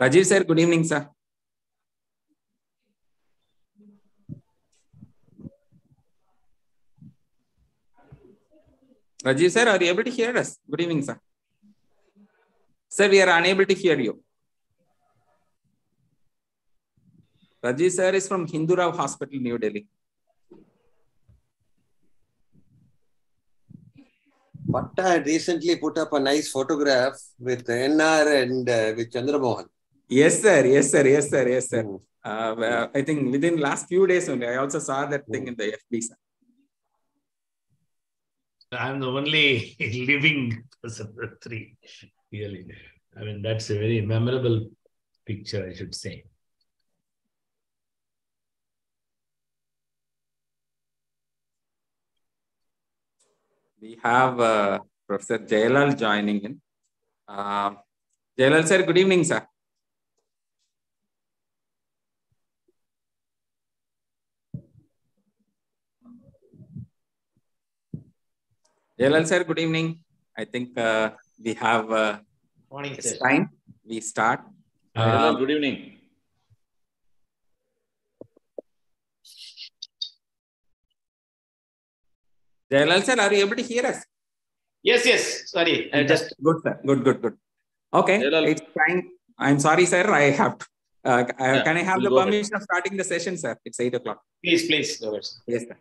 Rajiv sir, good evening, sir. Rajiv sir, are you able to hear us? Good evening, sir. Sir, we are unable to hear you. Rajiv sir is from Hindu Rao Hospital, New Delhi. Bhatta had recently put up a nice photograph with NR and uh, with Chandramohan. Yes, sir. Yes, sir. Yes, sir. Yes, sir. Mm. Uh, I think within last few days only, I also saw that thing in the FB, sir. I'm the only living person of the three, really. I mean, that's a very memorable picture, I should say. We have uh, Professor Jailal joining in. Uh, Jailal sir, good evening, sir. Jailal sir, good evening. I think uh, we have uh, Morning, it's sir. time. We start. Hello, Uh, good evening. Jailal sir, are you able to hear us? Yes, yes. Sorry, I just good, sir. Good, good, good. Okay, Jailal. it's time. I'm sorry, sir. I have to. Uh, Yeah, can I have we'll the go ahead. permission of starting the session, sir? It's eight o'clock. please, please, go ahead. Yes, sir.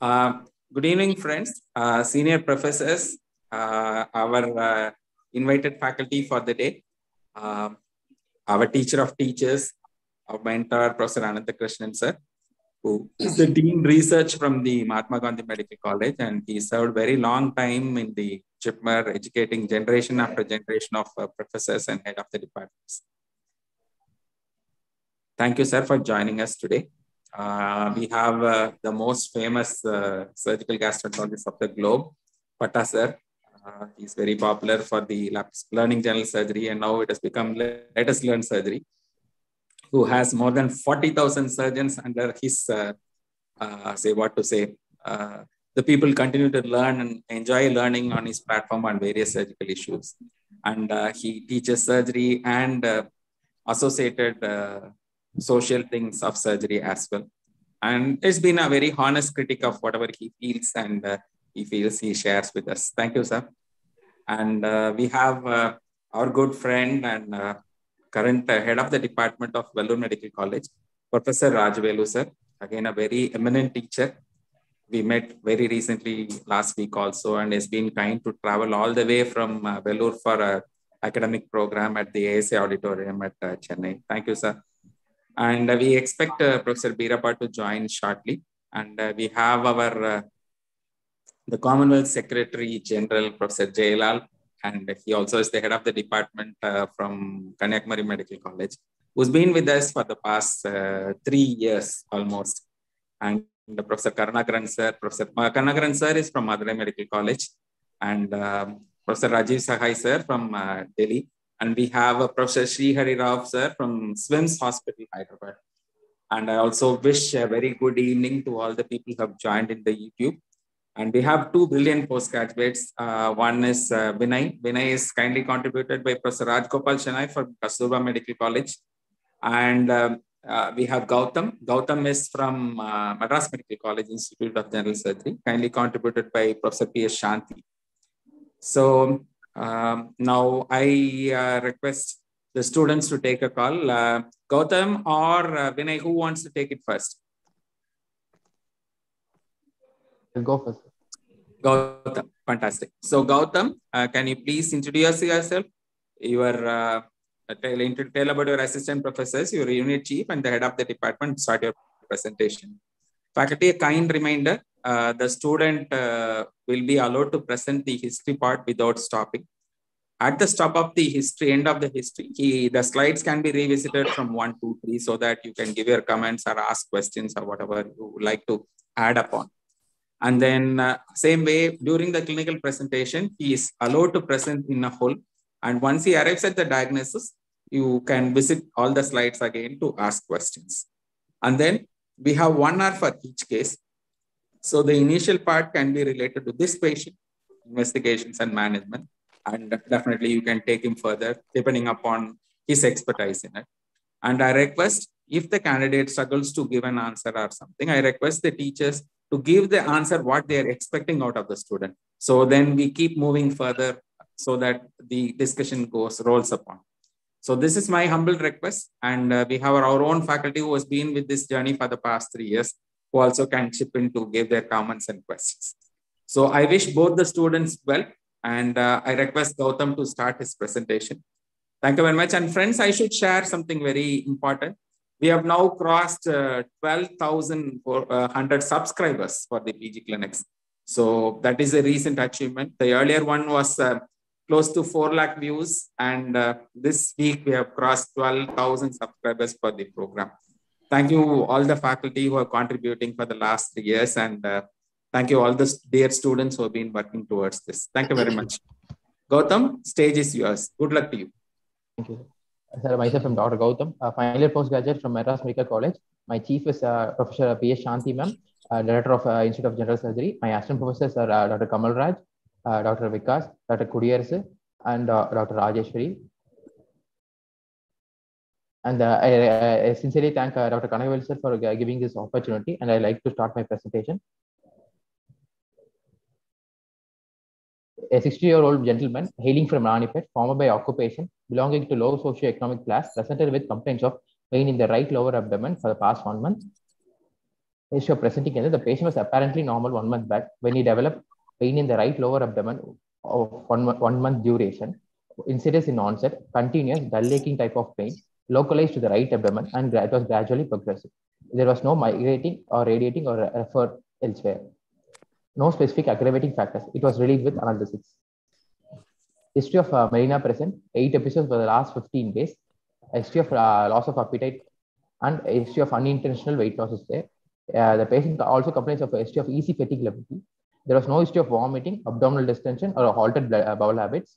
Uh, good evening, friends, uh, senior professors, uh, our uh, invited faculty for the day, uh, our teacher of teachers, our mentor, Professor Ananta Krishnan, sir, who is the Dean Research from the Mahatma Gandhi Medical College, and he served very long time in the JIPMER, educating generation after generation of uh, professors and head of the departments. Thank you, sir, for joining us today. Uh, we have uh, the most famous uh, surgical gastroenterologist of the globe, Patta sir. Uh, he's very popular for the learning general surgery, and now it has become let us learn surgery, who has more than 40,000 surgeons under his, uh, uh, say what to say, the people continue to learn and enjoy learning on his platform on various surgical issues. And he teaches surgery and associated social things of surgery as well. And it's been a very honest critic of whatever he feels and uh, he feels he shares with us. Thank you, sir. And uh, we have uh, our good friend and uh, current uh, head of the department of Vellore Medical College, Professor Rajvelu, sir. Again, a very eminent teacher. We met very recently last week also, and has been kind to travel all the way from uh, Vellore for a academic program at the ASA auditorium at Chennai. Thank you, sir. And uh, we expect uh, Professor Birappa to join shortly. And uh, we have our uh, the Commonwealth Secretary General, Professor Jailal, and he also is the head of the department uh, from Kanyakumari Medical College, who's been with us for the past uh, three years almost. And Professor Karnakaran sir, Professor uh, Karnakaran sir is from Madurai Medical College, and um, Professor Rajiv Sahai sir from uh, Delhi, and we have a Professor Sri Hari Rao sir from SWIMS Hospital, Hyderabad. And I also wish a very good evening to all the people who have joined in the YouTube. And we have two brilliant postgraduates. Uh, one is uh, Vinay. Vinay is kindly contributed by Professor Rajgopal Chennai from Kasturba Medical College. And um, uh, we have Gautam. Gautam is from uh, Madras Medical College Institute of General Surgery, kindly contributed by Professor P.S. Shanti. So um, now I uh, request the students to take a call. Uh, Gautam or uh, Vinay, who wants to take it first? I'll go first. Gautam, fantastic. So Gautam, uh, can you please introduce yourself? Your uh, tell, tell about your assistant professors, your unit chief, and the head of the department. Start your presentation. Faculty, a kind reminder: uh, the student uh, will be allowed to present the history part without stopping. At the stop of the history, end of the history, he, the slides can be revisited from one, two, three, so that you can give your comments or ask questions or whatever you would like to add upon. And then uh, same way during the clinical presentation, he is allowed to present in a whole. And once he arrives at the diagnosis, you can visit all the slides again to ask questions. And then we have one hour for each case. So the initial part can be related to this patient, investigations and management. And definitely you can take him further depending upon his expertise in it. And I request if the candidate struggles to give an answer or something, I request the teachers to give the answer what they are expecting out of the student. So then we keep moving further so that the discussion goes rolls upon. So this is my humble request. And uh, we have our own faculty who has been with this journey for the past three years, who also can chip in to give their comments and questions. So I wish both the students well, and uh, I request Gautam to start his presentation. Thank you very much. And friends, I should share something very important. We have now crossed uh, 12,100 subscribers for the PG clinics. So that is a recent achievement. The earlier one was uh, close to 4 lakh views. And uh, this week we have crossed 12,000 subscribers for the program. Thank you all the faculty who are contributing for the last three years. And uh, thank you all the dear students who have been working towards this. Thank you very much. Gautam, stage is yours. Good luck to you. Thank you. Sir, myself, I'm Dr. Gautam, a final year postgraduate from Madras Medical College. My chief is uh, Professor P.S. Shanti ma'am, uh, Director of uh, Institute of General Surgery. My assistant professors are uh, Dr. Kamal Raj, uh, Dr. Vikas, Dr. Kudiyarsu, and uh, Dr. Rajeshwari. And uh, I, I sincerely thank uh, Dr. Kanagavel sir for giving this opportunity, and I'd like to start my presentation. A 60 year old gentleman hailing from Ranipet, former by occupation, belonging to low socio-economic class, presented with complaints of pain in the right lower abdomen for the past one month. History of presenting cancer. The patient was apparently normal one month back when he developed pain in the right lower abdomen of one, one month duration. Insidious in onset, continuous dull aching type of pain, localized to the right abdomen, and it was gradually progressive. There was no migrating or radiating or re- referred elsewhere. No specific aggravating factors. It was relieved with analgesics. History of uh, melena present, eight episodes for the last 15 days. History of uh, loss of appetite and history of unintentional weight loss is there. Uh, the patient also complains of a history of easy fatiguability. There was no history of vomiting, abdominal distension, or blood, uh, bowel habits.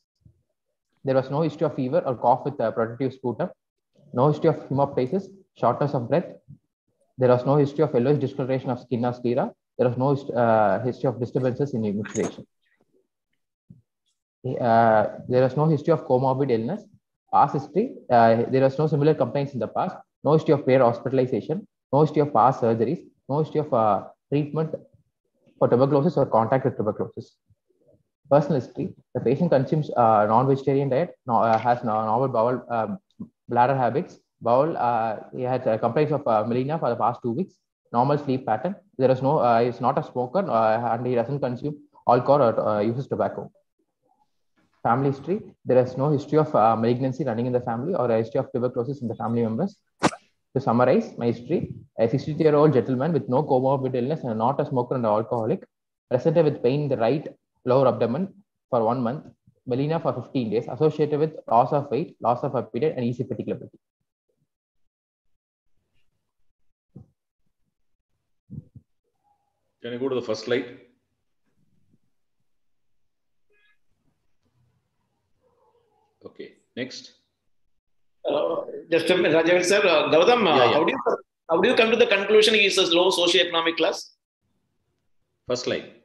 There was no history of fever or cough with uh, protective sputum. No history of hemoptysis, shortness of breath. There was no history of yellowish discoloration of skin or sclera. There was no uh, history of disturbances in micturition. Uh, there was no history of comorbid illness. Past history, uh, there was no similar complaints in the past. No history of prior hospitalization. No history of past surgeries. No history of uh, treatment for tuberculosis or contact with tuberculosis. Personal history: the patient consumes uh, non-vegetarian diet, no, uh, has no, normal bowel um, bladder habits. Bowel, uh, he had uh, complaints of uh, melena for the past two weeks. Normal sleep pattern. There is no, uh, he's not a smoker uh, and he doesn't consume alcohol or uh, uses tobacco family history. There is no history of malignancy running in the family or a history of tuberculosis in the family members. To summarize my history, a 63 year old gentleman with no comorbid illness and not a smoker and alcoholic, presented with pain in the right lower abdomen for one month, melena for 15 days, associated with loss of weight, loss of appetite, and easy fatiguability. Can you go to the first slide? Okay, next. Uh, just a minute, Rajavan sir, uh, Gautam, uh, Yeah, yeah. how do you how do you come to the conclusion he is a low socioeconomic class? First slide.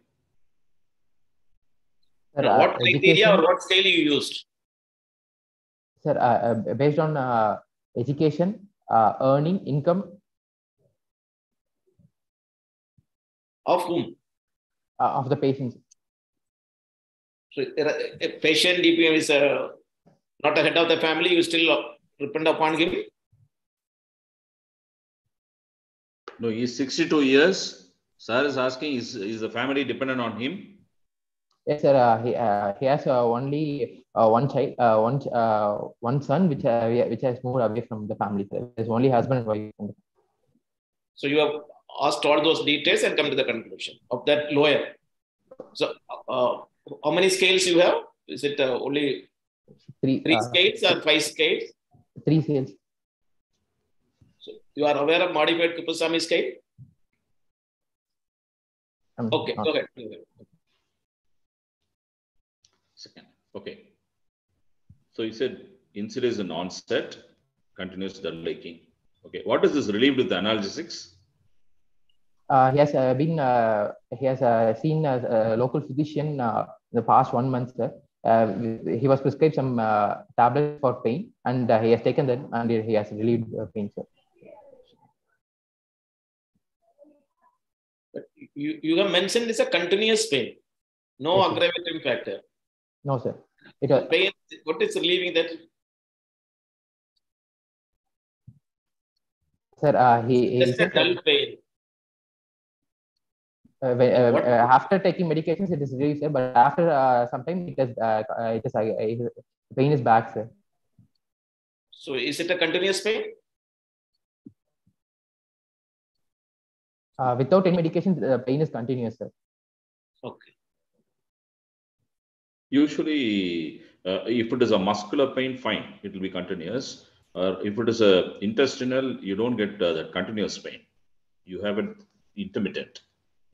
Sir, No, uh, what criteria or what scale you used? Sir, uh, uh, based on uh, education, uh, earning, income Of whom? uh, of the patients. So, a a patient DPM is uh, not a head of the family, you still depend upon him. No, he's 62 years. Sir is asking, is, is the family dependent on him? Yes, sir. Uh, he, uh, he has uh, only uh, one child, uh, one uh, one son, which uh, which has moved away from the family. There's only husband and wife. So you have asked all those details and come to the conclusion of that lawyer. So uh, how many scales you have? Is it uh, only Three three scales or five scales? three scales. So you are aware of modified Kuppuswamy scale? Um, Okay, uh, go ahead. Go ahead. Second. Okay. So he said insidious in onset, continuous dull aching. Okay. What is this relieved with the analgesics? uh, he has uh, been uh, he has uh, seen a, a local physician uh, in the past one month, sir. uh, he was prescribed some uh, tablets for pain, and uh, he has taken that, and he has relieved uh, pain, sir. You, you have mentioned it's a continuous pain, no Yes, aggravating factor. No, sir. It was Pain, what is relieving that? sir. Uh, he, a dull pain. uh, when, uh, uh, after taking medications, it is relieved, sir. But after uh, some time, it is uh, uh, it is uh, uh, pain is back, sir. So is it a continuous pain? Uh, without any medication, the pain is continuous, sir. Okay. Usually, uh, if it is a muscular pain, fine, it will be continuous. Or if it is a intestinal, you don't get uh, that continuous pain. You have it intermittent.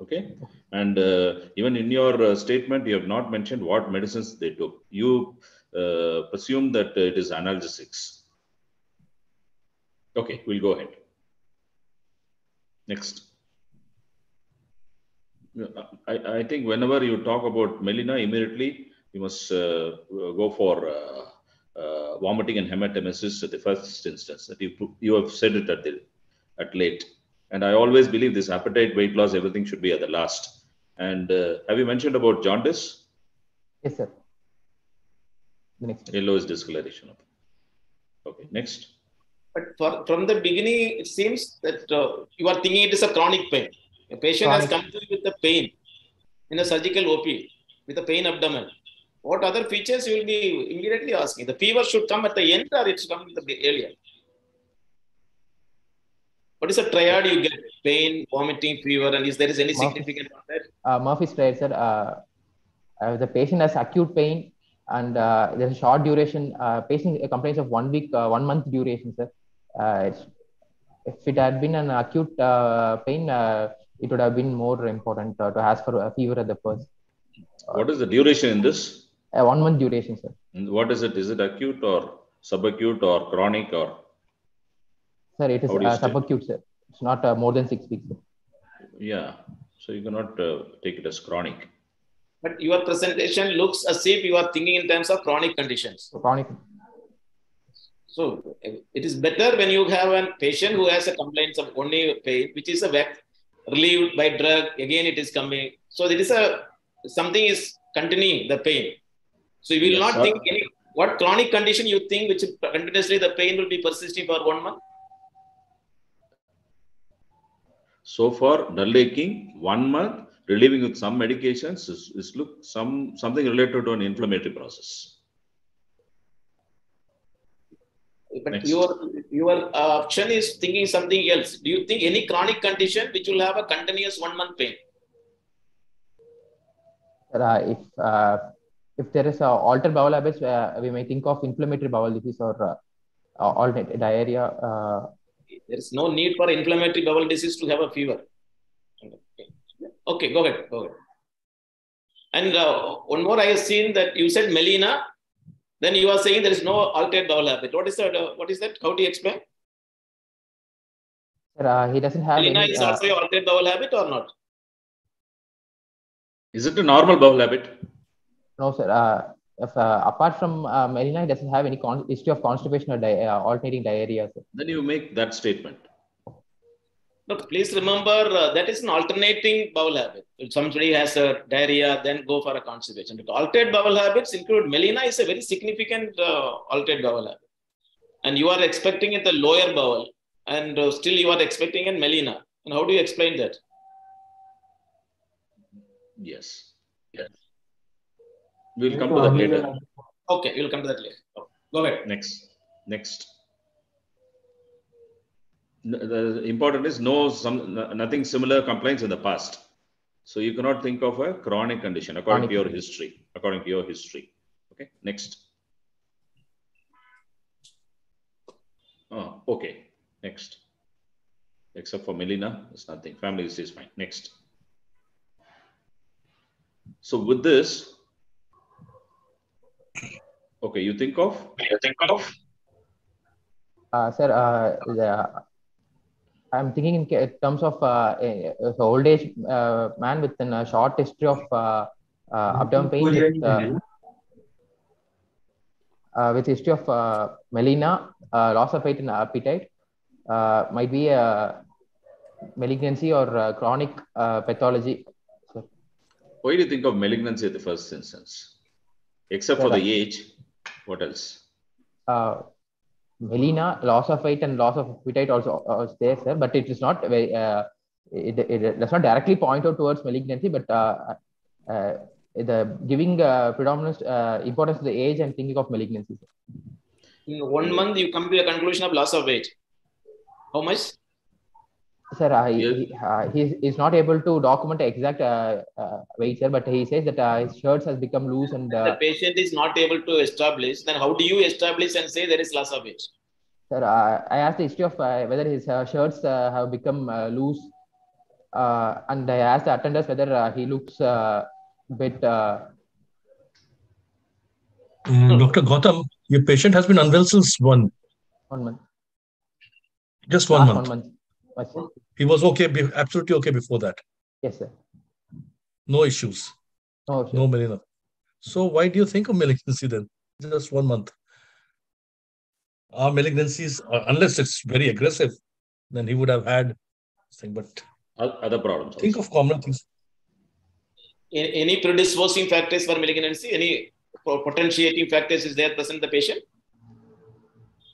Okay. And uh, even in your uh, statement, you have not mentioned what medicines they took. You uh, presume that it is analgesics. Okay, we'll go ahead. Next. I, I think whenever you talk about melena, immediately you must uh, go for uh, uh, vomiting and hematemesis at the first instance. That you you have said it at the at late, and I always believe this appetite, weight loss, everything should be at the last. And uh, have you mentioned about jaundice? Yes, sir. The next. one. Yellowish discoloration. Okay, next. But for, from the beginning, it seems that uh, you are thinking it is a chronic pain. A patient has come to you with the pain in a surgical OP with a pain abdomen. What other features you will be immediately asking? The fever should come at the end or it should come at the earlier? What is a triad you get? Pain, vomiting, fever, and is there is any Murphy. significant on that? uh, Murphy's triad, sir. Uh, uh, the patient has acute pain and uh, there's a short duration. Uh, patient complains of one week, uh, one month duration, sir. Uh, it's, if it had been an acute uh, pain, uh, it would have been more important uh, to ask for a fever at the first. What is the duration in this? Uh, one month duration, sir. What is it? Is it acute or subacute or chronic or? Sir, it is How do you uh, subacute, sir. It's not uh, more than six weeks. Sir. Yeah, so you cannot uh, take it as chronic. But your presentation looks as if you are thinking in terms of chronic conditions. So chronic. So it is better when you have a patient who has a complaint of only pain, which is a vec- relieved by drug. Again, it is coming. So there is a something is continuing the pain. So you will Yes, not sir. think any what chronic condition you think which continuously the pain will be persisting for one month. So far, dull aching, one month, relieving with some medications is, is look some something related to an inflammatory process. But Next. your your uh, option is thinking something else. Do you think any chronic condition which will have a continuous one month pain? Sir, uh, if uh, if there is a altered bowel habits, uh, we may think of inflammatory bowel disease or uh, uh, alternate diarrhea. Uh, There is no need for inflammatory bowel disease to have a fever. Okay, go ahead. Go ahead. And uh, one more, I have seen that you said melena. Then you are saying there is no altered bowel habit. What is that? Uh, what is that? How do you explain? sir, uh, he doesn't have Melena any. is uh, also altered bowel habit or not? Is it a normal bowel habit? No, sir. Uh, if, uh, apart from uh, melena, he doesn't have any con- history of constipation or di- uh, alternating diarrhea. Sir. Then you make that statement. Look, please remember uh, that is an alternating bowel habit. If somebody has a diarrhea, then go for a constipation. But altered bowel habits include melena is a very significant uh, altered bowel habit. And you are expecting it the lower bowel, and uh, still you are expecting in melena. And how do you explain that? Yes. Yes. We'll come to that later. Okay, we'll come to that later. Go ahead. Next. Next. The important is no some nothing similar complaints in the past. So you cannot think of a chronic condition according to your history. According to your history. Okay. Next. Oh, okay. Next. Except for Melena, it's nothing. Family history is fine. Next. So with this, okay, you think of you think of Uh, sir, uh, the, I'm thinking in terms of uh, a, a old age uh, man with a short history of uh, uh, abdomen pain with uh, uh, with history of uh, melena, uh, loss of weight and appetite, uh, might be a malignancy or uh, chronic uh, pathology. So, Why do you think of malignancy at the first instance? Except for Yeah, the age, what else? uh, melena, loss of weight and loss of appetite also uh, is there, sir, but it is not very, uh, it, it does not directly point out towards malignancy, but uh, uh, the giving uh, predominance uh, importance to the age and thinking of malignancy. Sir. In one month, you come to a conclusion of loss of weight. How much? Sir, uh, Yes. he, uh, he is not able to document exact uh, uh, weight, sir, but he says that uh, his shirts has become loose and the uh, patient is not able to establish, then how do you establish and say there is loss of weight? Sir, uh, I asked the history of uh, whether his uh, shirts uh, have become uh, loose, uh, and I asked the attenders whether uh, he looks uh, bit. Uh, Mm, Dr. Gautam, your patient has been unwell since one, one month. just one last month. One month. Yes, sir. He was okay, be- absolutely okay before that. Yes, sir. No issues, No, sir. no melena. So why do you think of malignancy then? Just one month. Our malignancies, uh, unless it's very aggressive, then he would have had thing. But Other problems. think also. of common things. Any predisposing factors for malignancy? Any potentiating factors is there present in the patient?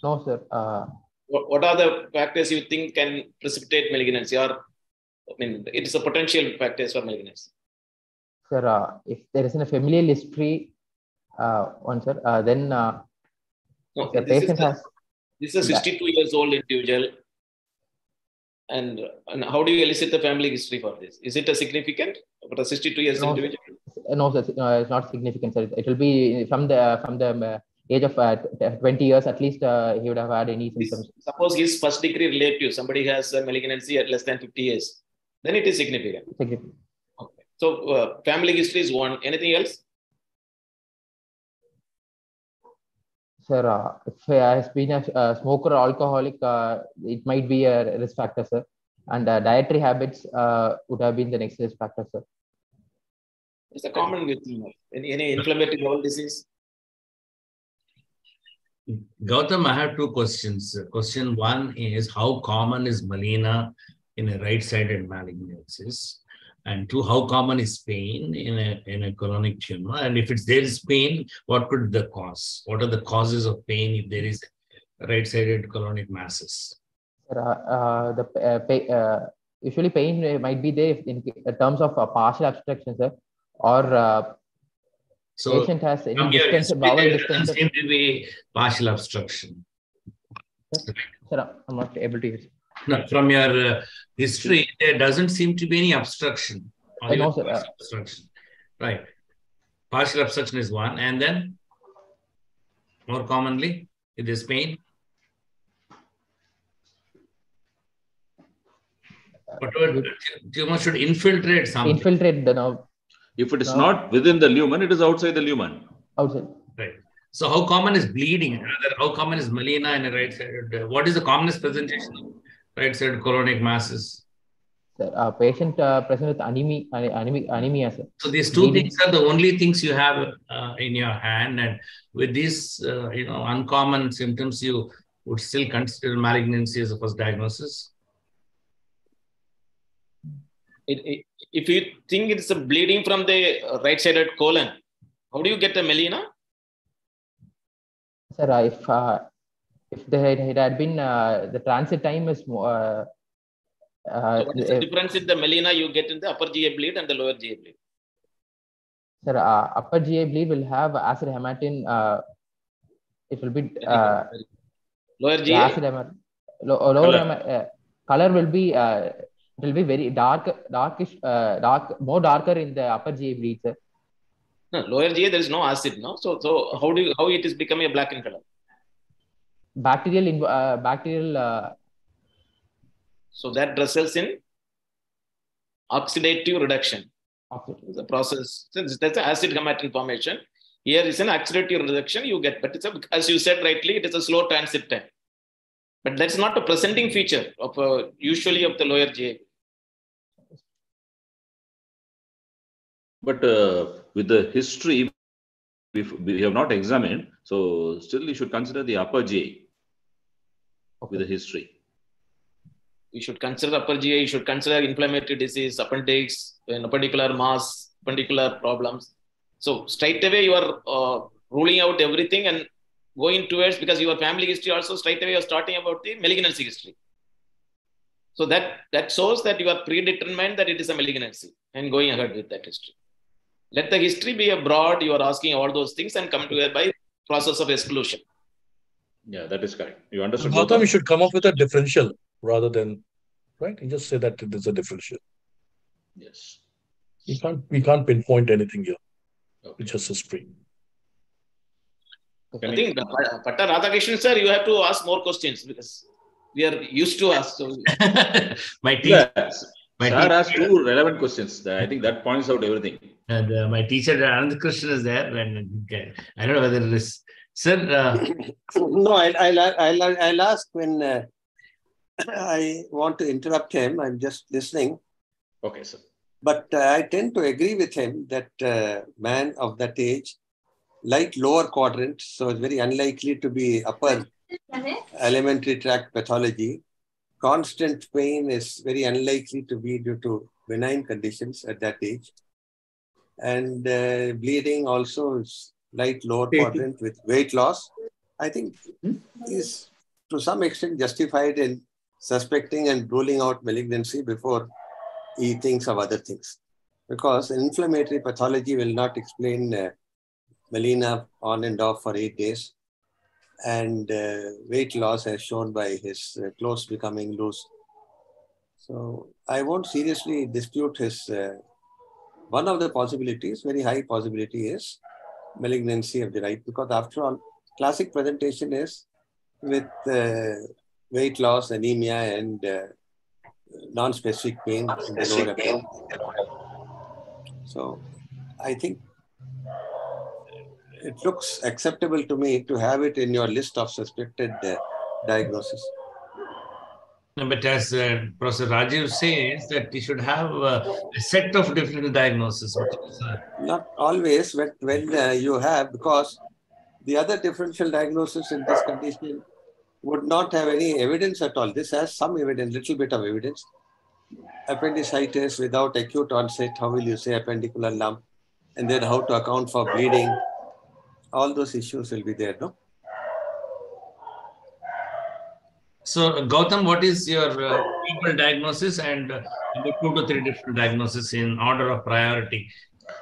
No, sir. Uh, What, what are the factors you think can precipitate malignancy or I mean, it is a potential factors for malignancy? sir, uh, if there is a familial history, uh, one sir, uh, then uh, No, the this is, patient a, has. this is a 62 years old individual. And, and how do you elicit the family history for this? Is it a significant for a 62 years No, individual? No, sir, uh, it's not significant, sir. It will be from the from the uh, age of uh, 20 years at least. Uh, he would have had any symptoms. Suppose his first degree relative, somebody has a malignancy at less than 50 years, then it is significant. Significant. Okay. So uh, family history is one. Anything else? Sir, uh, if he has been a, smoker or alcoholic, uh, it might be a risk factor, sir. And uh, dietary habits uh, would have been the next risk factor, sir. It's a common with any, any inflammatory bowel disease. Gautam, I have two questions. Question one is how common is melena in a right-sided malignancies? And two, how common is pain in a, in a colonic tumor? And if it's there is pain, what could the cause? What are the causes of pain if there is right-sided colonic masses? Uh, uh, the uh, pa- uh, usually pain uh, might be there in terms of uh, partial obstruction, sir, or So patient has any from your distance, bowel history, there doesn't distance. seem to be partial obstruction. Sir, I'm not able to hear. No, from your uh, history, there doesn't seem to be any obstruction. Uh, no, sir, uh, partial obstruction. Right. Partial obstruction is one. And then more commonly, it is pain. Whatever tumor should infiltrate something. Infiltrate the nerve If it is No. not within the lumen, it is outside the lumen. outside. Right. So how common is bleeding? How common is melena in a right side? What is the commonest presentation of right-sided colonic masses? Sir, uh, patient uh, present with anemia, anemia, anemia, sir. So these two Bleeding. things are the only things you have uh, in your hand, and with these, uh, you know, uncommon symptoms, you would still consider malignancy as a first diagnosis. It, it, if you think it's a bleeding from the right-sided colon, how do you get the melena? Sir, uh, if uh, if there had, it had been uh, the transit time is more. Uh, uh, So what is the if- difference in the melena you get in the upper GA bleed and the lower GA bleed? sir, uh, upper GA bleed will have acid hematin. Uh, it will be uh, Lower GA? acid hematin. Lo- lower Color. hema- uh, color will be uh, it will be very dark, darkish, uh, dark, more darker in the upper GA bleed, sir. No, lower GA, there is no acid, no? So, so how do you, how it is becoming a black in color? Bacterial, in, uh, bacterial. Uh, So that results in oxidative reduction. oxid- It's a process. Since that's an acid hematin formation. Here is an oxidative reduction you get, but it's a, as you said rightly, it is a slow transit time. But that's not a presenting feature of uh, usually of the lower GA. But uh, with the history, we, we have not examined. So still you should consider the upper GI with the history. You should consider upper GI, you should consider inflammatory disease, appendix, in appendicular mass, appendicular problems. So straight away you are uh, ruling out everything and going towards because your family history also straight away you're starting about the malignancy history. So that that shows that you are predetermined that it is a malignancy and going ahead with that history. Let the history be abroad. you are asking all those things and come together by process of exclusion. Yeah, that is correct. You understood? How come you should come up with a differential rather than right? You just say that it is a differential. Yes. We can't we can't pinpoint anything here. Okay. It's just a spring. Can I think uh, Patta Radhakrishnan sir, you have to ask more questions because we are used to ask. So my teacher, Yes. my Sir teacher, asked two relevant questions. I think that points out everything. And, uh, my teacher Anand Krishnan is there, and uh, I don't know whether it is. Sir, uh, no, I'll, I'll, I'll, I'll ask when uh, I want to interrupt him. I'm just listening. Okay, sir. But uh, I tend to agree with him that uh, man of that age, like lower quadrant, so it's very unlikely to be upper alimentary tract pathology. Constant pain is very unlikely to be due to benign conditions at that age. And uh, bleeding also is light lower quadrant with weight loss. I think is to some extent justified in suspecting and ruling out malignancy before he thinks of other things. Because an inflammatory pathology will not explain uh, melena on and off for eight days and uh, weight loss as shown by his uh, clothes becoming loose. So I won't seriously dispute his. Uh, one of the possibilities, very high possibility, is malignancy of the right, because after all, classic presentation is with uh, weight loss, anemia, and uh, non-specific pain in the lower abdomen. So I think it looks acceptable to me to have it in your list of suspected uh, diagnosis. But as uh, Professor Rajiv says, that you should have uh, a set of different diagnoses. is, uh, Not always, but when uh, you have, because the other differential diagnosis in this condition would not have any evidence at all. This has some evidence, little bit of evidence. Appendicitis without acute onset, how will you say appendicular lump? And then how to account for bleeding. All those issues will be there, no? So, uh, Gautam, what is your uh, equal diagnosis and uh, two to three different diagnoses in order of priority?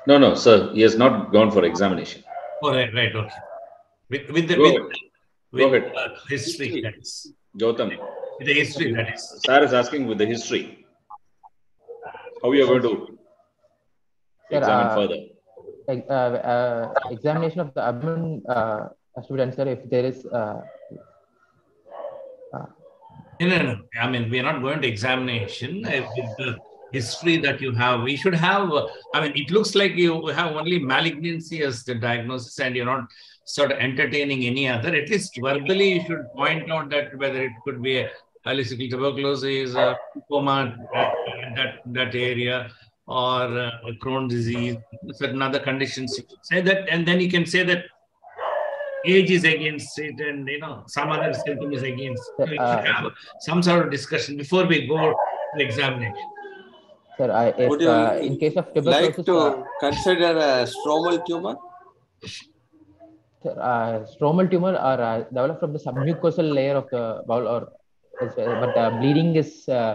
No, no, sir. He has not gone for examination. Oh, right, right, okay. With, with the Go with, ahead. with, Go ahead. uh, history, that is. Gautam, With the history, that is. sir is asking with the history. How you are going to Sir, examine uh, further? Ex- uh, uh, examination of the abdomen uh, has to be done, sir, if there is uh, No, no, no. I mean, we are not going to examination with the history that you have. We should have, uh, I mean, it looks like you have only malignancy as the diagnosis and you're not sort of entertaining any other. At least verbally, you should point out that whether it could be a polycyclic tuberculosis, uh, coma, uh, that, that area, or uh, Crohn's disease, certain other conditions. You Say that, and then you can say that age is against it and you know some other symptom is against so we Uh, have some sort of discussion before we go to examination sir, I, if Would you uh, in case of Like tuberculosis, to uh, consider a stromal tumor? sir, uh, stromal tumor are uh, developed from the submucosal layer of the bowel, or uh, but uh, bleeding is uh,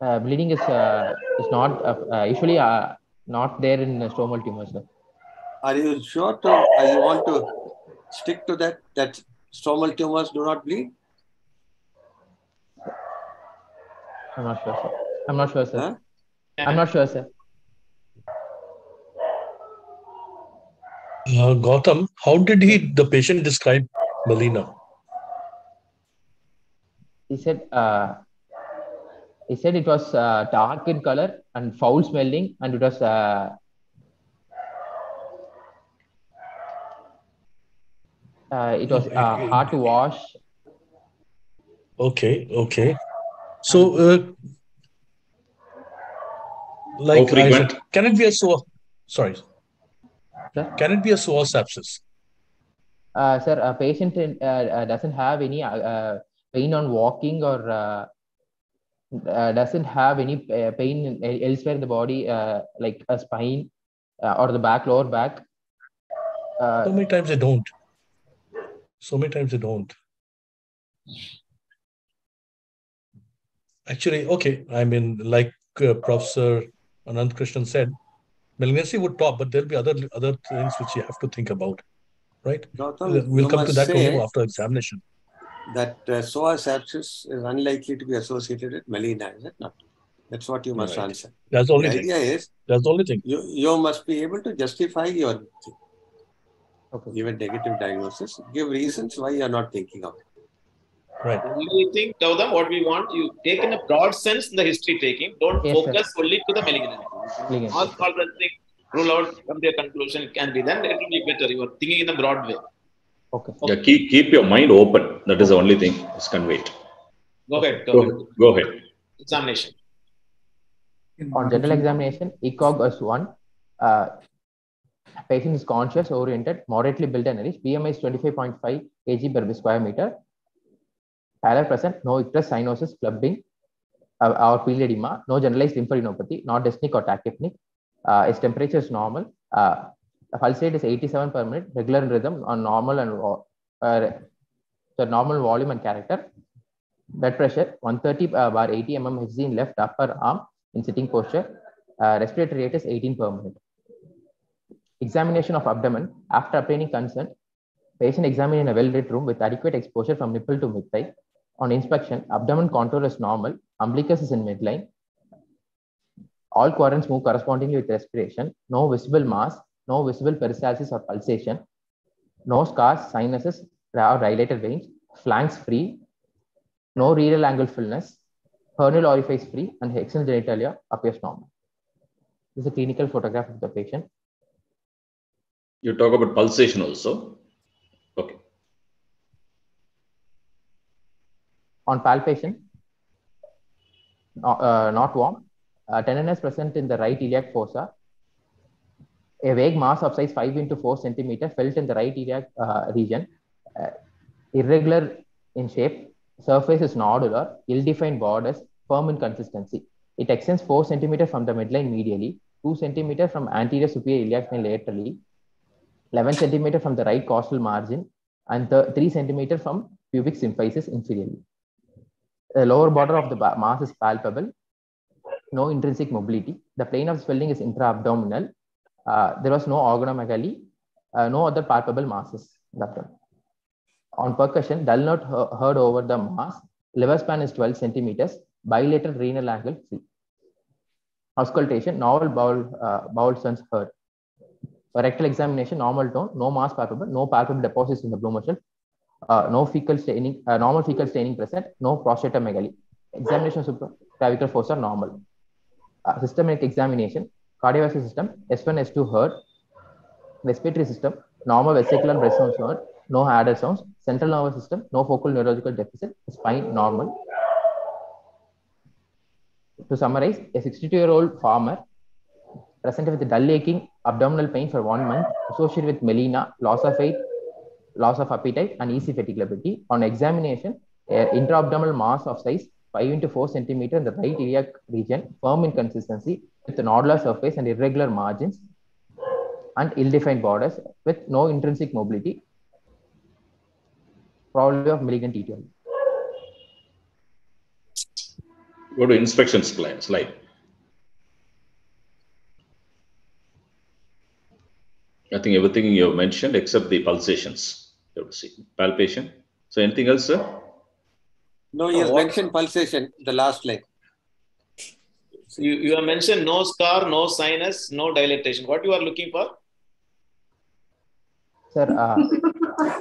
uh, bleeding is uh, is not uh, uh, usually uh, not there in uh, stromal tumors. Sir. Are you sure to, uh, you want to stick to that, that stromal tumors do not bleed? I'm not sure, sir. I'm not sure, sir. Huh? I'm not sure, sir. Uh, Gautam, how did he the patient describe Melena? He said uh, he said it was uh, dark in color and foul smelling, and it was uh, uh, it was uh, hard to wash. Okay, okay. So, uh, like, How? I- can it be a psoas? Sorry. Sir? Can it be a psoas abscess? Uh, sir, a patient in, uh, uh, doesn't have any uh, uh, pain on walking or uh, uh, doesn't have any uh, pain elsewhere in the body, uh, like a spine uh, or the back, lower back. Uh, So many times they don't. So many times they don't. Actually, okay. I mean, like uh, Professor Anand Krishnan said, malignancy would top, but there'll be other other things which you have to think about, right? Gautam, we'll come to that also after examination. that uh, psoas abscess is unlikely to be associated with melena, is it not? That's what you must Right. answer. That's the only The thing. idea is That's the only thing. you, you must be able to justify your okay. even negative diagnosis, give reasons why you are not thinking of it. Right. Only thing, tell them what we want. You take in a broad sense in the history taking. Don't Yes, sir. focus only to the malignancy. Malignancy. All all the thing, rule out, come to a conclusion. It can be then it will be better. You are thinking in a broad way. Okay. Yeah, keep keep your mind open. That is the only thing is conveyed. Go ahead. Go Go, ahead. go ahead. Examination. On general examination, ECOG is one. Uh, patient is conscious, oriented, moderately built and nourished. BMI is 25.5 kg per square meter. Pallor present, no icterus, cyanosis, clubbing, uh, or pedal edema, no generalized lymphadenopathy, not dyspneic or tachypneic. Uh, his temperature is normal. Uh, pulse rate is 87 per minute, regular rhythm on normal and uh, so normal volume and character. Blood pressure 130 uh, bar 80 mm Hg in left upper arm in sitting posture. Uh, respiratory rate is 18 per minute. Examination of abdomen after obtaining consent. Patient examined in a well-lit room with adequate exposure from nipple to mid-thigh. On inspection, abdomen contour is normal. Umbilicus is in midline. All quadrants move correspondingly with respiration. No visible mass. No visible peristalsis or pulsation. No scars, sinuses, or dilated veins. Flanks free. No renal angle fullness. Hernial orifice free and external genitalia appears normal. This is a clinical photograph of the patient. You talk about pulsation also. Okay. On palpation, uh, not warm. Uh, tenderness present in the right iliac fossa. A vague mass of size 5 into 4 centimeter felt in the right iliac uh, region. Uh, irregular in shape. Surface is nodular, ill-defined borders, firm in consistency. It extends 4 centimeter from the midline medially, 2 centimeter from anterior superior iliac laterally, 11 centimeter from the right costal margin, and th- 3 centimeter from pubic symphysis inferiorly. The lower border of the mass is palpable. No intrinsic mobility. The plane of swelling is intra-abdominal. Uh, there was no organomegaly. Uh, no other palpable masses. the. On percussion, dull note heard over the mass. Liver span is 12 centimeters. Bilateral renal angle free. Auscultation, normal bowel, uh, bowel sounds heard. Rectal examination, normal tone, no mass palpable, no palpable deposits in the Blumer's shelf, uh, no fecal staining, uh, normal fecal staining present, no prostatomegaly. Examination of force are normal. Uh, systemic examination, cardiovascular system, S1, S2 heard, respiratory system, normal vesicular and sounds heard, no added sounds, central nervous system, no focal neurological deficit, spine normal. To summarize, a 62-year-old farmer presented with dull aching abdominal pain for one month associated with melena, loss of weight, loss of appetite, and easy fatigability. On examination, a intra-abdominal mass of size 5 into 4 centimeter in the right iliac region, firm in consistency, with a nodular surface and irregular margins, and ill-defined borders with no intrinsic mobility, probably of malignant etiology. Go to inspection slide. I think everything you have mentioned except the pulsations. You have to see palpation. So anything else, sir? No, he has mentioned pulsation, the last line. So you, you have mentioned no scar, no sinus, no dilatation. What you are looking for? Sir, uh,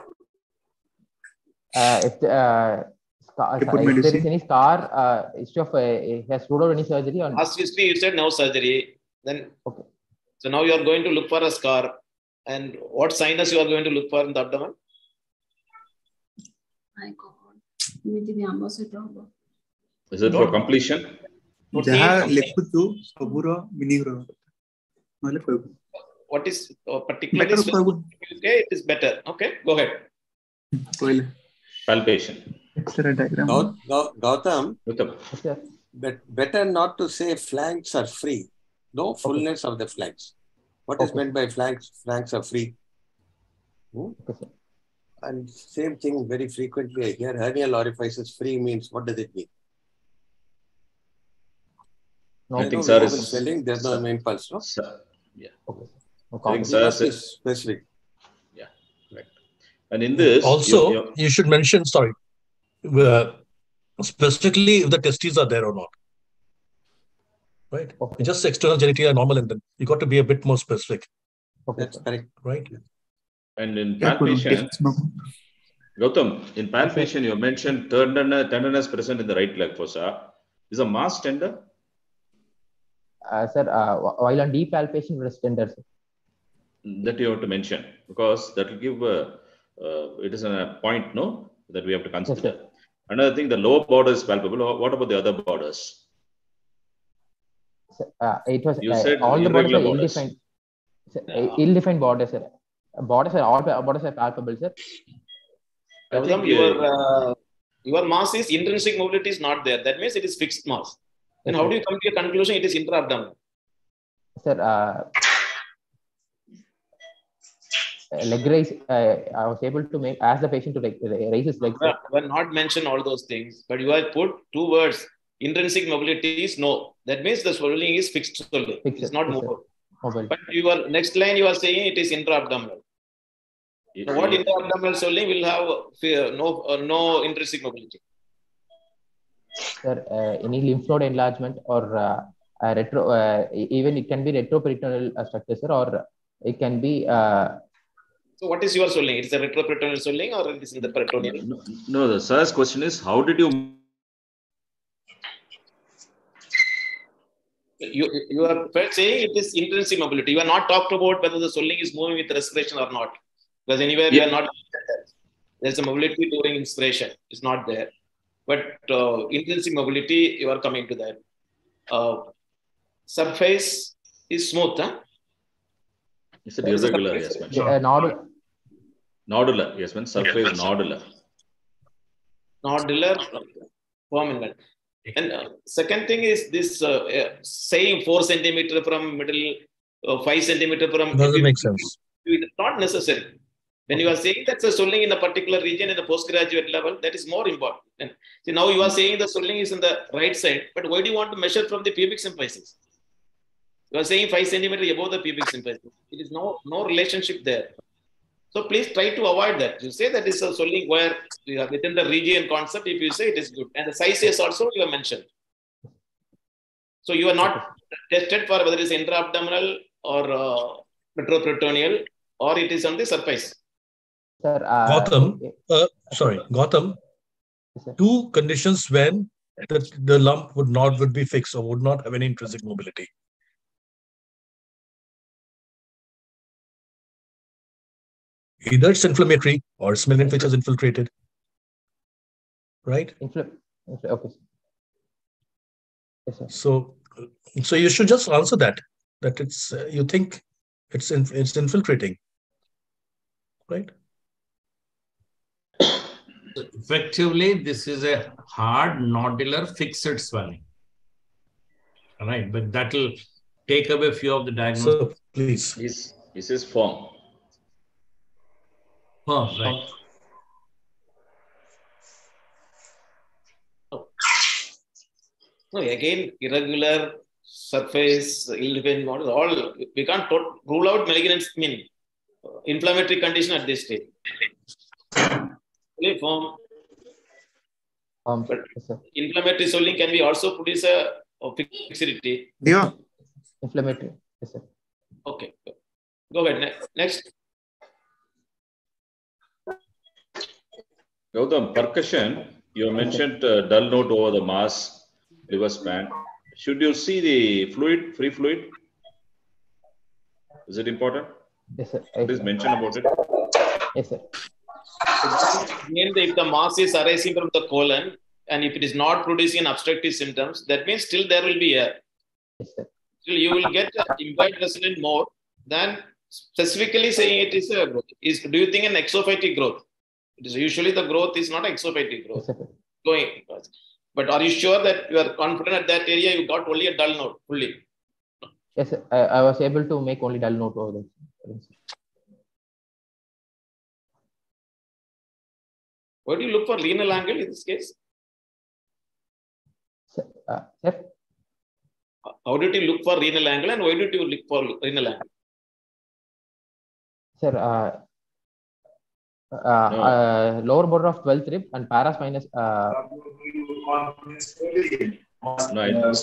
uh, if, the, uh, scar, They put if there is any scar, uh, history of uh, has ruled out any surgery on Last history, you said no surgery. Then, Okay. so now you are going to look for a scar. And what sinus you are going to look for in the abdomen? My God. ଏମିତି ବି ଆମ ସହିତ ହବ Is it for completion? ଯାହା Protein, ଲେଖୁଛୁ ସବୁର meaning ରହିବା କଥା ନହେଲେ କହିବୁ what is uh, particularly Better specific would- to UK, it is better. Okay, go ahead. Well, Palpation. X-ray diagram. Gau- Gau- Gautam, Gautam. Yes, sir. but better not to say flanks are free. No fullness of the flanks. What is Okay. meant by flanks? Flanks are free. Hmm? Okay. And same thing very frequently I hear hernial orifices free means what does it mean? No, I think no sir is- swelling, there's no impulse, no? Sir, yeah. okay, sir. No I think sir It must be said- specific. And in this, Also, you- you- you should mention, sorry, uh, specifically if the testes are there or not. Right? Okay. Just external genitalia are normal and then you got to be a bit more specific, Okay, That's correct. right? and in Yeah, Guru, palpation. Gautam, in palpation, you mentioned tenderness, tenderness present in the right iliac fossa. Is a mass tender? Uh, sir, uh, while on deep palpation, it is tender, sir. That you have to mention because that will give, uh, uh, it is a point, no, that we have to consider. Another thing, the lower border is palpable. What about the other borders? Sir, uh, it was You uh, said all the borders irregular are borders. ill-defined. Yeah. uh, ill-defined borders, sir. Borders are all borders are palpable, sir. I Gautam, think, your uh, your mass is intrinsic mobility is not there. That means it is fixed mass. Then Yes, how do you come to a conclusion? It is intra-abdominal. Sir, uh, uh, leg raise, uh, I was able to make, ask the patient to like, raise his legs. Well, well, not mention all those things, but you have put two words. Intrinsic mobility is no. That means the swelling is fixed swelling. Fixed, It's not yes, sir. movable. Mobile. But you are next line you are saying it is intra-abdominal. you- So what you- intra-abdominal swelling will have uh, no uh, no intrinsic mobility. Sir, uh, any lymph node enlargement or uh, uh, retro, uh, even it can be retroperitoneal uh, structure, sir, or it can be uh, So what is your swelling? It's a retroperitoneal swelling or it is in the peritoneal? No, no, the sir's question is, how did you You, you are first saying it is intrinsic mobility. You are not talked about whether the swelling is moving with respiration or not. Because anywhere we are not there's a mobility during inspiration. It's not there. But uh, intrinsic mobility, you are coming to that. Uh, surface is smooth, huh? It's a What is irregular, yes, man. uh, nodule. Nodular, yes, man. Surface nodular. nodular prominent. And uh, second thing is this uh, uh, saying four centimeter from middle, uh, five centimeter from. Doesn't make sense. It is not necessary. When you are saying that the swelling in a particular region in the postgraduate level, that is more important. And see, now you are saying the swelling is in the right side, but why do you want to measure from the pubic symphysis? You are saying five centimeter above the pubic symphysis. It is no no relationship there. So please try to avoid that. You say that is a swelling where you are within the region concept. If you say it is good, and the size is also you have mentioned. So you are not tested for whether it is intra-abdominal or uh, retroperitoneal or it is on the surface. Sir, uh, Gautam, okay. uh, sorry, Gautam, Yes, sir. two conditions when the, the lump would not would be fixed or would not have any intrinsic mobility. Either it's inflammatory or it's malignant which has infiltrated. Right? Infl- infl- okay. Yes, sir. So, so you should just answer that. That it's uh, you think it's in, it's infiltrating, right? Effectively, this is a hard nodular fixed swelling. All right, but that will take away a few of the diagnosis. So please, this is form. Oh, right. Oh. No, again, irregular surface, ill-defined model, all we can't tot- rule out malignancy, I mean, uh, inflammatory condition at this stage. Only form Um, But- yes, inflammatory swelling can be also produce a, a fixity. Deva, Inflammatory. Yes, sir. Okay, go ahead. Ne- Next, Gautam, percussion, you mentioned uh, dull note over the mass, liver span. Should you see the fluid, free fluid? Is it important? Yes, sir. What Yes, is sir. mentioned about it? Yes, sir. means if the mass is arising from the colon and if it is not producing obstructive symptoms, that means still there will be air. Yes, sir. Still you will get imbibed resident more than specifically saying it is a growth. Is do you think an exophytic growth? It is usually the growth is not exophytic growth. Going. But are you sure that you are confident at that area you got only a dull node fully? Yes. I, I was able to make only dull note over there. Where do you look for renal angle in this case? Sir, uh, sir, How did you look for renal angle and why did you look for renal angle? sir, uh, lower border of 12th rib and paras minus. Uh, no, I know.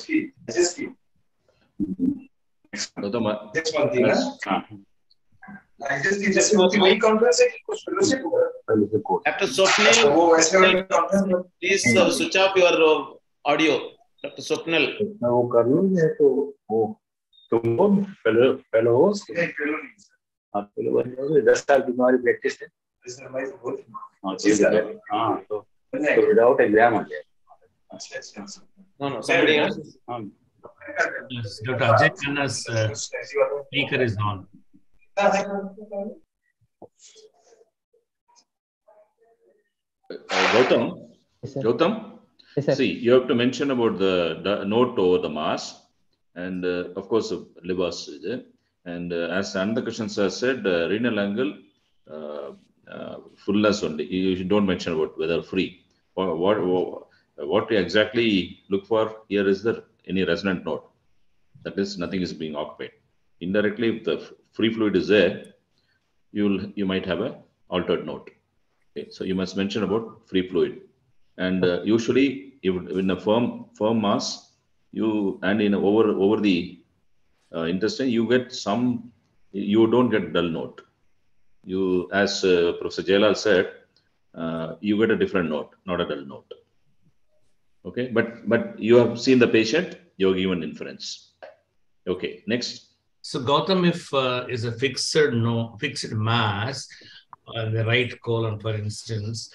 Practice है हाँ ठीक है हाँ तो तो without exam आ जाए No, no, somebody else. हाँ Yes, Dr. Ajay Khanna's uh, speaker is on. uh, Gautam, yes, sir. Gautam, Yes, sir. see, you have to mention about the, the note over the mass, and uh, of course, uh, Libas is there. And uh, as Ananda Krishnan sir said, uh, renal angle, uh, uh, fullness only. You, you don't mention about whether free. What, what, what we exactly look for here is there any resonant node. That is, nothing is being occupied. Indirectly, if the free fluid is there, you'll you might have a altered node. Okay, so you must mention about free fluid. And uh, usually, if in a firm firm mass, you and in over over the uh, intestine, you get some. You don't get dull node. You, as uh, Professor Jailal said, uh, you get a different note, not a dull note. Okay, but but you have seen the patient, you're given inference. Okay, next. So Gautam, if uh, is a fixed no fixed mass on the right colon, for instance,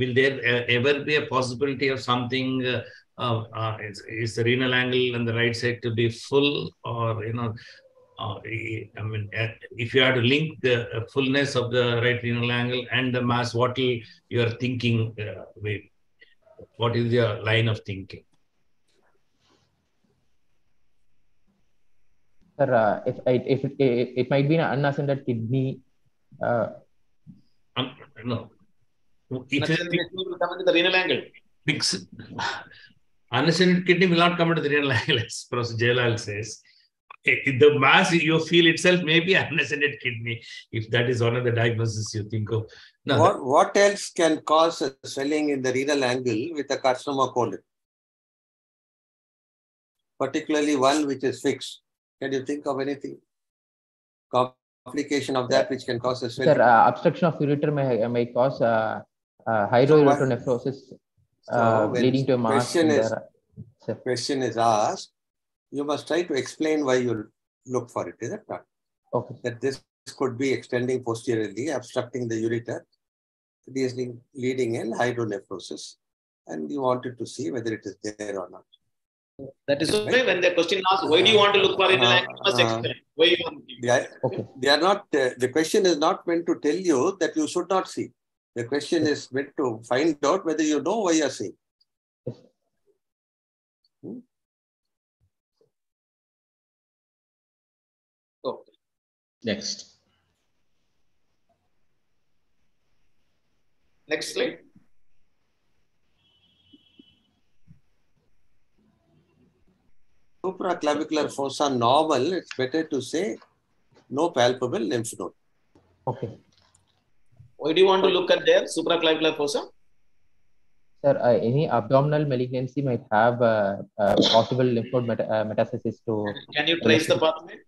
will there uh, ever be a possibility of something? Uh, uh, uh, is, is the renal angle on the right side to be full, or you know, uh, I mean, uh, if you have to link the uh, fullness of the right renal angle and the mass, what will you are thinking? Uh, with, what is your line of thinking? Sir, uh, if, if it, it, it might be an unascended kidney, uh, Um, no. If Nothing it will come into the renal angle. fix unascended kidney will not come into the renal angle, as Professor Jailal says. The mass you feel itself may be unascended kidney, if that is one of the diagnoses you think of. No, What, what else can cause a swelling in the renal angle with a carcinoma colon? Particularly one which is fixed. Can you think of anything? Complication of that which can cause a swelling? sir, uh, obstruction of ureter may, may cause uh, uh, hydroureteronephrosis, uh, when leading to a mass. question in is- the, sir. question is asked, you must try to explain why you look for it, is it not? Okay. That this could be extending posteriorly, obstructing the ureter, leading, leading in hydronephrosis. And you wanted to see whether it is there or not. That is why when the question asks, why do you want to look for it? Uh. You must uh, explain. Why you want They are, Okay. they are not, uh, the question is not meant to tell you that you should not see. The question is meant to find out whether you know why you're seeing. Next. Next slide. Supraclavicular fossa normal, it's better to say no palpable lymph node. Okay. Why do you want to look at there? Supraclavicular fossa? Sir, uh, any abdominal malignancy might have uh, uh, possible lymph node meta- uh, metastasis to, Can you trace the pathway?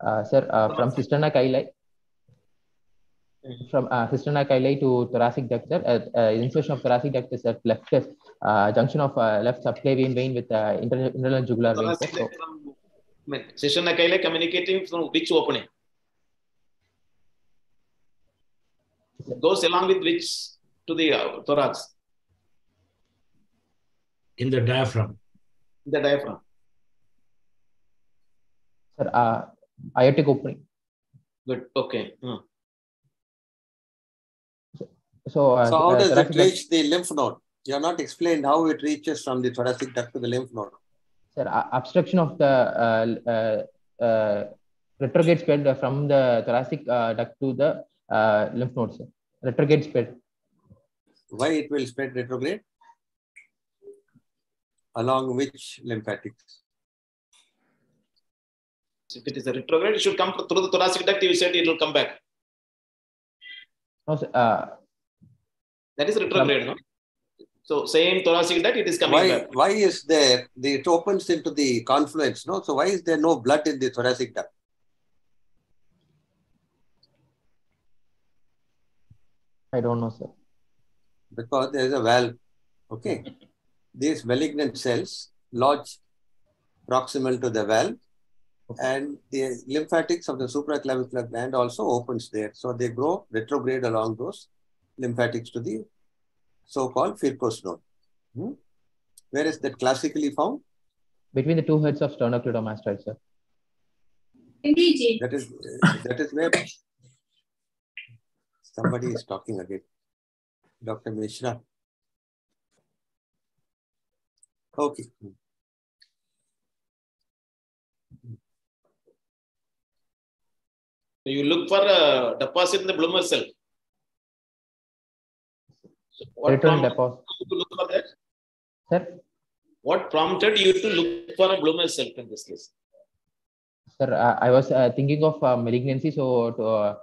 Uh, sir, uh, from cisterna chyli, from uh, cisterna chyli to thoracic duct, sir, uh, uh, insertion of thoracic duct is at left uh, junction of uh, left subclavian vein with uh, internal, internal jugular vein. So, I mean, communicating from which opening? Goes along with which to the uh, thorax, in the diaphragm. In the diaphragm. sir, uh, aortic opening. Good. Okay. Uh, So, uh, So how uh, does it reach the lymph node? You have not explained how it reaches from the thoracic duct to the lymph node. Sir, obstruction of the uh, uh, uh, retrograde spread from the thoracic uh, duct to the uh, lymph nodes. Sir. Retrograde spread. Why it will spread retrograde? Along which lymphatics? If it is a retrograde, it should come through the thoracic duct. You said it will come back. No, sir, uh, That is retrograde, no? So same thoracic duct, it is coming Why, back. why is there, the, it opens into the confluence, no? So why is there no blood in the thoracic duct? I don't know, sir. Because there is a valve, okay? These malignant cells lodge proximal to the valve and the lymphatics of the supraclavicular gland also opens there. So they grow retrograde along those lymphatics to the so-called Virchow's node. Hmm? Where is that classically found? Between the two heads of sternocleidomastoid, sir. That is that is where somebody is talking again. Dr. Mishra. Okay. You look for a deposit in the Blumer shelf. So what Peritoneal prompted deposit. you to look for that? Sir, What prompted you to look for a Blumer shelf in this case? sir, uh, I was uh, thinking of uh, malignancy. So, to, uh,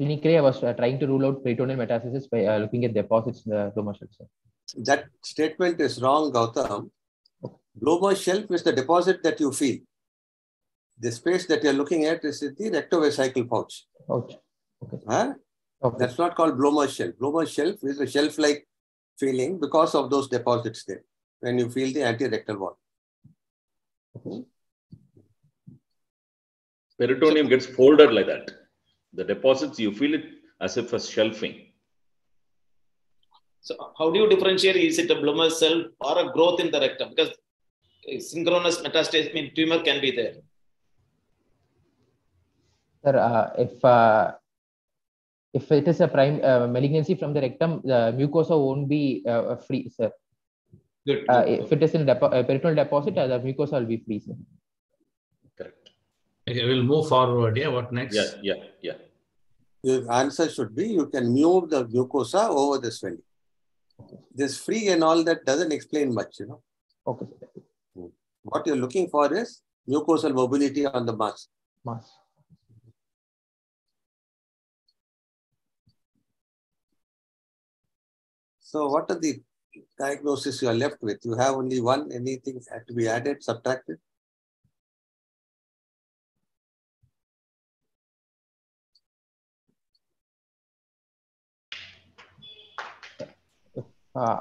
clinically, I was uh, trying to rule out peritoneal metastasis by uh, looking at deposits in the Blumer shelf, sir. That statement is wrong, Gautam. Blumer shelf is the deposit that you feel. The space that you're looking at is in the rectovesical pouch. Ouch. Huh? Okay. That's not called Blumer shelf. Blumer shelf is a shelf-like feeling because of those deposits there when you feel the anterectal wall. Peritoneum gets folded like that. The deposits, you feel it as if a shelving. So how do you differentiate? Is it a Blumer shelf or a growth in the rectum? Because eh, synchronous metastasis, I mean, tumor can be there. Sir, uh, if uh, if it is a prime uh, malignancy from the rectum, the mucosa won't be uh, free, sir. Good. Uh, if it is in depo- uh, peritoneal deposit, uh, the mucosa will be free, sir. Correct. Okay, we'll move forward. Yeah, what next? Yeah, yeah, yeah. Your answer should be you can move the mucosa over the swelling. This free and all that doesn't explain much, you know. Okay. What you're looking for is mucosal mobility on the mass. Mass. So what are the diagnosis you are left with? You have only one, anything had to be added, subtracted? Uh,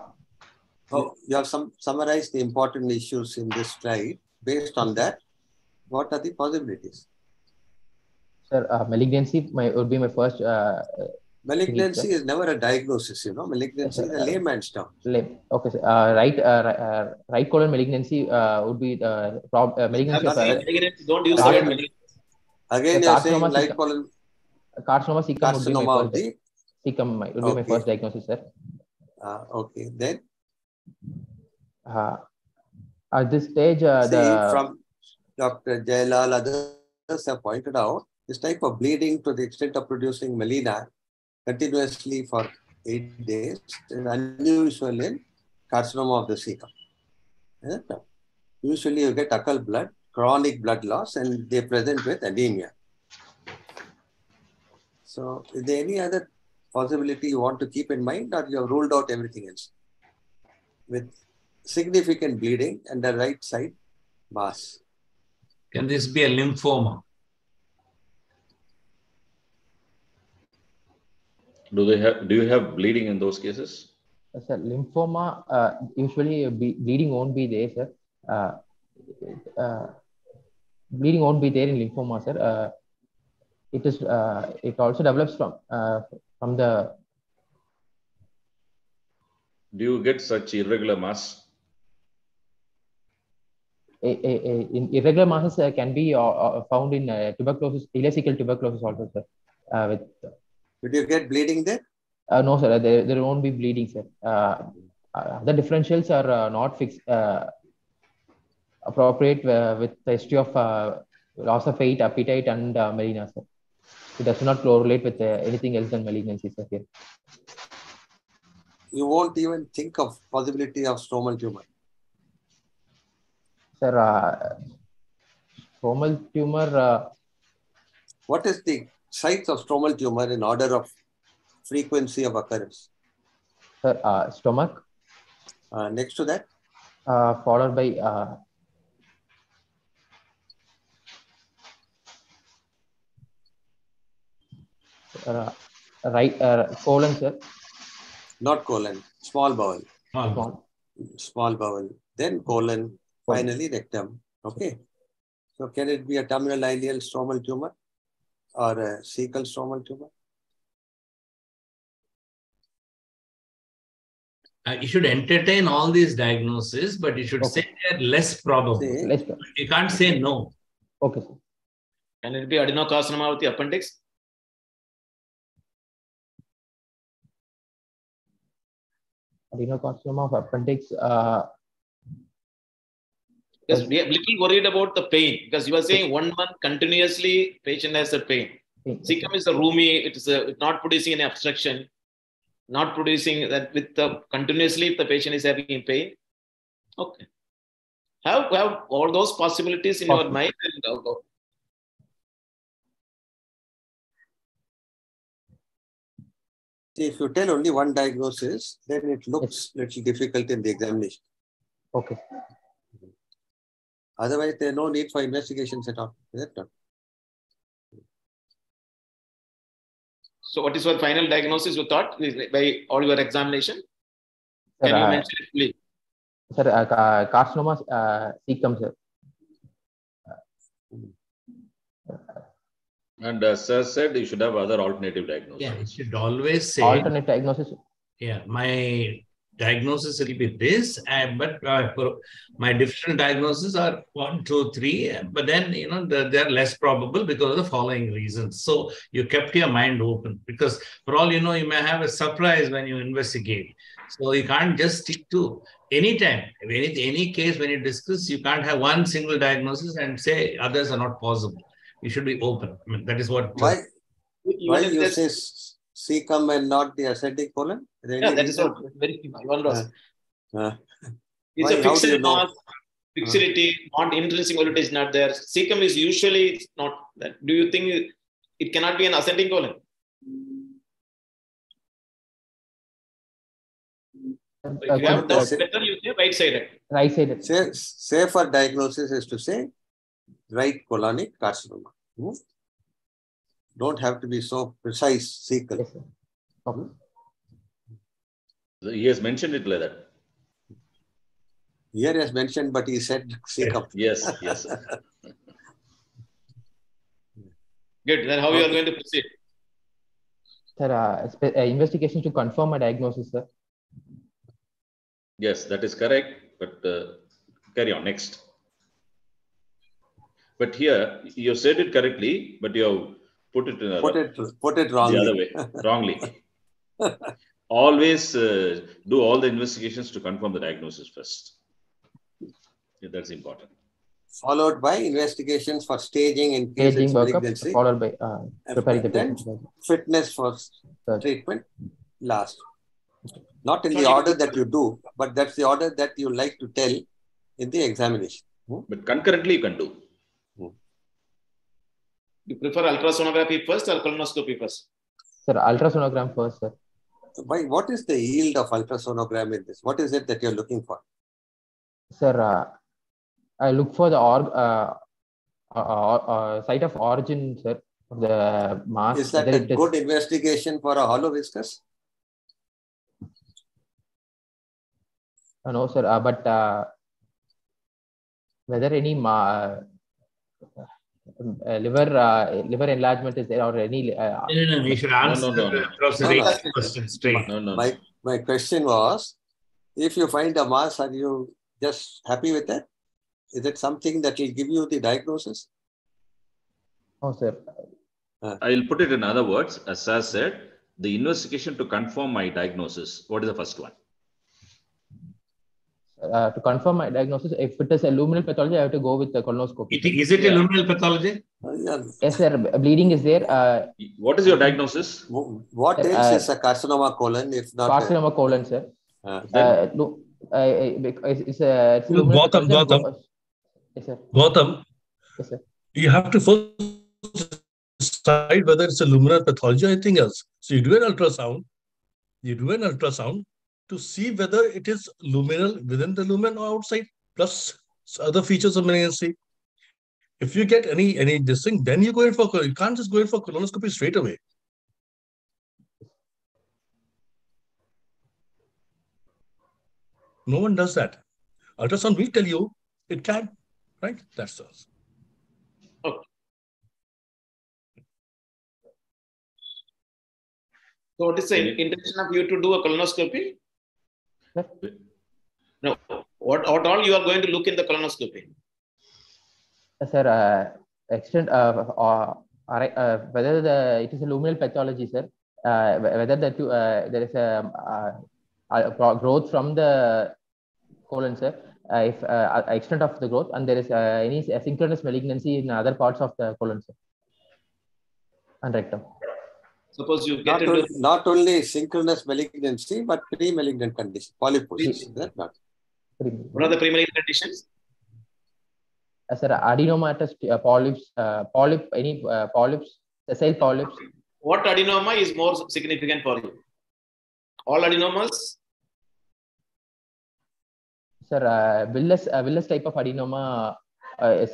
Oh, you have some summarized the important issues in this slide. Based on that, what are the possibilities? sir, uh, malignancy my, would be my first uh, Malignancy is never a diagnosis, you know. Malignancy is a layman's term. lame. Okay, sir. Uh, right, uh, uh, right colon malignancy uh, would be the prob- uh, malignancy of Nothing uh, Don't use the Carcinoma. Again, The you are saying carcinoma light colon carcinoma cecum would be my carcinoma of first. the. Cecum my- would be my first diagnosis, sir. Uh, okay, then Uh, at this stage, uh, see the from Dr. Jailal, others have pointed out this type of bleeding to the extent of producing melena continuously for eight days is unusual in carcinoma of the cecum. Usually you get occult blood, chronic blood loss, and they present with anemia. So is there any other possibility you want to keep in mind or you have ruled out everything else? With significant bleeding and the right side mass. Can this be a lymphoma? Do they have? Do you have bleeding in those cases? Sir, lymphoma, uh, usually be, bleeding won't be there, sir. Uh, uh, bleeding won't be there in lymphoma, sir. Uh, it is. Uh, it also develops from uh, from the. Do you get such irregular mass? a- a- a- in irregular masses uh, can be uh, uh, found in uh, tuberculosis, ileocecal tuberculosis also, sir. Uh, with Did you get bleeding there? uh, no, sir, there, there won't be bleeding, sir. Uh, uh, the differentials are uh, not fixed, uh, appropriate uh, with the history of uh, loss of weight, appetite, and uh, melena, sir. It does not correlate with uh, anything else than malignancy, sir. Here. You won't even think of possibility of stromal tumor. Sir, uh, stromal tumor, uh, What is the size of stromal tumor in order of frequency of occurrence? sir, uh, stomach, Uh, next to that, uh, followed by uh, uh, right uh, colon, sir. not colon, small bowel, Small. small bowel, then colon, finally rectum. Okay. So can it be a terminal ileal stromal tumor or a cecal stromal tumor? Uh, you should entertain all these diagnoses, but you should say they're less probable. See, Let's, You can't say no. okay, sir. Can it be adenocarcinoma of the appendix? Adenocarcinoma of appendix. Uh, Because we are little worried about the pain because you are saying one month continuously patient has a pain. Cecum is a roomy, it is a, not producing any obstruction, not producing that with the continuously if the patient is having pain. Okay. Have, have all those possibilities in your mind and uh, go. see, if you tell only one diagnosis, then it looks little difficult in the examination. okay. Otherwise, there's no need for investigations at all. Is it not? So what is your final diagnosis you thought by all your examination? Sir, Can you uh, mention it please? sir, uh, carcinoma uh, cecum, sir. And as sir said, you should have other alternative diagnosis. Yeah, it should always say, Alternate diagnosis. yeah, my diagnosis will be this, and but uh, for- my different diagnoses are one, two, three, but then you know the, they're less probable because of the following reasons. So you kept your mind open because for all you know, you may have a surprise when you investigate. So you can't just stick to any time, any any case when you discuss, you can't have one single diagnosis and say others are not possible. You should be open. I mean, that is what. Why, why you say s- cecum and not the ascending colon? Is Yeah, that is reason? what very Ivan was. Uh, It's Why? a How fixed you know? mass, fixity, not intrinsic mobility is not there. Cecum is usually not that. Do you think it- it cannot be an ascending colon? Uh, If you have doubt, uh, better you say right sided. right sided. say, safer diagnosis is to say right colonic carcinoma. Hmm? Don't have to be so precise cecal. Yes, sir. Okay. He has mentioned it like that. Here he has mentioned, but he said cecum. Yes, yes. Good. Then how you are going to proceed? Sir, uh, spe- uh, investigation to confirm a diagnosis, sir. Yes, that is correct. But uh, carry on. Next. But here, you said it correctly, but you have put it in a, Put it, put it wrongly. the other way, wrongly. Always uh, do all the investigations to confirm the diagnosis first. Yeah, that's important. Followed by investigations for staging in case Staging it's workup malignancy. followed by uh, and preparing the then patient. fitness for Sir. treatment last. Not in the order that you do, but that's the order that you like to tell in the examination. But concurrently, you can do. You prefer ultrasonography first or colonoscopy first? Sir, ultrasonogram first, sir. Why, what is the yield of ultrasonogram in this? What is it that you're looking for? Sir, uh, I look for the org, uh, uh, uh, uh, site of origin, sir, of the mass. Is that whether a it is- good investigation for a hollow viscous? Uh, no, sir, uh, but uh, whether any ma- liver uh, liver enlargement is there or any uh, No, no, no, you should answer no, no, no. Professor No, no. Rake's question straight. No, no. My, my question was, if you find a mass, are you just happy with that? Is it something that will give you the diagnosis? Oh, sir. I'll put it in other words. As Sir said, the investigation to confirm my diagnosis. What is the first one? Uh, to confirm my diagnosis, if it is a luminal pathology, I have to go with the colonoscopy. It, is it a luminal pathology? Uh, yeah. Yes, sir. Bleeding is there. Uh, What is your diagnosis? Wh- What Uh, is a carcinoma colon if not? a- carcinoma colon, sir. Uh, then Uh, no, it's, it's a it's a Well, luminal Gautam, pathology. Gautam. Yes, sir. Gautam, Yes, sir. you have to first decide whether it's a luminal pathology or anything else. So you do an ultrasound, you do an ultrasound to see whether it is luminal within the lumen or outside, plus other features of malignancy. If you get any any this thing, then you go in for you can't just go in for colonoscopy straight away. No one does that. Ultrasound will tell you it can, right? That's us. So what is the intention of you to do a colonoscopy? Sir? No. What, what all you are going to look in the colonoscopy? Uh, Sir, uh, extent of uh, uh, whether the it is a luminal pathology, sir. Uh, whether the uh, there is a uh, growth from the colon, sir. If extent of the growth and there is any asynchronous malignancy in other parts of the colon, sir, and rectum. Suppose you get not, into only, not only synchronous malignancy, but pre-malignant condition, polyposis. Is that not? what are the primary conditions? Uh, sir, adenomatous uh, polyps, uh, polyp, any uh, polyps, sessile polyps. What adenoma is more significant for you? All adenomas? Sir, uh, villous, uh, villous type of adenoma uh, is,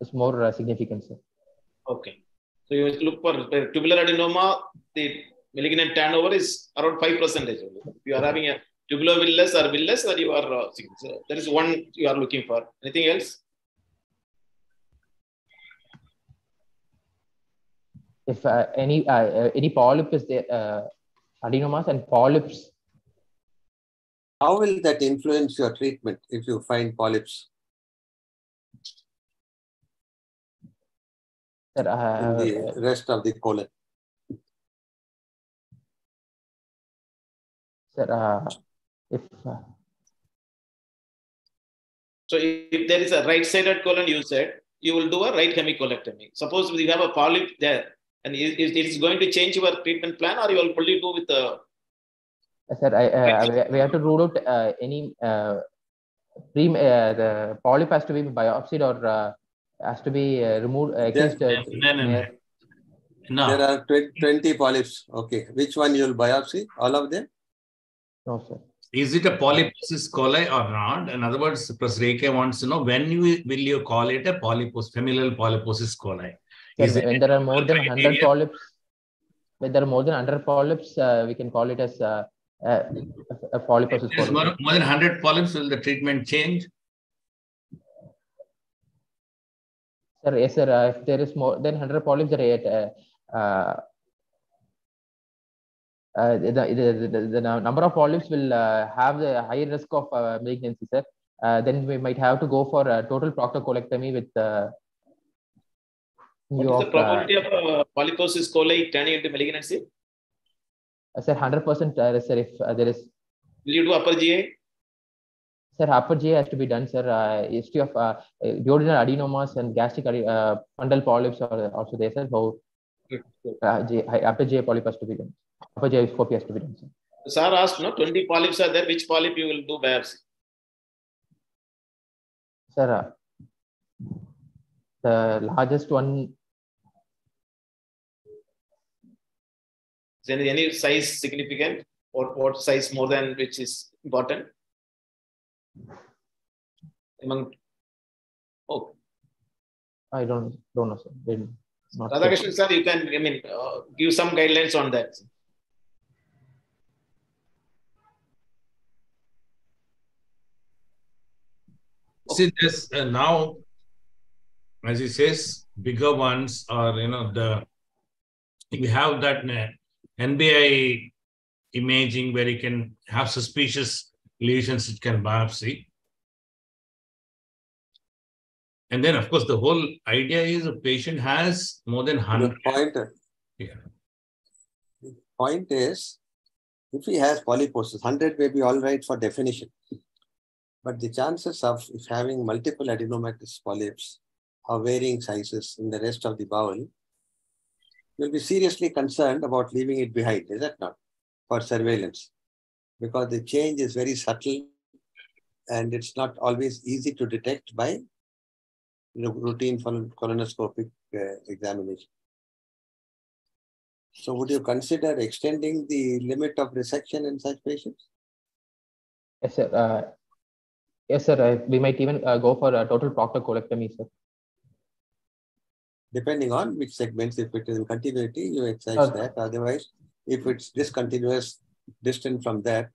is more uh, significant, sir. Okay. So you look for uh, tubular adenoma, the malignant turnover is around 5 percentage. If you are having a tubular villous or villous, or you are, uh, so there is one you are looking for. Anything else? If uh, any uh, uh, any polyp is there, uh, adenomas and polyps, How will that influence your treatment if you find polyps sir, in uh, the rest of the colon? Sir, uh, if uh, So if there is a right-sided colon, you said, you will do a right hemicolectomy. Suppose you have a polyp there, and it it is going to change your treatment plan, or you will only do with the sir, I, uh, we, we have to rule out uh, any uh, pre uh, the polyp has to be biopsied or uh, has to be uh, removed uh, against. Uh, No, no, no. No. There are 20 polyps. Okay. Which one you will biopsy? All of them? No, sir. Is it a polyposis coli or not? In other words, Professor AK wants to know when you will you call it a polypos, familial polyposis coli? It when there are more than 100 polyps, when there are more than 100 polyps, uh, we can call it as uh, uh, a polyposis there's more, more than 100 polyps, will the treatment change? Sir, yes, sir. Uh, if there is more than 100 polyps, there are, uh, uh, uh, the, the, the, the number of polyps will uh, have the higher risk of uh, malignancy, sir. Uh, then we might have to go for a total proctocolectomy with uh, what is the of, uh, probability of uh, polyposis coli turning into malignancy? uh, sir, 100% uh, sir, if uh, there is Will you do upper GI? Sir, upper GI has to be done, sir. Uh, history of uh, duodenal adenomas and gastric uh, fundal polyps are also there, sir. So, uh, G, upper GI polyp has to be done. Upper GA scopy has to be done, sir. Sir asked, no, 20 polyps are there. Which polyp you will do biopsy? Sir, uh, the largest one, Is any, any size significant? Or what size more than which is important? Among oh, I don't don't know, sir. Radhakrishnan sir, you can I mean uh, give some guidelines on that. See this uh, now, as he says, bigger ones are you know the we have that uh, NBI imaging where you can have suspicious lesions it can biopsy. And then, of course, the whole idea is a patient has more than 100. The 100. point, Yeah. the point is, if he has polyposis, 100 may be all right for definition. But the chances of if having multiple adenomatous polyps of varying sizes in the rest of the bowel, you'll be seriously concerned about leaving it behind, is that not? For surveillance. Because the change is very subtle and it's not always easy to detect by you know, routine colon- colonoscopic uh, examination. So would you consider extending the limit of resection in such patients? Yes, sir. Uh, yes, sir. We might even uh, go for a total proctocolectomy, sir. Depending on which segments, if it is in continuity, you excise Okay. that. Otherwise, if it's discontinuous, distant from that,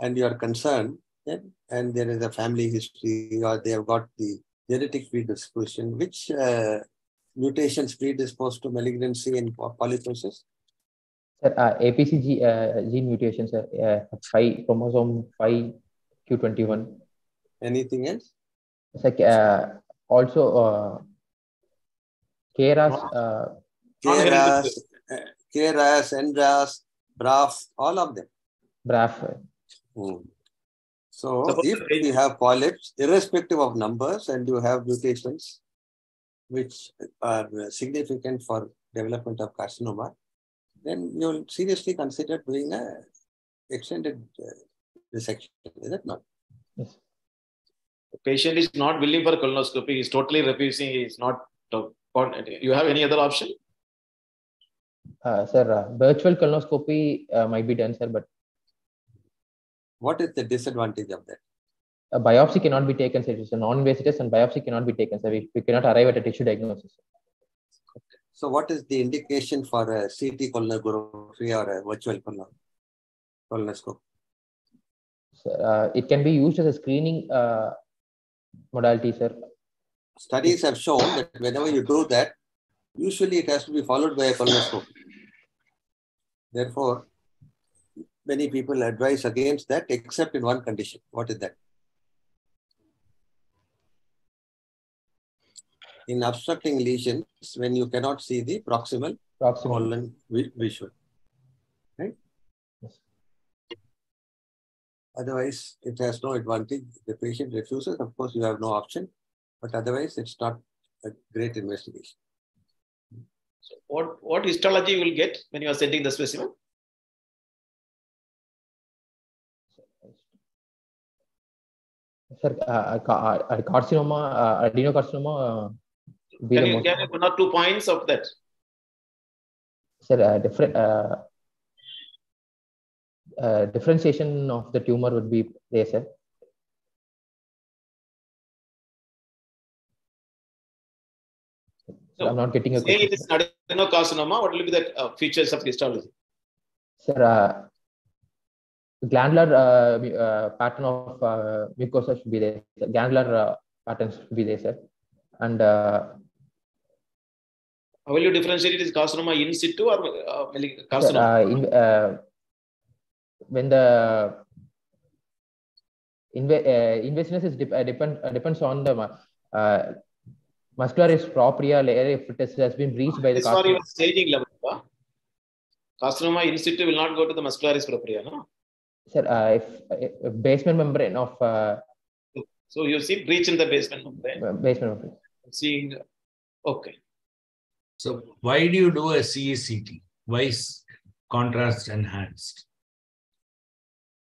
and you are concerned, then, and there is a family history or they have got the genetic predisposition, which uh, mutations predispose to malignancy and po- polyposis? Sir, uh, APC uh, gene mutation, sir. Uh, five chromosome five Q21. Anything else? It's like uh, also uh, KRAS. Uh, KRAS, uh, KRAS, NRAS, BRAF, all of them. BRAF. Hmm. So Suppose if you have polyps, irrespective of numbers, and you have mutations which are uh, significant for development of carcinoma, then you'll seriously consider doing a extended uh, resection. Is it not? Yes. The patient is not willing for colonoscopy. He's totally refusing. He's not. You have any other option? Uh, sir, uh, virtual colonoscopy uh, might be done, sir, but What is the disadvantage of that? a biopsy cannot be taken, sir. It's a non-invasive test and biopsy cannot be taken, sir. We, we cannot arrive at a tissue diagnosis. So what is the indication for a CT colonography or a virtual colon- colonoscopy? So, uh, it can be used as a screening uh, modality, sir. Studies have shown that whenever you do that, usually it has to be followed by a colonoscopy. Therefore, many people advise against that except in one condition. What is that? In obstructing lesions, when you cannot see the proximal Proximal. colon vi- visual. Right? Yes. Otherwise, it has no advantage. The patient refuses, of course, you have no option, but otherwise, it's not a great investigation. So what what histology you will get when you are sending the specimen? Sir, uh, ca- uh, carcinoma, uh, adenocarcinoma, uh, be Can you most, get one or two points of that? sir, uh, different, uh, differentiation of the tumor would be there, sir. So I'm not getting a Say question. it is adenocarcinoma. What will be the uh, features of histology? Sir, uh, glandular uh, uh, pattern of uh, mucosa should be there. Sir. Glandular uh, patterns should be there, sir. And uh, How will you differentiate it is carcinoma in situ or uh, sir, carcinoma? uh, in, when the inv- uh, invasiveness is dep- uh, depend, uh, depends on the mu- uh, muscularis propria layer if it is, has been breached by the This is for carcinoma. your staging level. huh? Carcinoma in situ will not go to the muscularis propria. No? Sir, uh, if, if basement membrane of uh, So you see breach in the basement membrane. basement membrane. Seeing, okay. So why do you do a CECT? Why is contrast enhanced?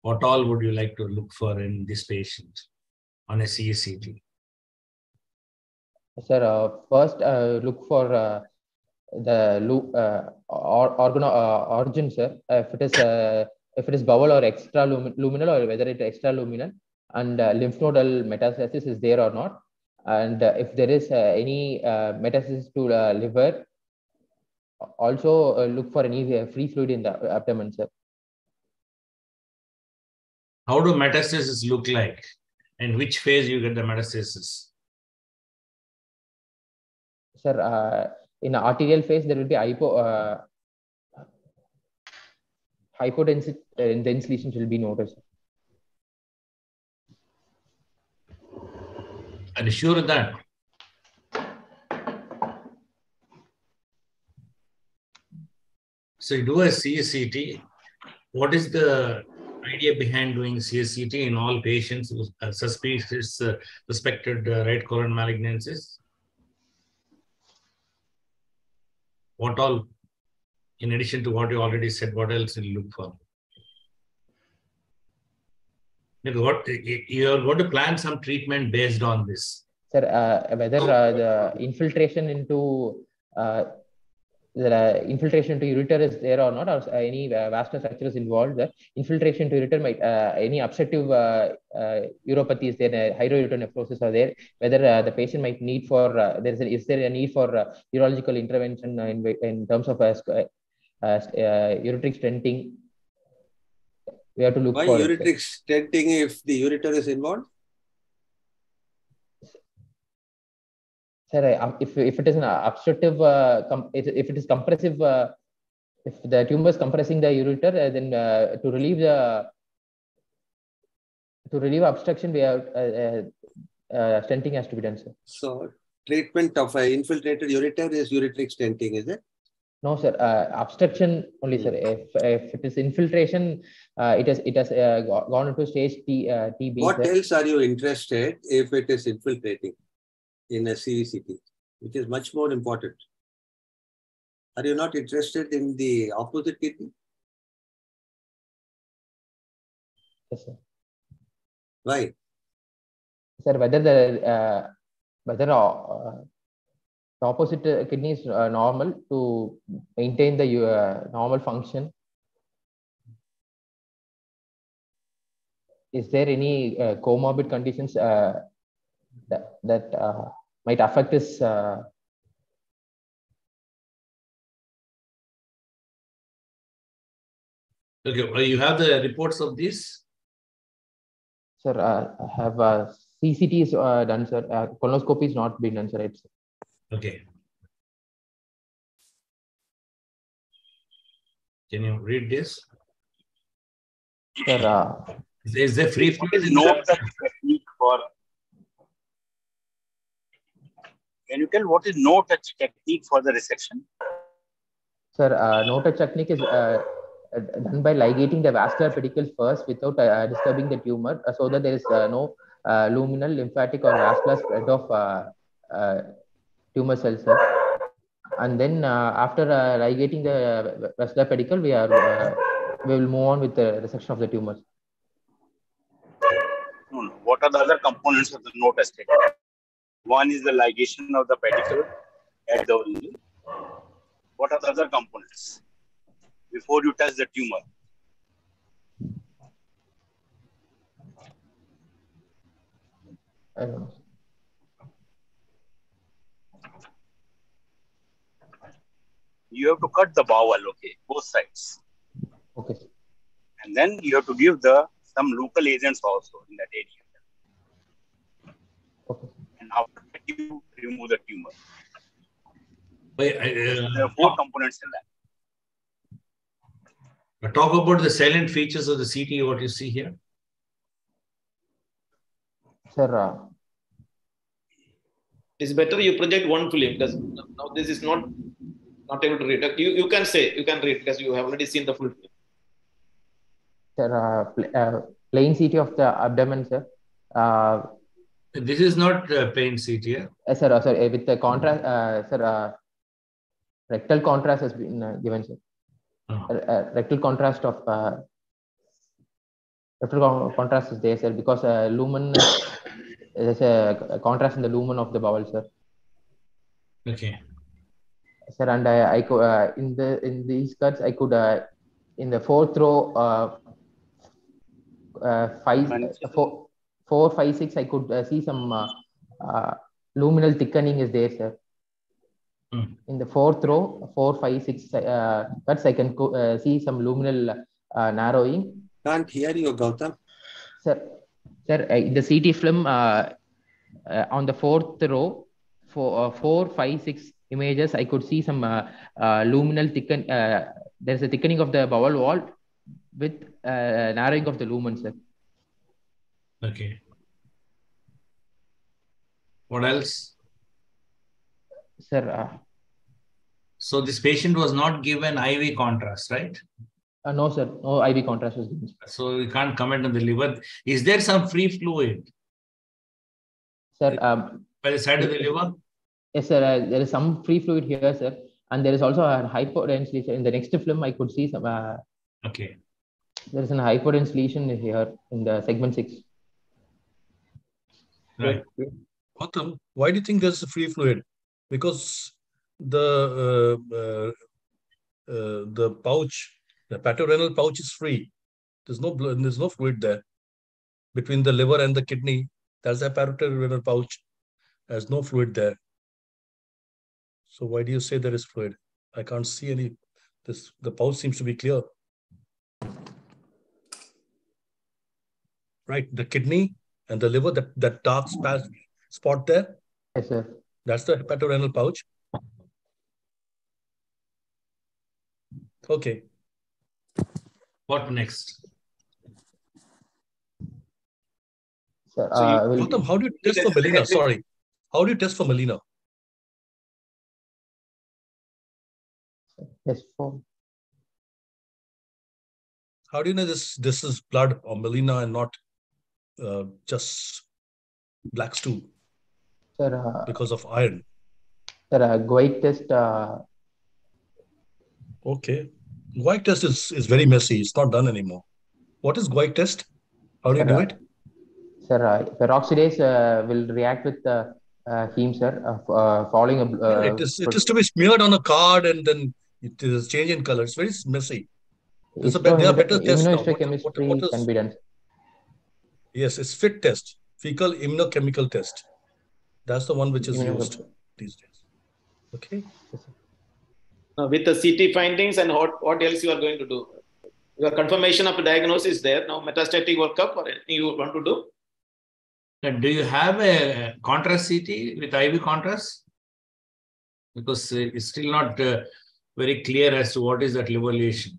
What all would you like to look for in this patient on a CECT? Sir, uh, first uh, look for uh, the uh, or, organo, uh, origin, sir. If it is uh, if it is bowel or extra lumin- luminal or whether it is extra luminal, and lymph nodal metastasis is there or not, and if there is any metastasis to liver, also look for any free fluid in the abdomen, sir. How do metastases look like? And which phase you get the metastases? Sir, uh, in the arterial phase, there will be hypo, uh, hypotensive uh, dense lesions will be noticed. Are you sure of that? So you do a CCT. What is the idea behind doing CECT in all patients with uh, suspicious, uh, suspected uh, right colon malignancies? What all, in addition to what you already said, what else will you look for? What you're going to plan some treatment based on this. Sir, uh, whether uh, the infiltration into uh, the uh, infiltration to ureter is there or not, or any uh, vascular structure is involved. The infiltration to ureter might uh, any obstructive uh, uh, uropathy is there, hydroureter are there. Whether uh, the patient might need for uh, there is a, is there a need for uh, urological intervention in in terms of uh, uh, uh, ureteric stenting. We have to look Why for ureteric stenting if the ureter is involved? Sir, I- if, if it is an obstructive, uh, if it is compressive, uh, if the tumor is compressing the ureter, uh, then uh, to relieve the to relieve obstruction, we have uh, uh, uh, stenting has to be done, sir. So treatment of an infiltrated ureter is ureteric stenting, is it? No, sir. Uh, obstruction only, sir. If, if it is infiltration, uh, it has it has uh, gone into stage T uh, TB. What sir. else are you interested if it is infiltrating in a CECT, which is much more important? Are you not interested in the opposite kidney? Yes, sir. Why? Sir, whether the uh, whether uh, the opposite kidney is uh, normal to maintain the uh, normal function. Is there any uh, comorbid conditions uh, that that uh, might affect this? Uh, Okay, you have the reports of this? sir, uh, have uh, CCT is uh, done, sir. Uh, colonoscopy is not been done, sir. It's Okay. Can you read this? sir. Uh, Is, is there free What is note the technique for? Can you tell what is no touch technique for the resection? Sir, uh, no touch technique is uh, uh, done by ligating the vascular pedicle first without uh, disturbing the tumor uh, so that there is uh, no uh, luminal, lymphatic, or vascular spread of uh, uh, tumor cells. Sir. And then uh, after uh, ligating the vascular pedicle, we are uh, we will move on with the resection of the. No, no. What are the other components of the no touch technique? One is the ligation of the pedicle at the origin. What are the other components before you touch the tumor? I don't know. You have to cut the bowel, okay, both sides. Okay. And then you have to give the some local agents also in that area. Okay. And after that, you remove the tumor. Wait, I, There uh, are four components in that. uh, talk about the salient features of the CT, what you see here. Sir, uh, It's better you project one film because now this is not not able to read. You, you can say, you can read because you have already seen the full film. sir, uh, pl- uh, plain CT of the abdomen, sir. Uh, This is not uh, plain CT. Yeah? uh, sir, uh, sorry, uh, with the contrast, uh, sir, uh, rectal contrast has been uh, given, sir. Oh. Uh, uh, rectal contrast of uh, rectal con- contrast is there, sir, because uh, lumen there's a contrast in the lumen of the bowel, sir. Okay. Sir, and I, I could uh, in the in these cuts I could uh, in the fourth row uh, uh, five uh, four, four five six I could uh, see some uh, uh, luminal thickening is there, sir. Hmm. In the fourth row, four five six uh, cuts I can co- uh, see some luminal uh, narrowing. Can't hear you, Gautam. Sir, sir, uh, the CT film uh, uh, on the fourth row, for uh, four, five, six images, I could see some uh, uh, luminal thicken. Uh, there's a thickening of the bowel wall with uh, narrowing of the lumen, sir. Okay. What else? Sir, uh, So this patient was not given IV contrast, right? Uh, no, sir. No IV contrast was given. So we can't comment on the liver. Is there some free fluid Sir, um, by the side of the liver? yes, sir. Uh, there is some free fluid here, sir. And there is also a hypodense lesion. In the next film, I could see some. Uh, Okay. there is an hypodense lesion here in the segment six. Right. Gautam, why do you think there's a free fluid? Because the uh, uh, uh, the pouch, the hepatorenal pouch is free. There's no blood, there's no fluid there between the liver and the kidney. There's a hepatorenal pouch. There's no fluid there. So why do you say there is fluid? I can't see any. This the pouch seems to be clear. Right, the kidney and the liver, that that dark spot spot there, Yes, sir. that's the hepatorenal pouch. Okay. What next? Sir, So uh, will- Gautam, how do you test for melena? Sorry. How do you test for melena? yes, for How do you know this this is blood or melena and not uh, just black stool sir, uh, because of iron? sir, uh, Guaiac test. Uh, Okay. Guaiac test is, is very messy. It's not done anymore. What is Guaiac test? How do you do it? Sir, uh, peroxidase uh, will react with the uh, heme, sir, uh, uh, following a. Uh, it is it is to be smeared on a card and then it is change in color. It's very messy. There's a there are better tests. What- Immunohistochemistry what is- can be done. Yes, it's FIT test, fecal immunochemical test. That's the one which is Immunochemical. used these days. Okay. Uh, with the CT findings and what, what else you are going to do? Your confirmation of the diagnosis is there. Now metastatic workup or anything you want to do? And do you have a contrast CT with IV contrast? Because uh, it's still not uh, very clear as to what is that liver lesion.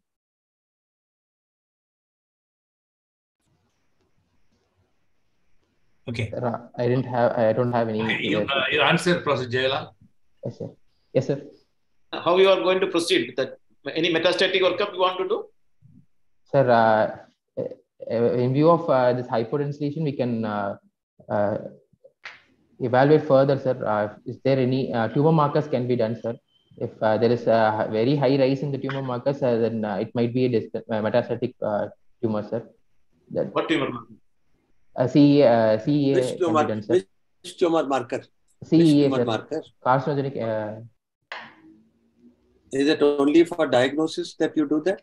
Okay. Sir, I didn't have. I don't have any. You, uh, you answer, Professor Jayala. Yes, sir. Yes, sir. How you are going to proceed with that? Any metastatic workup you want to do? Sir, uh, uh, in view of uh, this hypodense we can uh, uh, evaluate further, sir. Uh, is there any uh, tumor markers can be done, sir? If uh, there is a very high rise in the tumor markers, uh, then uh, it might be a dis- metastatic uh, tumor, sir. That, What tumor? Uh, CEA, uh, CEA Which tumor, which tumor marker? Which CEA, tumor sir. marker? Carcinogenic. Uh, Is it only for diagnosis that you do that?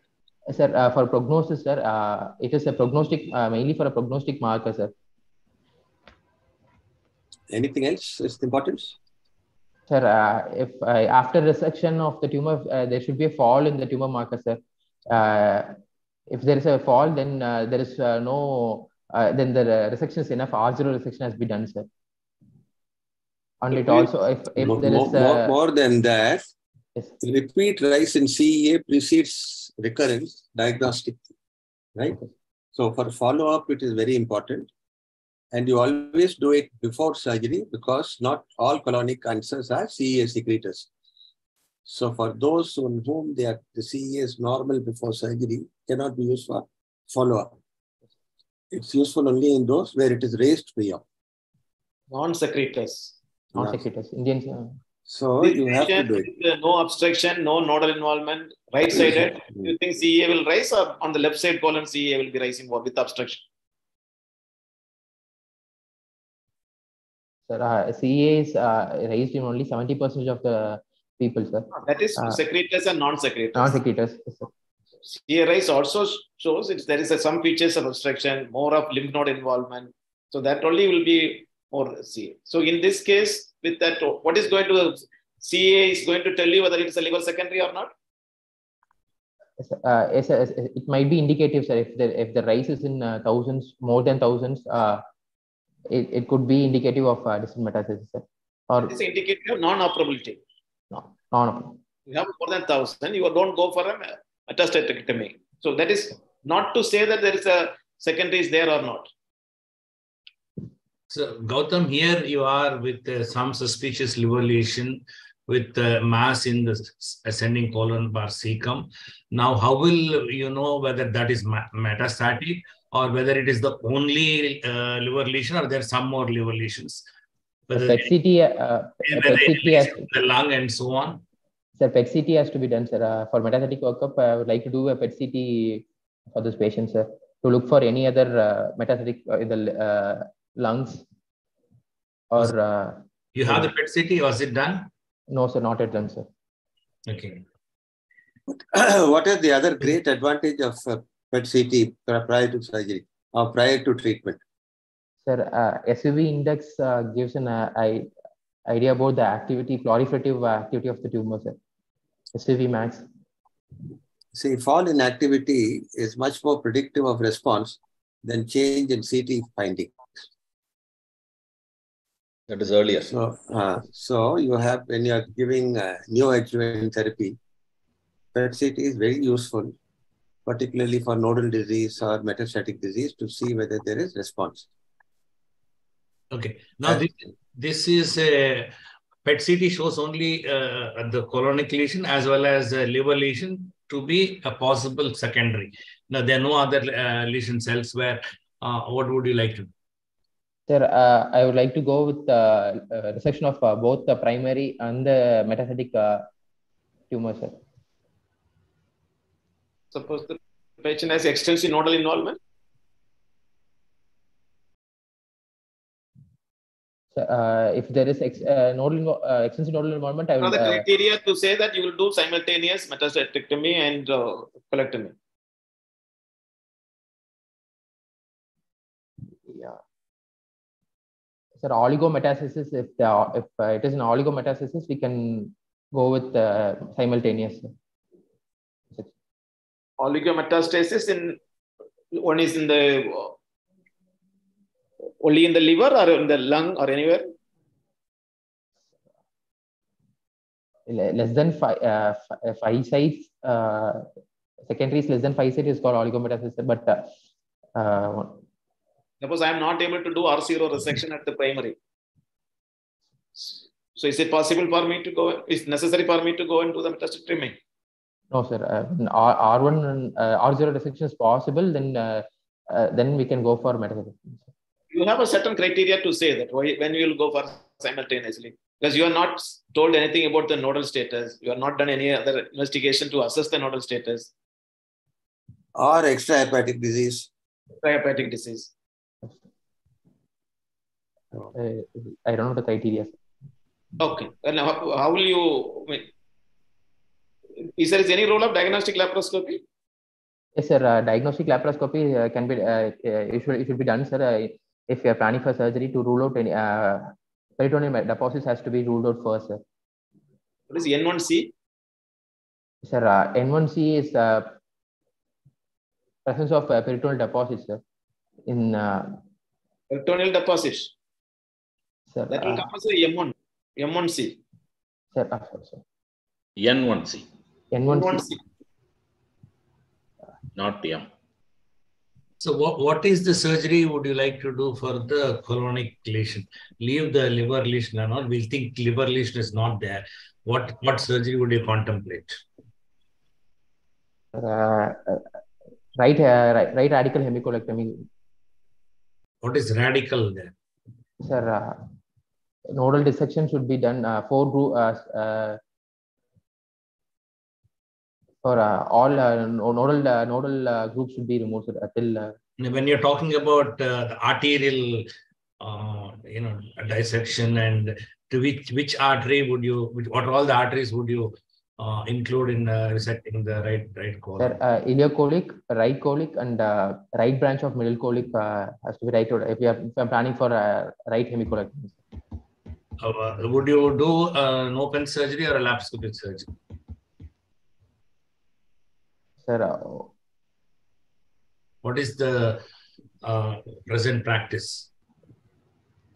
Sir, uh, for prognosis, sir, uh, it is a prognostic, uh, mainly for a prognostic marker, sir. Anything else is important? Sir, uh, if uh, after resection of the tumor, uh, there should be a fall in the tumor marker, sir. Uh, if there is a fall, then uh, there is uh, no, uh, then the resection is enough. R0 resection has been done, sir. And it also, if, if more, there is, more, more, uh, more than that, yes, repeat rise in CEA precedes recurrence diagnostic, right? So for follow-up, it is very important. And you always do it before surgery because not all colonic cancers are CEA secretors. So for those on whom they are, the CEA is normal before surgery, cannot be used for follow-up. It's useful only in those where it is raised pre-op. Non-secretors. non-secretors, Indians. Uh, So This you have to do it. uh, no obstruction, no nodal involvement, right-sided. Do you think CEA will rise or on the left side colon CEA will be rising more with obstruction? sir, uh, CEA is uh, raised in only 70% of the people, sir. That is Uh, secretors and non-secretors. Non-secretors, sir. CA rise also shows it, there is a, some features of obstruction, more of lymph node involvement. So that only will be more CA. So in this case, with that, what is going to CA is going to tell you whether it is a liver secondary or not? Uh, yes, sir, yes, it might be indicative, sir. If the if the rise is in uh, thousands, more than thousands, uh, it, it could be indicative of uh, distant metastasis, sir. Or It is indicative of non-operability. no, no, You have more than thousand, you don't go for a metastatectomy. So that is not to say that there is a secondary is there or not. So, Gautam, here you are with uh, some suspicious liver lesion. with uh, mass in the ascending colon bar cecum. Now, how will you know whether that is metastatic or whether it is the only uh, liver lesion or there are some more liver lesions? Whether PET it- CT, uh, whether PET it CT has, the lung and so on. Sir, PET CT has to be done, sir. Uh, for metastatic workup, I would like to do a PET CT for this patient, sir, to look for any other uh, metastatic uh, in the uh, lungs or uh, You have the PET CT, was it done? no, sir, not yet done, sir. Okay. what is the other great advantage of uh, PET CT prior to surgery or prior to treatment? Sir, uh, SUV index uh, gives an uh, I, idea about the activity, proliferative activity of the tumor, sir. SUV max. See, fall in activity is much more predictive of response than change in CT finding. That is earlier. So, uh, so you have when you are giving uh, neoadjuvant therapy, PET CT is very useful, particularly for nodal disease or metastatic disease to see whether there is response. Okay. Now, And- this, this is a PET CT shows only uh, the colonic lesion as well as uh, liver lesion to be a possible secondary. Now, there are no other uh, lesions elsewhere. Uh, what would you like to do? Sir, uh, I would like to go with uh, uh, resection of uh, both the primary and the metastatic uh, tumor, sir. Suppose the patient has extensive nodal involvement. Uh, if there is ex, uh, nodal, uh, extensive nodal involvement, I will. Another Uh, criteria to say that you will do simultaneous metastatectomy and uh, colectomy. yeah. Sir, oligometastasis, if, the, if it is an oligometastasis, we can go with uh, simultaneous. Oligometastasis in one is in the only in the liver or in the lung or anywhere. Less than five, uh, uh, five sites, uh, secondary is less than five sites is called oligometastasis, but uh, uh, Suppose I am not able to do R0 resection at the primary. So is it possible for me to go? Is necessary for me to go into the metastatic No, sir. Uh, R, R1 and uh, R0 resection is possible, then uh, uh, then we can go for metastasis. You have a certain criteria to say that when you will go for simultaneously. Because you are not told anything about the nodal status. You have not done any other investigation to assess the nodal status, Or extrahepatic disease. hepatic disease. Uh, I don't know the criteria. Okay. And how, how will you? I mean, is there any role of diagnostic laparoscopy? Yes, sir. Uh, diagnostic laparoscopy uh, can be uh, uh, it should it should be done, sir. If you are planning for surgery to rule out any uh, peritoneal deposits has to be ruled out first, sir. What is N1C? Sir, uh, N1C is uh, presence of uh, peritoneal deposits, sir. In uh, Peritoneal deposits. sir, That will uh, come as a M1, M1C. sir, uh, sorry, sir. N1C, N1C. N1C. not M. So, what, what is the surgery would you like to do for the colonic lesion? Leave the liver lesion or not? We'll think liver lesion is not there. What what surgery would you contemplate? Uh, uh, right, uh, right, right radical hemicolectomy, What is radical there? sir. Uh, nodal dissection should be done uh, four group uh, uh, all uh, no- nodal uh, nodal uh, groups should be removed until uh, when you're talking about uh, the arterial uh, you know dissection and to which which artery would you which, what all the arteries would you uh, include in uh, resecting the right right colon Sir, iliocolic, right colic, and uh, right branch of middle colic uh, has to be right. If you are, if I'm planning for uh, right hemicolectomy, uh, would you do uh, an open surgery or a laparoscopic surgery sir. Uh, what is the uh, present practice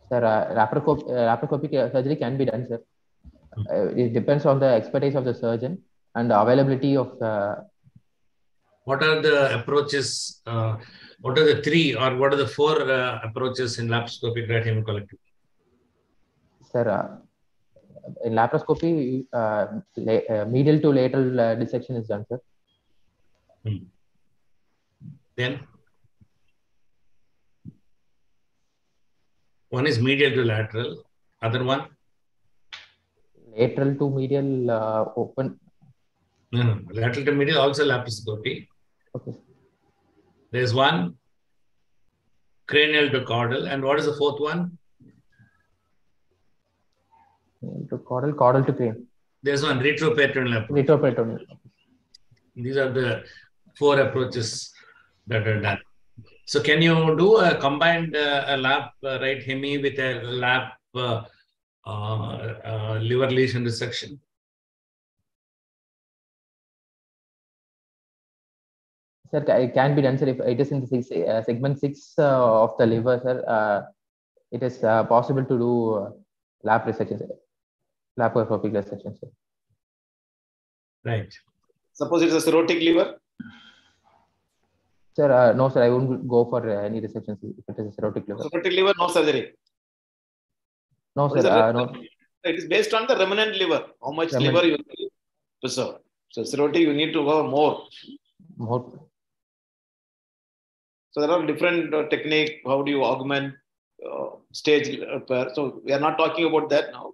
sir, uh, laparoscopic, uh, laparoscopic uh, surgery can be done, sir. Uh, it depends on the expertise of the surgeon and the availability of the. what are the approaches uh, what are the three or what are the four uh, approaches in laparoscopic right hemicolectomy Sir, uh, in laparoscopy, la- uh, medial to lateral uh, dissection is done, sir. Then one is medial to lateral, other one Lateral to medial uh, open. no, no, lateral to medial also laparoscopy. Okay. There's one cranial to caudal, and what is the fourth one? To caudal, caudal to crane. There's one retroperitoneal. Retroperitoneal. These are the four approaches that are done. So can you do a combined uh, a lap uh, right hemi with a lap uh, uh, uh, liver lesion resection? Sir, ca- it can be done, sir, if it is in the six, uh, segment six uh, of the liver, sir. Uh, it is uh, possible to do uh, lap resection, sir. Laparoscopic resection, sir. Right. Suppose it's a cirrhotic liver. Sir, uh, no, sir, I won't go for uh, any resection if it is cirrhotic liver. Cirrhotic liver, no surgery. No, sir, uh, no. It is based on the remnant liver. How much Remnant. liver you preserve. So cirrhotic, you need to go more. More, So there are different uh, technique. How do you augment uh, stage repair? So we are not talking about that now.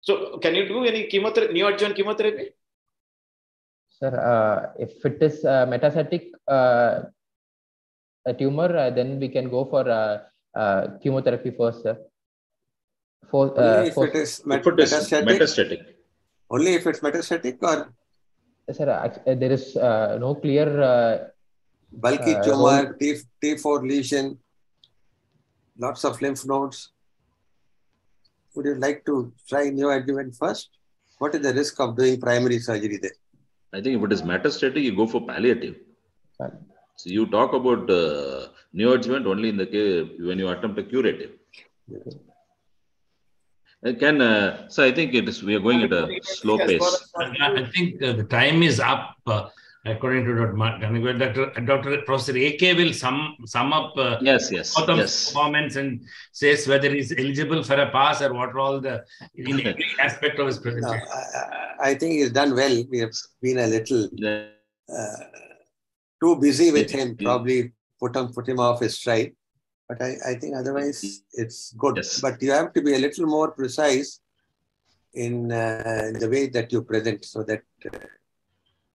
So can you do any chemotherapy, neoadjuvant chemotherapy? Sir, uh, if it is uh, metastatic uh, a tumor, uh, then we can go for uh, uh, chemotherapy first, sir. For, uh, Only if for, it is met- If it is metastatic, metastatic, only if it's metastatic or sir, uh, there is uh, no clear uh, bulky Uh, tumor, T, T4 lesion, lots of lymph nodes. Would you like to try neoadjuvant first? What is the risk of doing primary surgery there? I think if it is metastatic, you go for palliative. Right. So you talk about uh, neoadjuvant only in the case when you attempt a curative. Uh, Can uh, so I think it is we are going at a slow pace. I I think uh, the time is up. Uh, according to Dr. Ma- Dr. Dr. Professor AK will sum sum up uh, Yes, yes, Gautam's yes. performance and says whether he's eligible for a pass or what are all the in every aspect of his presentation. I, I- I think he's done well. We have been a little uh, too busy with him, probably put him, put him off his stride. But I, I think otherwise it's good. Yes. But you have to be a little more precise in uh, the way that you present so that uh,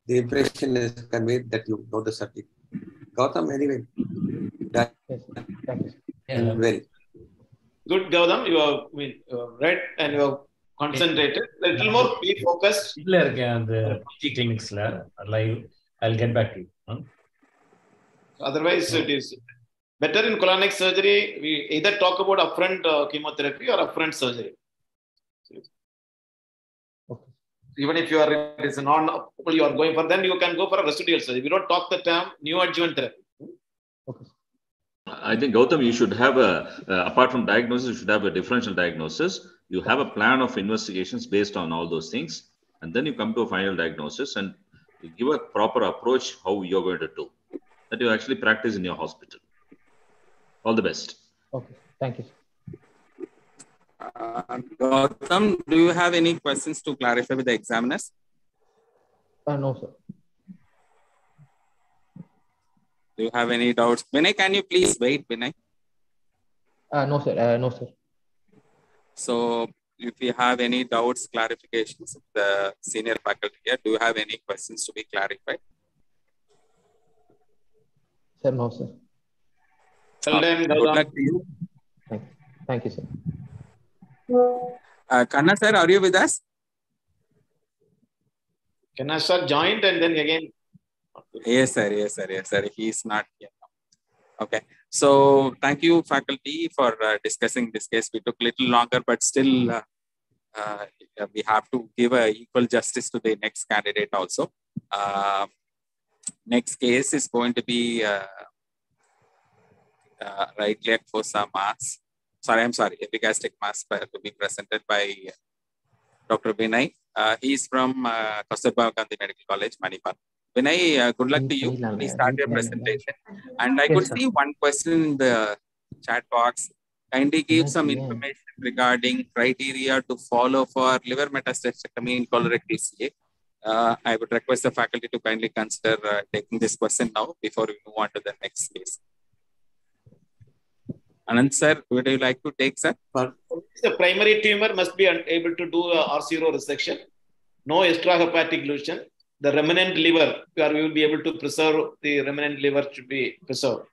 the impression is conveyed that you know the subject. Gautam, anyway, done yes, sir. Thank you. sir. Yeah. well. Good, Gautam. You have, I mean, you have read and you have concentrated. A little more be focused. இதுல இருக்கேன் அந்த PG கிளினிக்ஸ்ல live I'll get back to you. huh? Otherwise, it is better in colonic surgery. We either talk about upfront uh, chemotherapy or upfront surgery. Even if you are it is a non you are going for, then you can go for a residual surgery. We don't talk the term neoadjuvant therapy. Okay. I think Gautam, you should have a uh, apart from diagnosis, you should have a differential diagnosis. You have a plan of investigations based on all those things, and then you come to a final diagnosis and you give a proper approach how you're going to do that. You actually practice in your hospital. All the best. Okay. Thank you. Sir. Uh, Gautam, do you have any questions to clarify with the examiners? Uh, no, sir. Do you have any doubts? Vinay, can you please wait, Vinay? Uh, no, sir. Uh, no, sir. So if you have any doubts, clarifications, the senior faculty here, do you have any questions to be clarified? Sir, no, sir. Well done, Good luck to you. Thank, you, thank you, sir. Uh, Kanna sir, are you with us? Can I start joint and then again? Yes, sir. Yes, sir. Yes, sir. He is not here. Okay. So thank you, faculty, for uh, discussing this case. We took little longer, but still, uh, uh, we have to give a equal justice to the next candidate also. Uh, next case is going to be uh, uh, right leg for some mass. Sorry, I'm sorry, epigastric mass to be presented by Dr. Vinay. Uh, he's from uh, Kasturba Gandhi Medical College, Manipal. Vinay, uh, good luck to you. Please start your presentation. And I could see one question in the chat box. kindly give some information regarding criteria to follow for liver metastasiectomy in colorectal CA. Uh, I would request the faculty to kindly consider uh, taking this question now before we move on to the next case. Anand sir, would you like to take sir? The primary tumor must be able to do a R0 resection. No extrahepatic lesion. The remnant liver, you will be able to preserve the remnant liver should be preserved.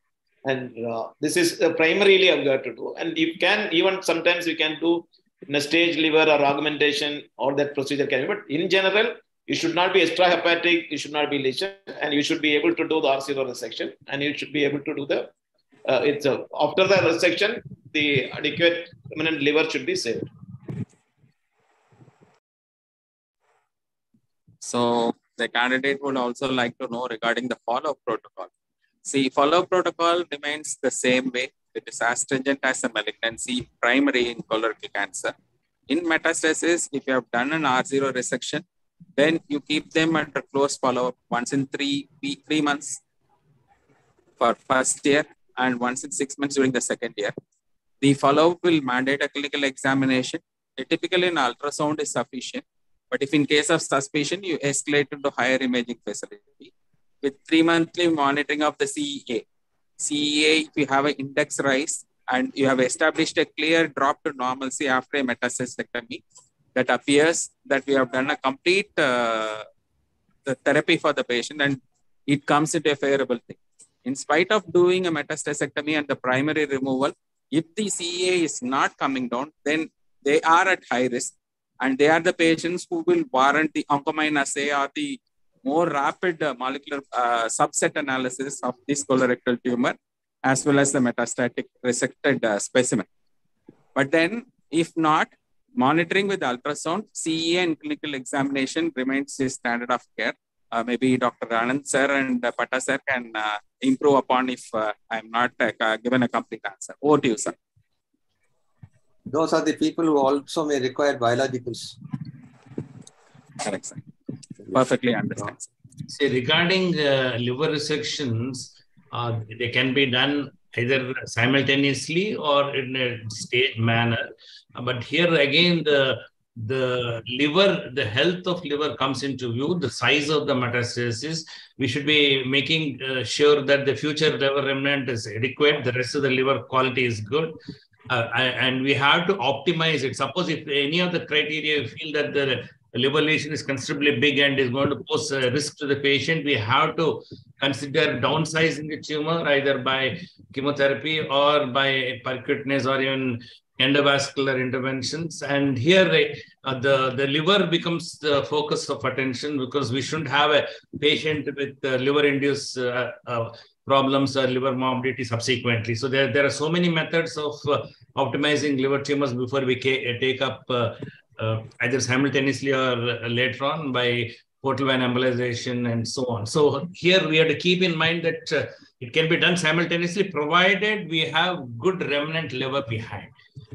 And uh, this is uh, primarily we have to do. And you can even sometimes you can do in a stage liver or augmentation or that procedure can be. But in general, you should not be extrahepatic, you should not be lesion, and you should be able to do the R0 resection, and you should be able to do the uh, it's a, after the resection, the adequate remnant liver should be saved. So the candidate would also like to know regarding the follow-up protocol. See, follow-up protocol remains the same way. It is as stringent as a malignancy primary in colorectal cancer. In metastasis, if you have done an R0 resection, then you keep them under close follow-up once in three three months for first year and once in six months during the second year. The follow-up will mandate a clinical examination. Typically, an ultrasound is sufficient. But if in case of suspicion, you escalate to higher imaging facility with three monthly monitoring of the CEA. CEA, if you have an index rise and you have established a clear drop to normalcy after a metastasectomy, that appears that we have done a complete uh, the therapy for the patient and it comes into a favorable thing. In spite of doing a metastasectomy and the primary removal, if the CEA is not coming down, then they are at high risk and they are the patients who will warrant the oncomine assay or the more rapid uh, molecular uh, subset analysis of this colorectal tumor as well as the metastatic resected uh, specimen. But then, if not, monitoring with ultrasound, CEA and clinical examination remains the standard of care. Uh, maybe Dr. Anand sir and uh, Pata sir can uh, improve upon if uh, I'm not uh, given a complete answer. Over to you, sir. Those are the people who also may require biologicals. Correct, sir. Perfectly understand. sir. See, regarding uh, liver resections, uh, they can be done either simultaneously or in a stage manner. Uh, But here again, the the liver, the health of liver comes into view, the size of the metastasis. We should be making uh, sure that the future liver remnant is adequate, the rest of the liver quality is good. Uh, and we have to optimize it. Suppose if any of the criteria you feel that the liver lesion is considerably big and is going to pose a risk to the patient, we have to consider downsizing the tumor either by chemotherapy or by percutaneous or even endovascular interventions. And here uh, the, the liver becomes the focus of attention because we shouldn't have a patient with uh, liver-induced uh, uh, problems or liver morbidity subsequently. So there, there are so many methods of uh, optimizing liver tumors before we take up uh, either simultaneously or later on by portal vein embolization and so on. So here we have to keep in mind that uh, it can be done simultaneously provided we have good remnant liver behind.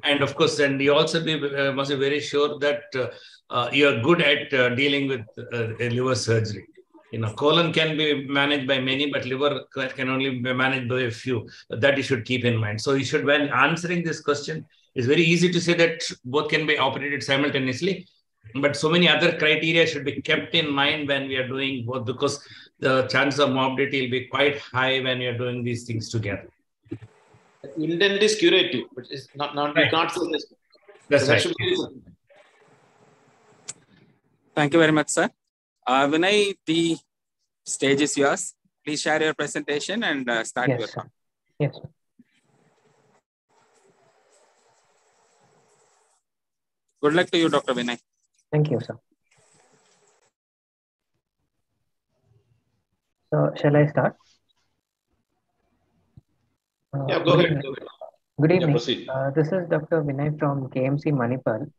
And of course, then you also be, uh, must be very sure that uh, uh, you are good at uh, dealing with uh, liver surgery. You know, colon can be managed by many, but liver can only be managed by a few. That you should keep in mind. So you should, when answering this question, it's very easy to say that both can be operated simultaneously but so many other criteria should be kept in mind when we are doing both because the chance of morbidity will be quite high when you are doing these things together. Intent is curative, but it's not not Right. not so this. That's That right. Thank you very much, sir. Uh, Vinay, the stage is yours. Please share your presentation and uh, start Yes, your sir. talk. Yes. sir. Good luck to you, Dr. Vinay. Thank you, sir. So, shall I start? Uh, Yeah, go good ahead. go ahead. Good evening. proceed. Uh, this is Dr. Vinay from KMC Manipal.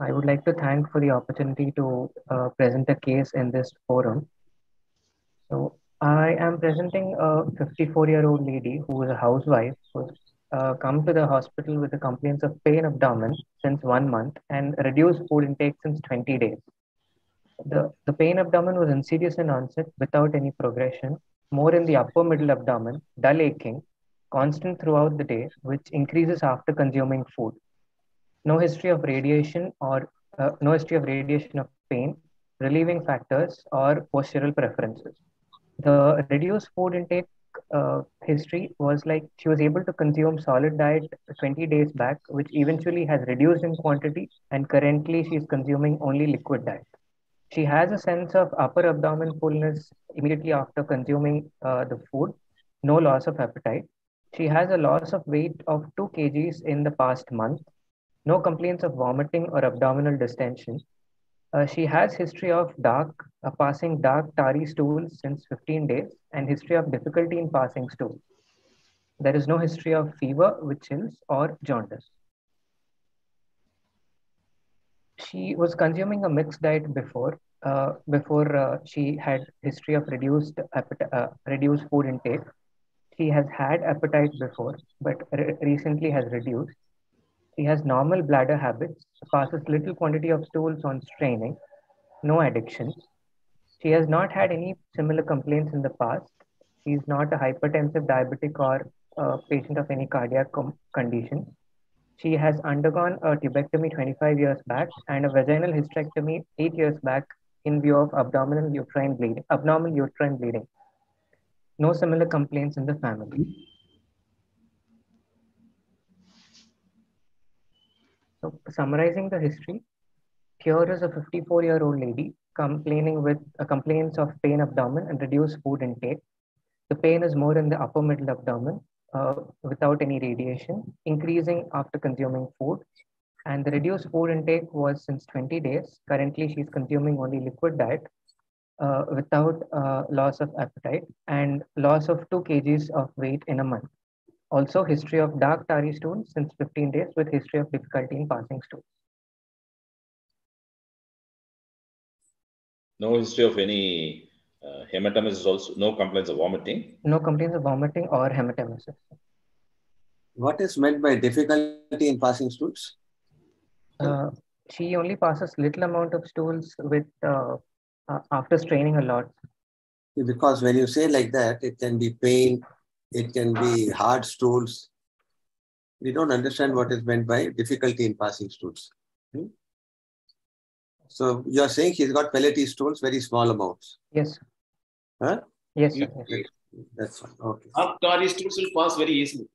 I would like to thank for the opportunity to uh, present a case in this forum. So I am presenting a 54-year-old lady who is a housewife who's uh, come to the hospital with the complaints of pain of abdomen since one month and reduced food intake since 20 days. The, the pain of abdomen was insidious in onset without any progression, more in the upper middle abdomen, dull aching, constant throughout the day, which increases after consuming food. No history of radiation or uh, no history of radiation of pain, relieving factors, or postural preferences. The reduced food intake uh, history was like she was able to consume solid diet 20 days back, which eventually has reduced in quantity, and currently she's consuming only liquid diet. She has a sense of upper abdomen fullness immediately after consuming uh, the food, no loss of appetite. She has a loss of weight of 2 kgs in the past month, no complaints of vomiting or abdominal distension. Uh, she has history of dark, uh, passing dark tarry stools since 15 days and history of difficulty in passing stools. There is no history of fever with chills or jaundice. She was consuming a mixed diet before, uh, before uh, she had history of reduced, uh, reduced food intake. She has had appetite before, but re recently has reduced. She has normal bladder habits, passes little quantity of stools on straining, no addictions. She has not had any similar complaints in the past. She is not a hypertensive diabetic or a patient of any cardiac condition. She has undergone a tubectomy 25 years back and a vaginal hysterectomy 8 years back in view of abdominal uterine bleeding, abnormal uterine bleeding. No similar complaints in the family. So summarizing the history, here is a 54 year old lady complaining with uh, complaints of pain abdomen and reduced food intake. The pain is more in the upper middle abdomen uh, without any radiation, increasing after consuming food. And the reduced food intake was since 20 days. Currently, she's consuming only liquid diet uh, without uh, loss of appetite and loss of 2 kgs of weight in a month. Also, history of dark tarry stools since 15 days with history of difficulty in passing stools. No history of any uh, hematemesis also, no complaints of vomiting? No complaints of vomiting or hematemesis. What is meant by difficulty in passing stools? Uh, she only passes little amount of stools with uh, uh, after straining a lot. Because when you say like that, it can be pain, it can be hard stools. We don't understand what is meant by difficulty in passing stools. Hmm? So you're saying he's got pellety stones, very small amounts. Yes. Huh? Yes. Sir. yes. That's fine. Okay. Half tarry stools will pass very easily.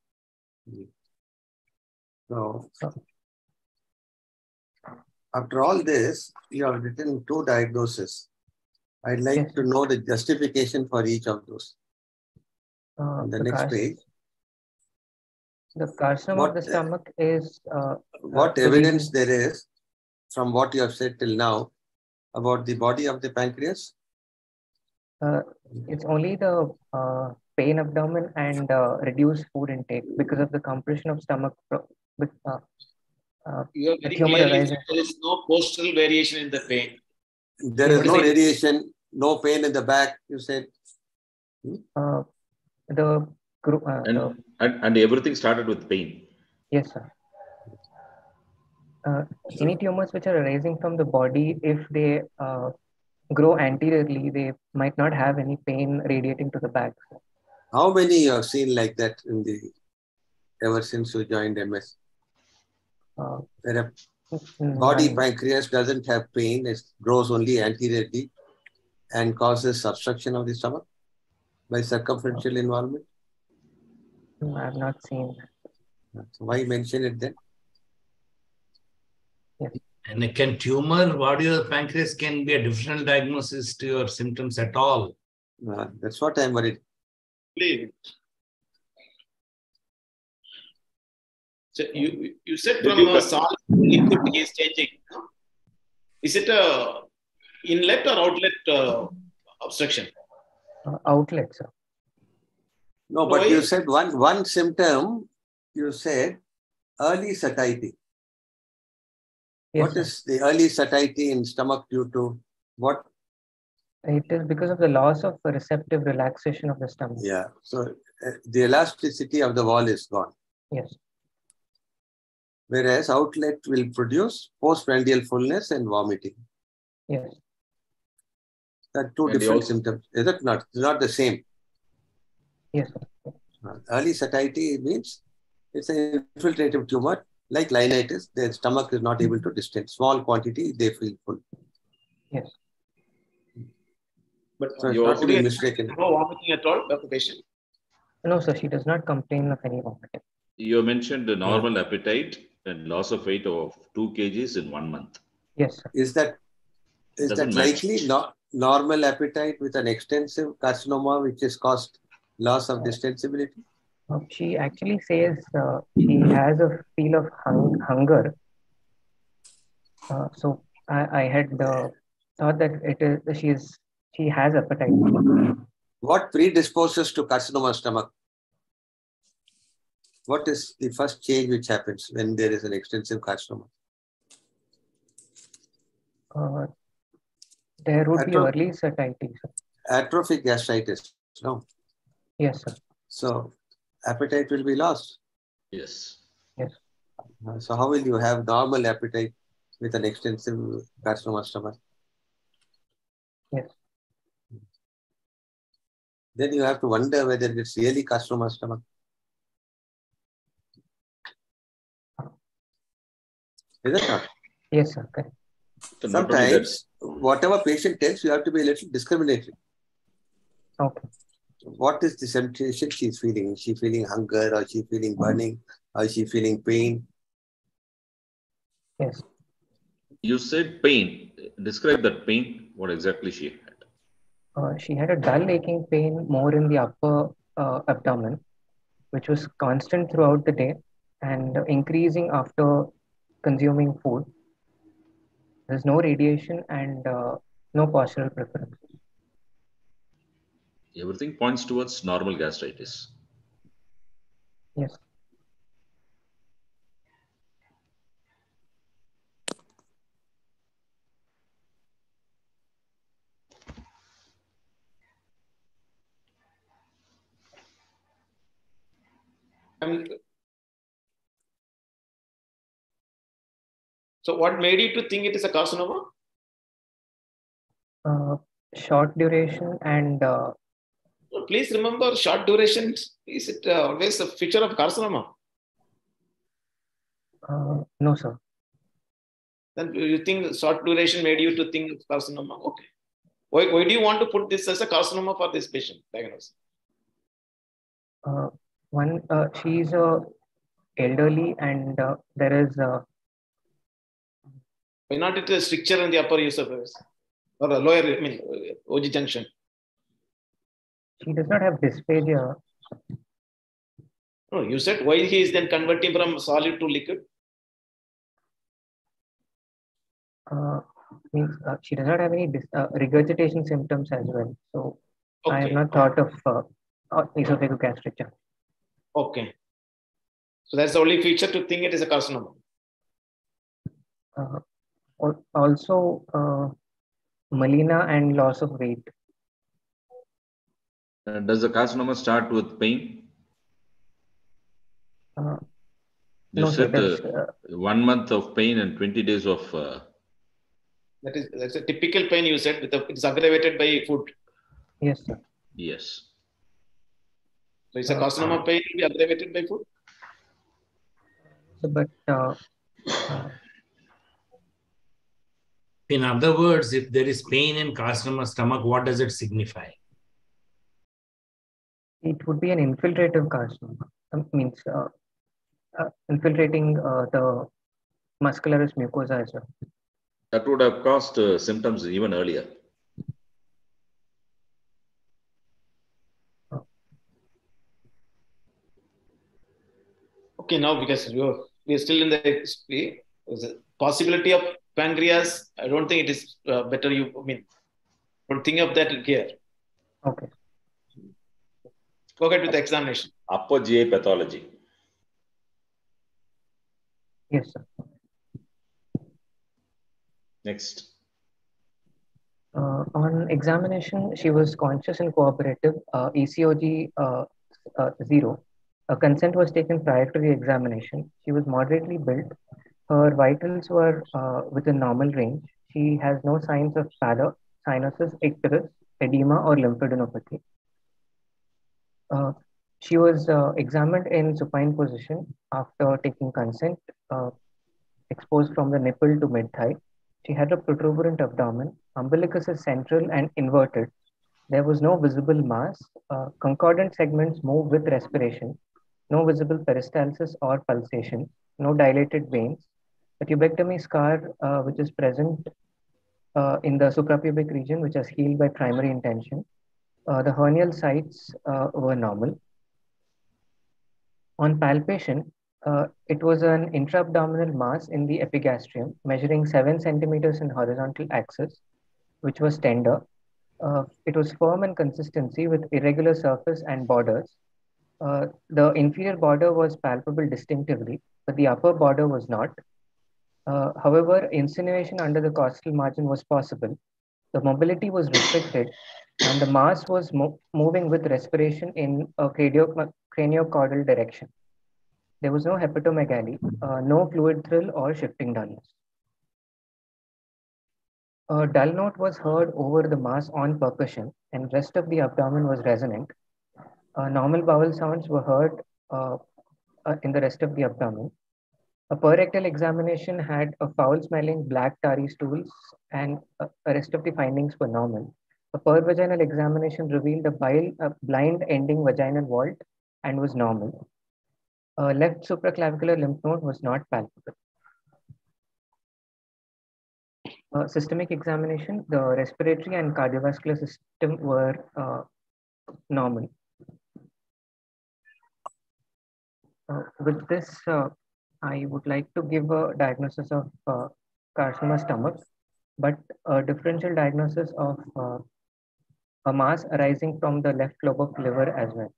So, after all this, you have written two diagnoses. I'd like yes. to know the justification for each of those. Uh, the, the, next page. The carcinoma what, of the stomach is. Uh, what uh, evidence there is from what you have said till now about the body of the pancreas? Uh, it's only the uh, pain abdomen and uh, reduced food intake because of the compression of stomach with uh, uh, you are very clearly there is no postural variation in the pain. There is no radiation, no pain in the back, you said. Hmm? Uh, the group uh, and, the, and, and everything started with pain. Yes, sir. Uh, any tumors which are arising from the body, if they uh, grow anteriorly, they might not have any pain radiating to the back. How many you have seen like that in the ever since you joined MS? Uh, Where a body pancreas doesn't have pain, it grows only anteriorly and causes obstruction of the stomach by circumferential involvement? No, I have not seen that. Why mention it then? Yes. And can tumor body of the pancreas can be a different diagnosis to your symptoms at all? Uh, that's what I'm worried. Please. So you you said from a solid liquid he is changing. Is it a inlet or outlet uh, obstruction? Uh, outlet, sir. No, but you said one one symptom. You said early satiety. Yes, what sir. is the early satiety in stomach due to what? It is because of the loss of receptive relaxation of the stomach. Yeah. So uh, the elasticity of the wall is gone. Yes. Whereas outlet will produce postprandial fullness and vomiting. Yes. That two And different also- symptoms. Is it not? It's not the same. Yes. Sir. Early satiety means it's an infiltrative tumor, like linitis. Their stomach is not able to distend. Small quantity, they feel full. Yes. But So it's You not to be mistaken. no vomiting at all of the patient. No, sir, she does not complain of any vomiting. You mentioned the normal appetite and loss of weight of two kgs in one month. Yes, sir. Is that is Doesn't that likely? No, normal appetite with an extensive carcinoma, which has caused loss of distensibility. Uh, she actually says uh, she has a feel of hung- hunger. Uh, so I, I had uh, thought that it is she is she has appetite. What predisposes to carcinoma stomach? What is the first change which happens when there is an extensive carcinoma? Uh, there would be early satiety. Sir. Atrophic gastritis. No. Yes, sir. So appetite will be lost. Yes. yes. Uh, so how will you have normal appetite with an extensive carcinoma stomach? Yes. Then you have to wonder whether it's really carcinoma stomach. Is it not? Yes, sir. Correct. So not only that, Sometimes, whatever patient tells, you have to be a little discriminatory. Okay. What is the sensation she's feeling? Is she feeling hunger or is she feeling burning? Or is she feeling pain? Yes. you said pain. Describe that pain. What exactly she had. Uh, she had a dull aching pain more in the upper uh, abdomen, which was constant throughout the day and increasing after consuming food. There's no radiation and uh, no postural preference. Everything points towards normal gastritis. Yes. And so, what made you to think it is a carcinoma? Uh, short duration and uh, So Please remember, short duration is it uh, always a feature of carcinoma? uh, no, sir. Then you think short duration made you to think it's carcinoma? Okay. Why, why do you want to put this as a carcinoma for this patient diagnosis? Uh, one, uh, is uh, elderly and uh, there is uh, Why not it is stricture in the upper use esophagus or the lower, I mean, OG junction? She does not have dysphagia. No, you said why he is then converting from solid to liquid? Uh, means uh, she does not have any uh, regurgitation symptoms as well. So I have not thought of uh, uh, esophagogastric junction. Okay. So that's the only feature to think it is a carcinoma. Uh, also, uh, melena and loss of weight. Uh, does the carcinoma start with pain? Uh, You no, said There's, uh, uh, one month of pain and 20 days of. Uh, That is that's a typical pain you said with the, it's aggravated by food. yes, sir. yes. So it's a carcinoma pain will be aggravated by food. But uh, uh, In other words, if there is pain in carcinoma stomach, what does it signify? It would be an infiltrative carcinoma. Um, means uh, uh, infiltrating uh, the muscularis mucosa as well. That would have caused uh, symptoms even earlier. Okay, now because you're we're still in the we- there's possibility of pancreas. I don't think it is uh, better. You I mean, don't think of that here. Okay. Go ahead with the examination. Upper GI pathology. Yes, sir. Next. Uh, on examination, she was conscious and cooperative. Uh, ECOG uh, uh, zero. A consent was taken prior to the examination. She was moderately built. Her vitals were uh, within normal range. She has no signs of pallor, sinuses, icterus, edema, or lymphadenopathy. Uh, She was uh, examined in supine position after taking consent, uh, exposed from the nipple to mid thigh. She had a protuberant abdomen, umbilicus is central and inverted. There was no visible mass. Uh, concordant segments move with respiration. No visible peristalsis or pulsation. No dilated veins. A tubectomy scar, uh, which is present in the suprapubic region, which has healed by primary intention. Uh, the hernial sites uh, were normal. On palpation, uh, it was an intra-abdominal mass in the epigastrium, measuring seven centimeters in horizontal axis, which was tender. Uh, it was firm in consistency with irregular surface and borders. Uh, the inferior border was palpable distinctively, but the upper border was not. Uh, however, insinuation under the costal margin was possible. The mobility was restricted, and the mass was mo moving with respiration in a cranio craniocaudal direction. There was no hepatomegaly, uh, no fluid thrill or shifting dullness. A dull note was heard over the mass on percussion, and rest of the abdomen was resonant. Uh, normal bowel sounds were heard uh, uh, in the rest of the abdomen. A perectal examination had a foul-smelling black tarry stools, and the rest of the findings were normal. A pervaginal examination revealed a bile, a blind ending vaginal vault and was normal. A left supraclavicular lymph node was not palpable. Uh, systemic examination, the respiratory and cardiovascular system were uh, normal. Uh, with this, uh, I would like to give a diagnosis of uh, carcinoma stomach, but a differential diagnosis of uh, a mass arising from the left lobe of liver as well.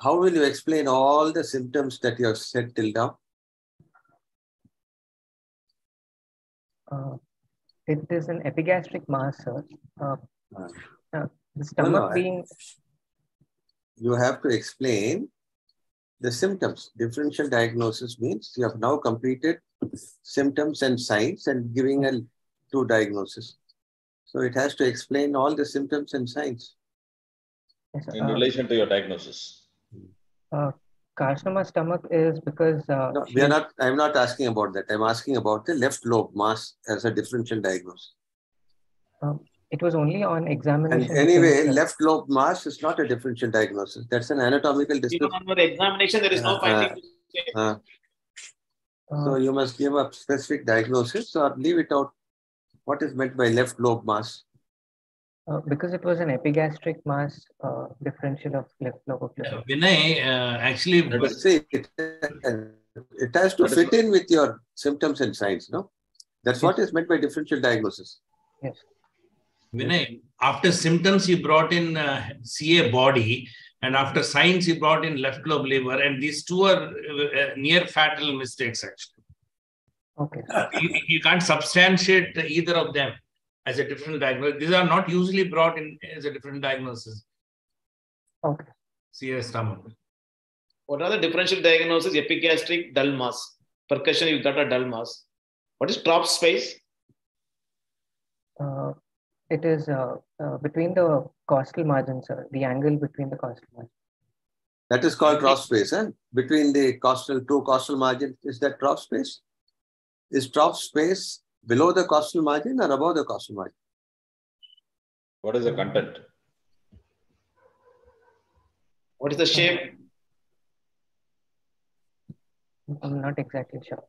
How will you explain all the symptoms that you have said till now? Uh, it is an epigastric mass, sir. Uh, uh, the stomach no, I- being You have to explain the symptoms. Differential diagnosis means you have now completed symptoms and signs and giving a two diagnosis. So it has to explain all the symptoms and signs. yes, In uh, relation to your diagnosis. uh, carcinoma stomach is because uh, No, we are not, I'm not asking about that. I'm asking about the left lobe mass as a differential diagnosis. um, it was only on And examination. anyway, because, uh, left lobe mass is not a differential diagnosis. That's an anatomical Even description. on your examination, there is no Uh, finding. Uh, uh, So you must give a specific diagnosis or leave it out. What is meant by left lobe mass? uh, because it was an epigastric mass uh, differential of left lobe of liver. Vinay, uh, actually, But see, it, it has to fit in with your symptoms and signs, no? That's what is meant by differential diagnosis. Yes. Vinay, after symptoms, you brought in uh, CA body, and after signs, you brought in left lobe liver, and these two are uh, near fatal mistakes, actually. Okay. you, you can't substantiate either of them as a different diagnosis. These are not usually brought in as a different diagnosis. Okay. CA stomach. What are the differential diagnosis? Epigastric dull mass. Percussion, you've got a dull mass. What is Traube's space? Uh, it is uh, uh, between the costal margins, sir, the angle between the costal margins. That is called Traube's space, eh? Between the costal, two costal margins, is that Traube's space? Is Traube's space below the costal margin or above the costal margin? What is the content? What is the shape? I'm not exactly sure.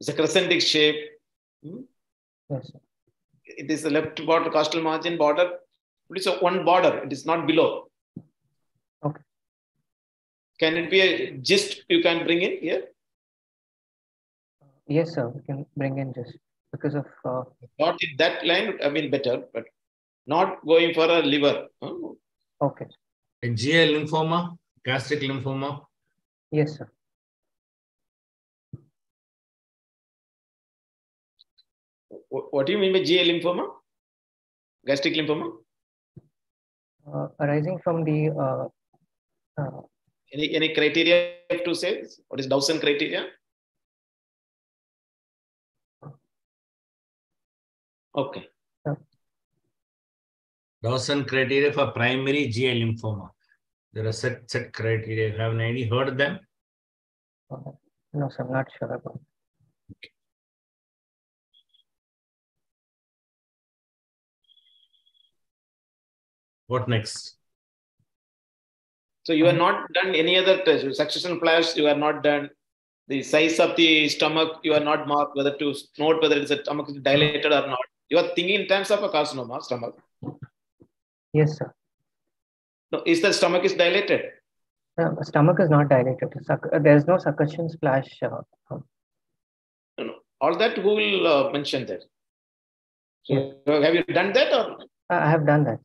It's a crescentic shape. Hmm? Yes. sir. It is the left border, costal margin border. It is a one border. It is not below. Okay. Can it be a GIST you can bring in here? Yes, sir. We can bring in just because of uh, Not in that line would have been better, but not going for a liver. huh? okay. A GA lymphoma, gastric lymphoma. Yes, sir. What do you mean by GA lymphoma? Gastric lymphoma? Uh, arising from the uh, uh, Any, any criteria to say? What is Dawson criteria? Okay. Yeah. Dawson criteria for primary GI lymphoma. There are set, set criteria. Have any heard them? No, sir, I'm not sure about. What next? So you have not done any other test. Succussion splash, you have not done. The size of the stomach, you are not marked whether to note whether it's a stomach is dilated or not. You are thinking in terms of a carcinoma stomach. Yes, sir. No, is the stomach is dilated? Uh, stomach is not dilated. Uh, there is no succussion splash. Uh, uh, No, no. All that who will uh, mention that? So have you done that or I have done that.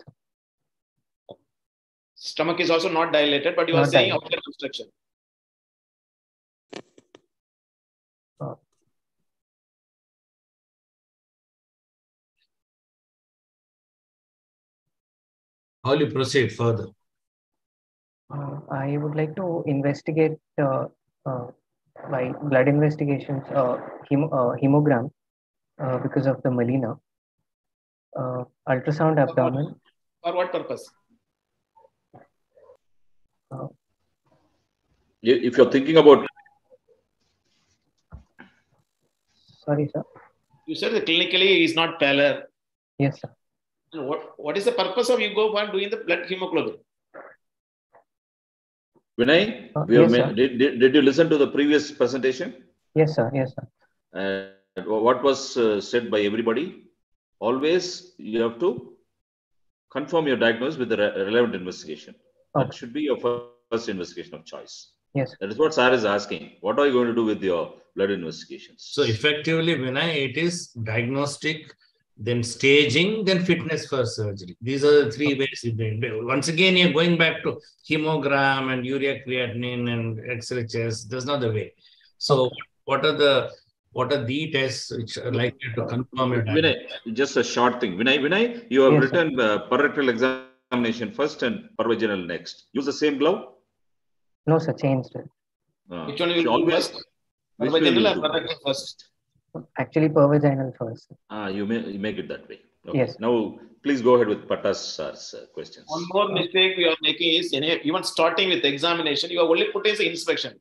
Sir. stomach is also not dilated, but you are Not saying dilated. outer obstruction. Uh, How will you proceed further? Uh, I would like to investigate uh, uh, by blood investigations, uh, hemo, uh, hemogram uh, because of the melena, uh, ultrasound abdomen. For what purpose? Uh, If you're thinking about sorry, sir. You said that clinically he is not pallor. Yes, sir. And what, what is the purpose of you go for doing the blood hemoglobin? Vinay, Uh, we yes, ma- sir. did, did, did you listen to the previous presentation? Yes, sir. Yes, sir. And what was uh, said by everybody? Always you have to confirm your diagnosis with the re- relevant investigation. That should be your first investigation of choice. Yes. That is what Sir is asking. What are you going to do with your blood investigations? So effectively, Vinay, it is diagnostic, then staging, then fitness for surgery. These are the three ways. you. Once again, you're going back to hemogram and urea creatinine and X-ray chest. That's not the way. So what are the what are the tests which are likely to confirm it? diagnosis? Vinay, just a short thing. Vinay, Vinay, you have Yes, sir. written uh, per rectal examination first and parvaginal next. Use the same glove. No, sir. Changed it. Uh, Which one will so do always- first? Vaginal or do? per rectal first? Actually, pervaginal first. Ah, you may you make it that way. Okay. Yes. Now, please go ahead with Patas sir's uh, questions. One more mistake we are making is any- even starting with examination, you are only putting the inspection.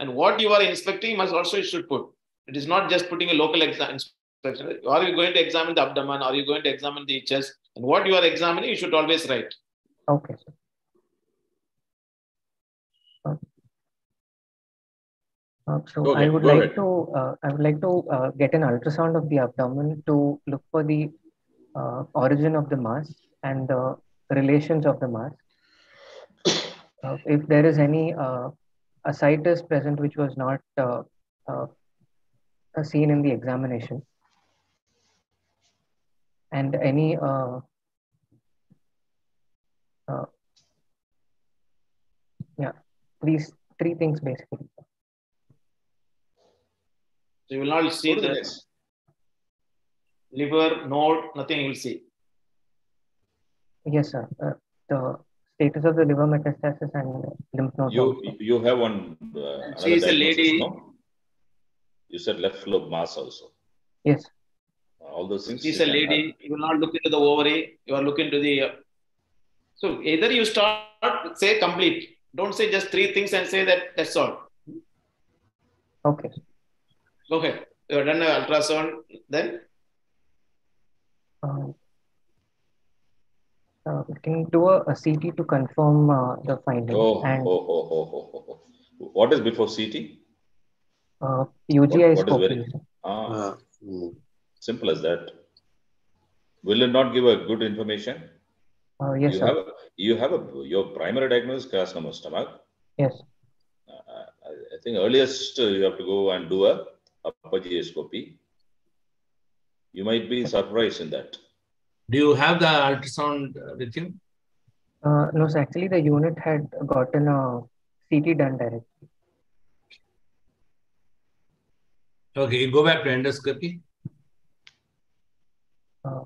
And what you are inspecting must also you should put. It is not just putting a local exam inspection. Are you going to examine the abdomen? Are you going to examine the chest? And what you are examining, you should always write. Okay. Uh, so I would like to uh, I would like to uh, get an ultrasound of the abdomen to look for the uh, origin of the mass and the relations of the mass. Uh, if there is any uh, ascites present which was not uh, seen in the examination, and any uh, uh, yeah, these three things basically. So you will not see Go the the next. liver, node, nothing you will see. Yes, sir. Uh, the status of the liver metastasis and lymph nodes. You also. you have one. Uh, She is a lady. no? You said left lobe mass also. Yes. All those things. She's you a can lady. You will not look into the ovary. You are looking to the. uh, so either you start say complete. Don't say just three things and say that that's all. Okay. Go ahead. You have done an ultrasound. Then Um, uh, we can do a, a CT to confirm uh, the finding Oh, oh, and oh, oh, oh, oh, oh. What is before CT? uh, What, UGI what is very scopy. ah, Uh, mm. Simple as that. Will it not give a good information? Uh, yes, you sir. have a, you have a your primary diagnosis carcinoma stomach. Yes. Uh, I, I think earliest uh, you have to go and do a upper GScopy. You might be surprised in that. Do you have the ultrasound uh, with you? Uh, no, so actually the unit had gotten a CT done directly. Okay, you go back to endoscopy. Uh,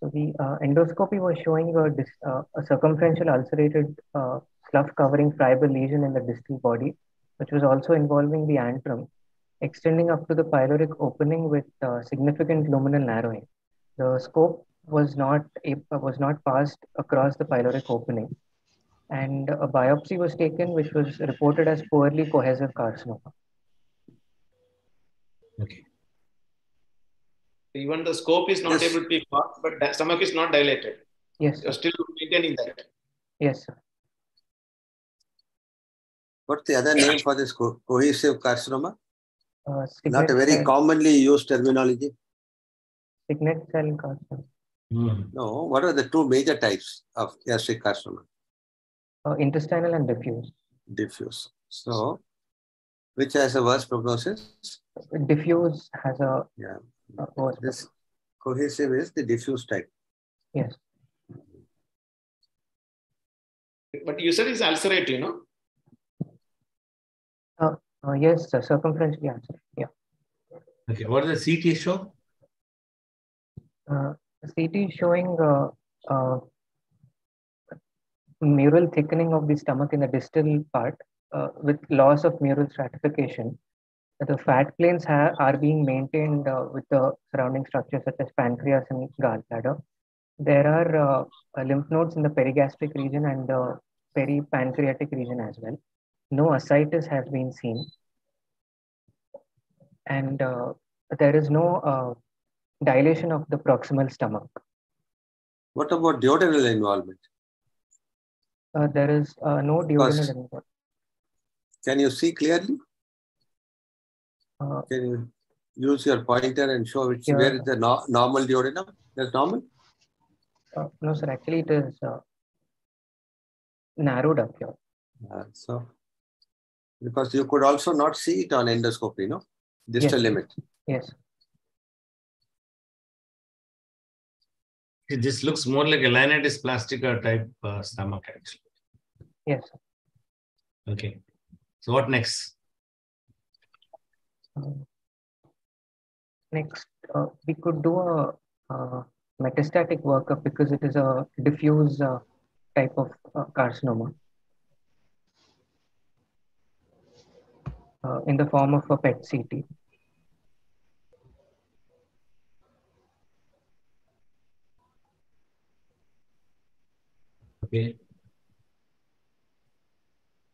so the uh, endoscopy was showing a, uh, a circumferential ulcerated uh, slough covering fiber lesion in the distal body, which was also involving the antrum, extending up to the pyloric opening with uh, significant luminal narrowing. The scope was not was not passed across the pyloric opening, and a biopsy was taken, which was reported as poorly cohesive carcinoma. Okay. Even the scope is not Yes. able to be caught, but the stomach is not dilated. Yes, You're still maintaining that. Yes, sir. What's the other name for this co- cohesive carcinoma? Uh, Not a very cell- commonly used terminology. signet cell carcinoma. Hmm. No, what are the two major types of gastric carcinoma? Uh, intestinal and diffuse. Diffuse. So, which has a worse prognosis? Diffuse has a Yeah. Uh, worse This cohesive is the diffuse type. Yes. But you said it's ulcerative, you know? Uh, yes, sir. Circumferentially answered. Yeah. Okay. What does the CT show? Uh, CT is showing uh, uh, mural thickening of the stomach in the distal part uh, with loss of mural stratification. The fat planes ha- are being maintained uh, with the surrounding structures such as pancreas and gallbladder. There are uh, lymph nodes in the perigastric region and the peripancreatic region as well. No ascites has been seen. And uh, there is no uh, dilation of the proximal stomach. What about duodenal involvement? Uh, there is uh, no duodenal involvement. Can you see clearly? Uh, Can you use your pointer and show which Yeah. where is the no, normal duodenum? That's normal. uh, no, sir. Actually, it is uh, narrowed up here. Uh, so, because you could also not see it on endoscopy, no? Distal Yes. limit. Yes. See, This looks more like a linitis plastica type uh, stomach, actually. Yes. Okay. So what next? Next, uh, we could do a, uh metastatic workup because it is a diffuse uh, type of uh, carcinoma uh, in the form of a PET CT. Okay.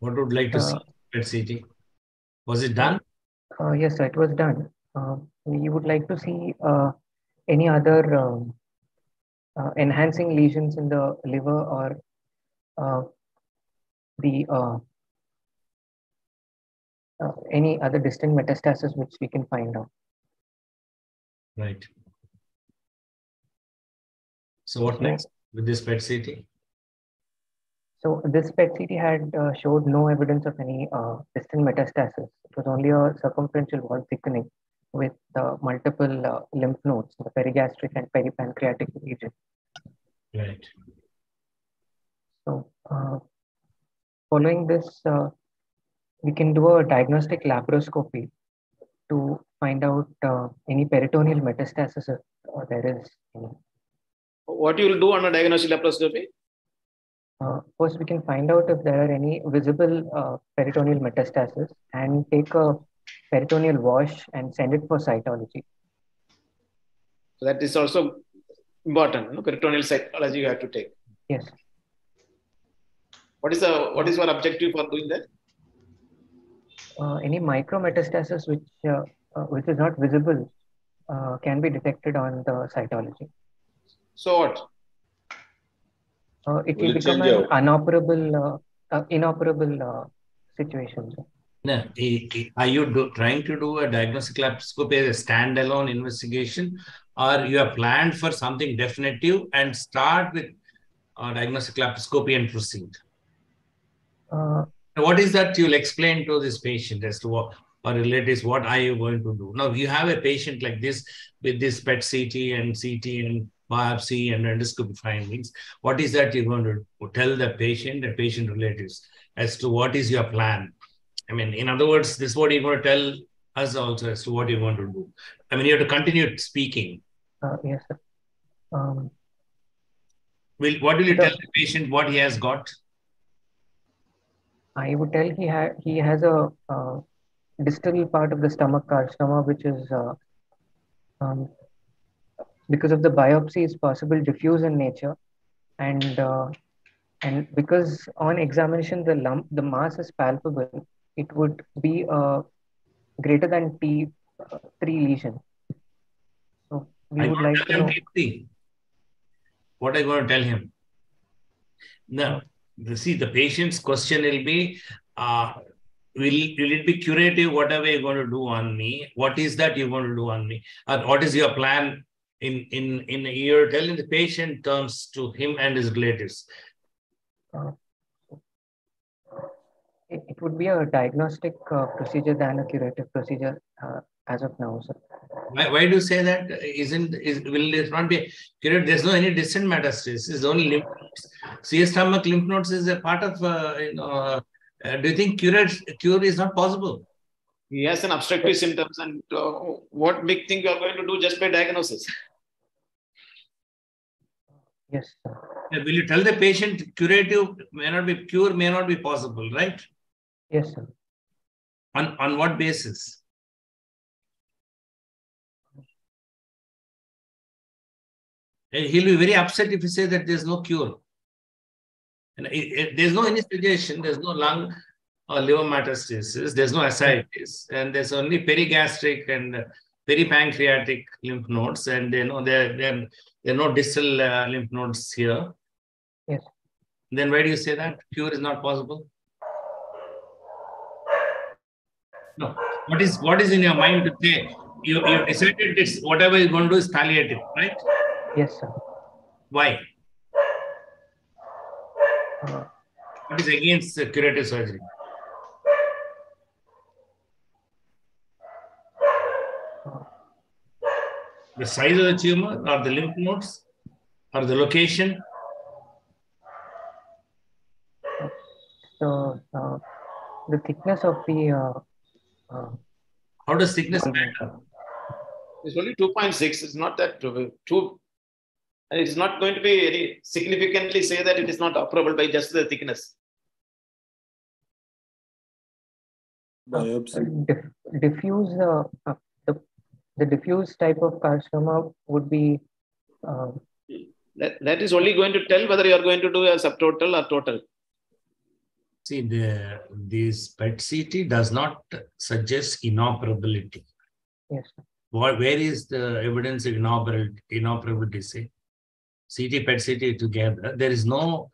What would like to see PET CT? Was it done? Uh, yes, sir, it was done. Uh, we would like to see uh, any other um, enhancing lesions in the liver or the any other distant metastasis which we can find out. Right. So what next with this PET CT? So this PET CT had uh, showed no evidence of any uh, distant metastasis. It was only a circumferential wall thickening with uh, multiple uh, lymph nodes in the perigastric and peripancreatic region. Right. So uh, following this, uh, we can do a diagnostic laparoscopy to find out uh, any peritoneal metastasis if uh, there is any. What you will do on a diagnostic laparoscopy? Uh, first, we can find out if there are any visible uh, peritoneal metastasis and take a peritoneal wash and send it for cytology. So that is also important. No? Peritoneal cytology you have to take. Yes. What is the what is your objective for doing that? Uh, any micrometastasis which uh, uh, which is not visible uh, can be detected on the cytology. So what? Uh, it Will will it become change an unoperable, uh, uh, inoperable uh, situation. No, i- i- are you do, trying to do a diagnostic laparoscopy as a standalone investigation, or you have planned for something definitive and start with uh, diagnostic laparoscopy and proceed? Uh, What is that you'll explain to this patient as to what or relatives? What are you going to do? Now you have a patient like this with this PET CT and CT and biopsy and endoscopy findings. What is that you're going to tell the patient and patient relatives as to what is your plan? I mean, in other words, this is what you're going to tell us also as to what you're going to do. I mean, you have to continue speaking. uh, yes, sir. Um, Will what will you Sure. tell the patient what he has got? I would tell he ha- he has a uh, distal part of the stomach carcinoma which is uh, um, because of the biopsy is possible diffuse in nature and uh, and because on examination the lump the mass is palpable it would be uh, greater than t uh, 3 lesion so we I would like to know T3. What I going to tell him? No, the, see, the patient's question will be, uh, will, will it be curative, whatever you're going to do on me? What is that you're going to do on me? Or what is your plan in, in, in you're telling the patient terms to him and his relatives. uh, it, it would be a diagnostic uh, procedure than a curative procedure uh, as of now sir. Why, why do you say that? Isn't is will there not be curative? There's no any distant metastasis. It's only lymph nodes. CA stomach lymph nodes is a part of uh, you know. Uh, do you think cure cure is not possible? He has an obstructive symptoms, and uh, what big thing you are going to do just by diagnosis? Yes sir. Will you tell the patient curative may not be cure may not be possible, right? yes sir. On on what basis? And he'll be very upset if you say that there's no cure. And it- it- there's no any suggestion, there's no lung or liver metastasis, there's no ascites, and there's only perigastric and peripancreatic lymph nodes, and you know there there there are no distal uh, lymph nodes here. Yes. Then why do you say that cure is not possible? No. What is what is in your mind to say? You you decided it's whatever you're going to do is palliative, right? yes sir. Why? What is against uh, curative surgery? The size of the tumor, or the lymph nodes, or the location? so uh, the thickness of the uh, uh, How does thickness matter? It's only 2.6. It's not that uh, two. And it's not going to be any significantly say that it is not operable by just the thickness. Biopsy. diff- diffuse uh, uh, the, the diffuse type of carcinoma would be uh, That, that is only going to tell whether you are going to do a subtotal or total. See, the this PET CT does not suggest inoperability. yes sir. What, where is the evidence of inoperability? inoperability say? CT, PET CT together. There is no,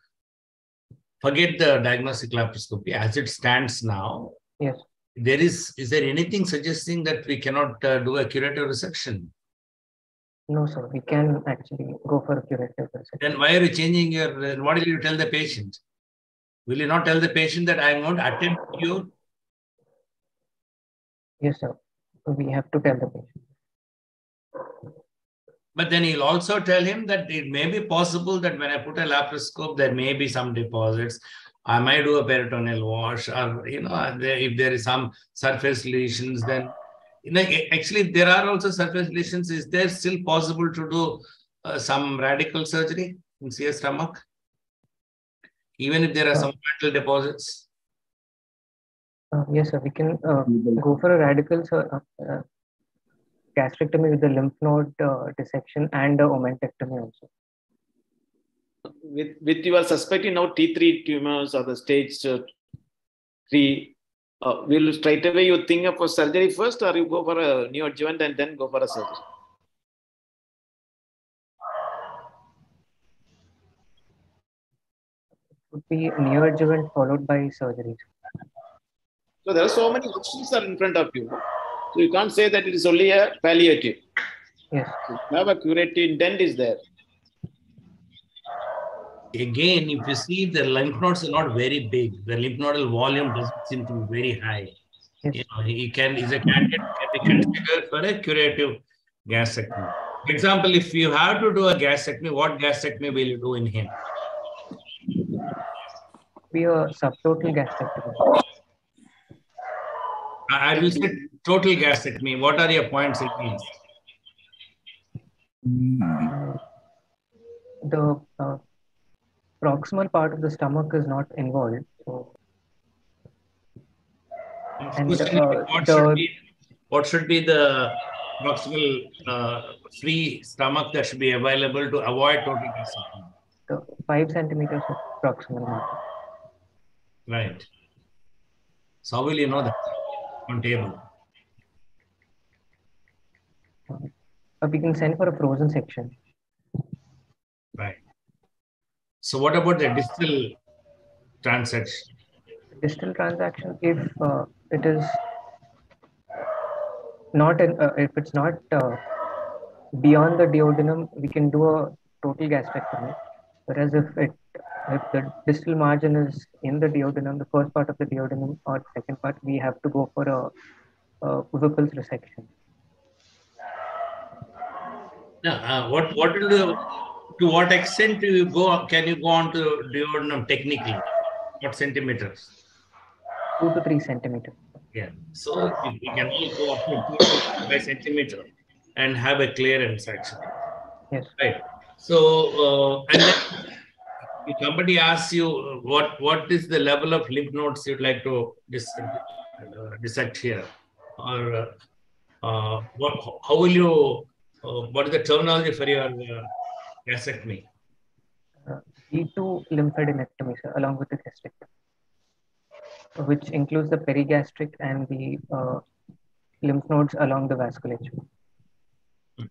forget the diagnostic laparoscopy as it stands now. yes There is, is there anything suggesting that we cannot uh, do a curative resection? no sir we can actually go for a curative resection. Then why are you changing your, what will you tell the patient? Will you not tell the patient that I am going to attempt cure? yes sir we have to tell the patient But then he'll also tell him that it may be possible that when I put a laparoscope, there may be some deposits. I might do a peritoneal wash, or you know, if there is some surface lesions, then you know, actually there are also surface lesions. Is there still possible to do uh, some radical surgery in CA stomach, even if there are some metal deposits? Uh, yes, sir. We can uh, go for a radical uh, uh, gastrectomy with the lymph node uh, dissection and a omentectomy also. With, with you are suspecting now T3 tumors or the stage uh, 3, uh, will straight away you think of a surgery first or you go for a neoadjuvant and then go for a surgery? It would be neoadjuvant followed by surgery. So there are so many options are in front of you. So you can't say that it is only a palliative. Yes. You have a curative intent is there. Again, if you see the lymph nodes are not very big, the lymph nodal volume doesn't seem to be very high. Yes. You know, he can is a candidate can be considered for a curative gastrectomy. For example, if you have to do a gastrectomy, what gastrectomy will you do in him? Be a subtotal gastrectomy. I I will say total gastrectomy. What are your points against? The uh, proximal part of the stomach is not involved. So, and uh, what the should be what should be the proximal uh, free stomach that should be available to avoid total? The five centimeters of proximal margin. Right. So how will you know that on table? Uh, we can send for a frozen section. Right. So what about the distal transection? Distal transection, if uh, it is not, an, uh, if it's not uh, beyond the duodenum, we can do a total gastrectomy. Whereas if it, if the distal margin is in the duodenum, the first part of the duodenum or second part, we have to go for a, a Whipple's resection. Now, uh, what what will you, to what extent do you go? Can you go on to duodenum technically? What centimeters? Two to three centimeters. Yeah. So we we can only go up to two to five centimeter and have a clearance actually. Yes. Right. So uh, and then if somebody asks you uh, what what is the level of lymph nodes you'd like to dis, uh, dissect here, or uh, uh, what how will you uh, what is the terminology for your uh, gastrectomy? D2 lymphadenectomy, sir, along with the gastrectomy, which includes the perigastric and the uh, lymph nodes along the vasculature.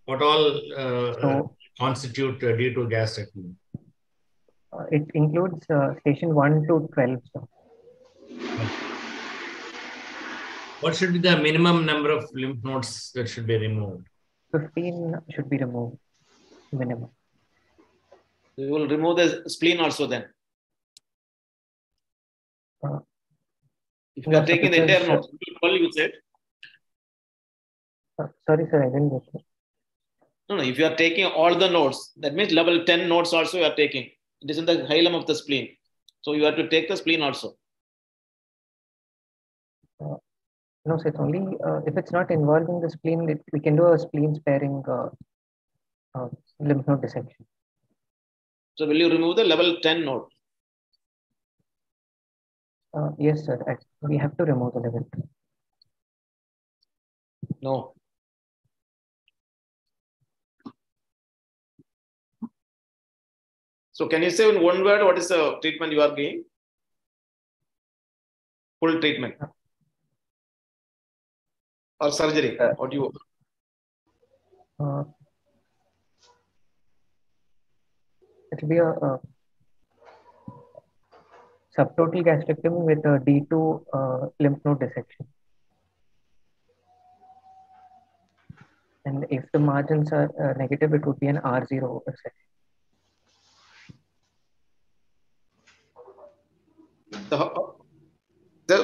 What all uh, So- constitute uh, D2 gastrectomy? Uh, it includes uh, station 1 to 12. Sir. What should be the minimum number of lymph nodes that should be removed? 15 should be removed, minimum. We will remove the spleen also then. Uh, if you are taking the entire node, only you said. Uh, sorry, sir, I didn't get you. No, no. If you are taking all the nodes, that means level 10 nodes also you are taking. It is in the hilum of the spleen. So you have to take the spleen also. No, sir, it's only uh, if it's not involving the spleen, it, we can do a spleen sparing uh, uh, lymph node dissection. So will you remove the level 10 node? Uh, yes, sir. We have to remove the level. No. So can you say in one word what is the treatment you are giving? Full treatment or surgery? What do you? Uh, it will be a, a subtotal gastrectomy with a D2 uh, lymph node dissection. And if the margins are uh, negative, it would be an R0 section. So,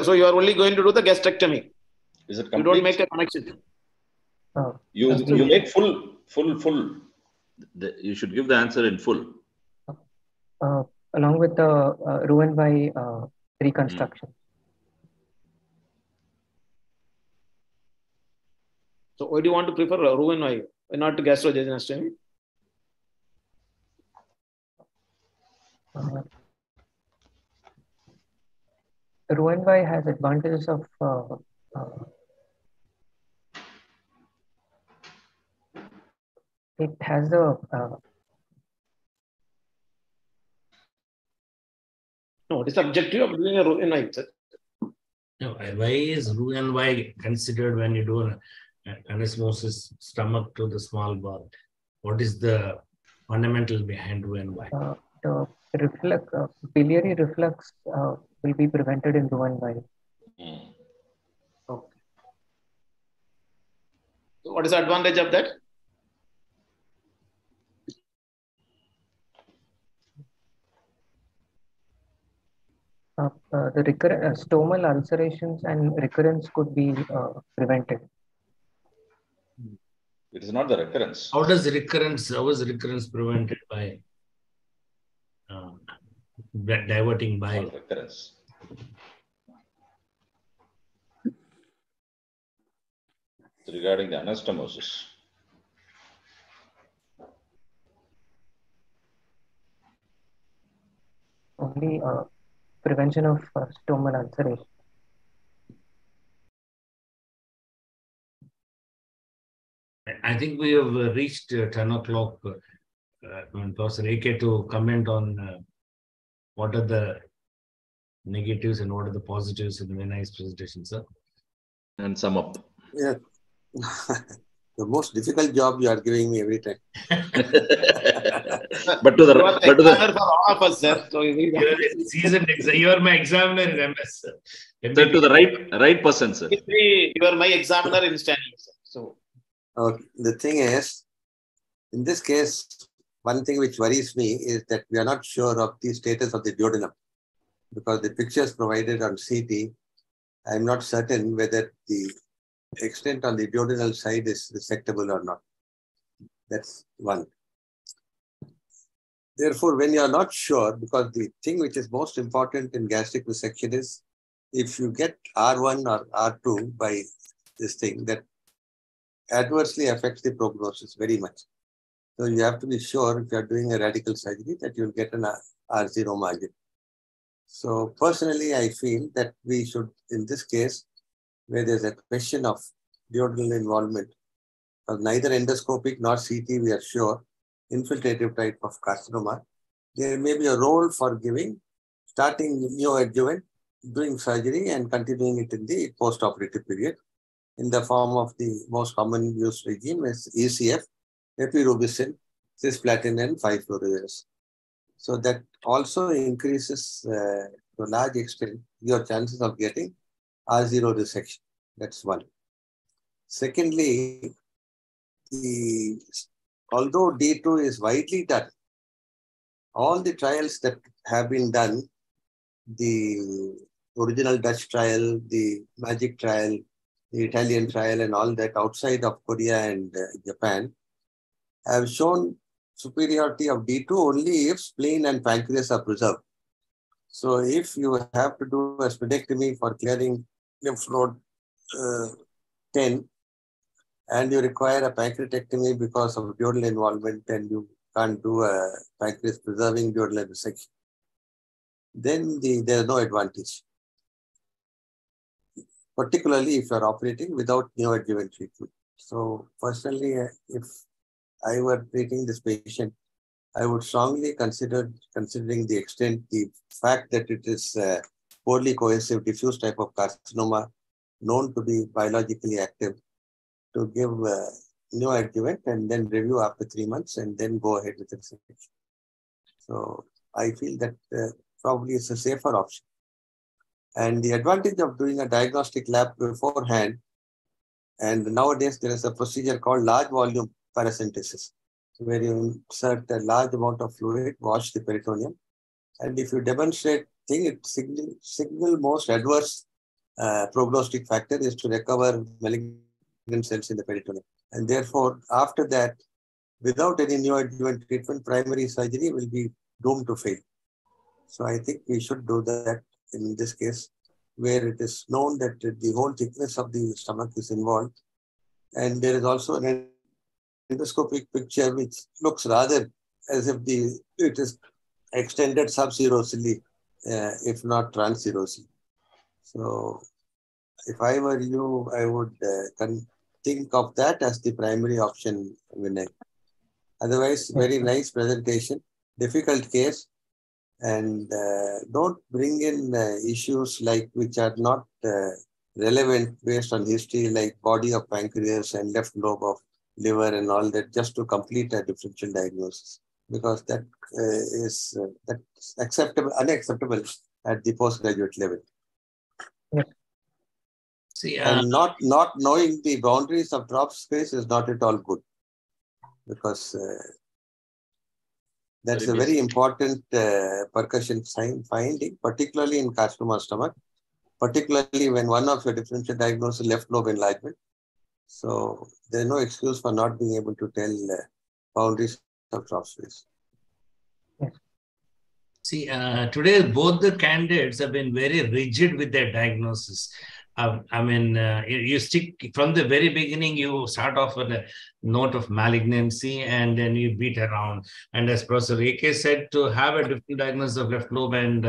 so you are only going to do the gastrectomy. Is it You don't make a connection. Uh, You you make full full full. The, you should give the answer in full. Uh, along with the uh, Roux-en-Y uh, reconstruction. So why do you want to prefer why? Why not gastrojejunostomy? Uh, Roux-en-Y has advantages of uh, uh, it has the No, what is the objective of doing a Roux-en-Y? sir? No, why is Roux why considered when you do an anastomosis stomach to the small bowel? What is the fundamental behind Roux why? uh, the reflux, uh, biliary reflux uh, will be prevented in Roux-en-Y So what is the advantage of that? Uh, uh, the recur- uh, stomal ulcerations and recurrence could be uh, prevented. It is not the recurrence. How does recurrence, how is recurrence prevented by uh, diverting bile? Not recurrence. Regarding the anastomosis. Only uh, prevention of uh, stomal ulceration. I think we have uh, reached uh, 10 o'clock. Uh, uh, Professor AK to comment on uh, what are the negatives and what are the positives in the very nice presentation, sir. And sum up. Yeah. the most difficult job you are giving me every time. but to the but to the examiner for all of us, sir. So we- You are a seasoned exa- you are my examiner in MS. Sir. sir, to the right right person, sir. you are my examiner in Stanley, sir. So Okay. The thing is, in this case, one thing which worries me is that we are not sure of the status of the duodenum because the pictures provided on CT, I'm not certain whether the extent on the duodenal side is resectable or not. That's one. Therefore, when you are not sure, because the thing which is most important in gastric resection is if you get R1 or R2 by this thing, that adversely affects the prognosis very much. So you have to be sure if you are doing a radical surgery that you'll get an R0 margin. So personally, I feel that we should, in this case, where there's a question of duodenal involvement, because neither endoscopic nor CT, we are sure, infiltrative type of carcinoma, there may be a role for giving, starting neoadjuvant, doing surgery and continuing it in the post-operative period in the form of the most common use regime is ECF, epirubicin, cisplatin, and 5-fluorouracil. So that also increases uh, to a large extent your chances of getting R0 resection. That's one. Secondly, the, although D2 is widely done, all the trials that have been done, the original Dutch trial, the MAGIC trial, the Italian trial, and all that outside of Korea and uh, Japan, have shown superiority of D2 only if spleen and pancreas are preserved. So if you have to do a splenectomy for clearing lymph node uh, 10 and you require a pancreatectomy because of duodenal involvement and you can't do a pancreas preserving duodenal resection, then the, there's no advantage. Particularly if you're operating without neoadjuvant treatment. So personally, if I were treating this patient, I would strongly consider considering the extent, the fact that it is a poorly cohesive diffuse type of carcinoma known to be biologically active to give uh, neoadjuvant and then review after three months and then go ahead with the resection. So I feel that uh, probably it's a safer option. And the advantage of doing a diagnostic lap beforehand, and nowadays there is a procedure called large volume paracentesis, where you insert a large amount of fluid, wash the peritoneum, and if you demonstrate thing, it signal, single most adverse uh, prognostic factor is to recover malignant cells in the peritoneum. And therefore, after that, without any neoadjuvant treatment, primary surgery will be doomed to fail. So I think we should do that in this case, where it is known that the whole thickness of the stomach is involved. And there is also an endoscopic picture which looks rather as if the it is extended subserosely, uh, if not transerosely. So if I were you, I would uh, think of that as the primary option, Vinay. Otherwise, very nice presentation, difficult case, and uh, don't bring in uh, issues like which are not uh, relevant based on history, like body of pancreas and left lobe of liver and all that, just to complete a differential diagnosis, because that uh, is uh, that's acceptable, unacceptable at the postgraduate level. See, uh, and not not knowing the boundaries of Traube's space is not at all good, because uh, that's a very important uh, percussion sign finding, particularly in carcinoma stomach, particularly when one of your differential diagnosis left lobe enlargement. So there's no excuse for not being able to tell uh, boundaries of Traube. See, uh, today both the candidates have been very rigid with their diagnosis. Uh, I mean, uh, you, you stick from the very beginning, you start off with a note of malignancy and then you beat around. And as Professor AK said, to have a different diagnosis of left lobe and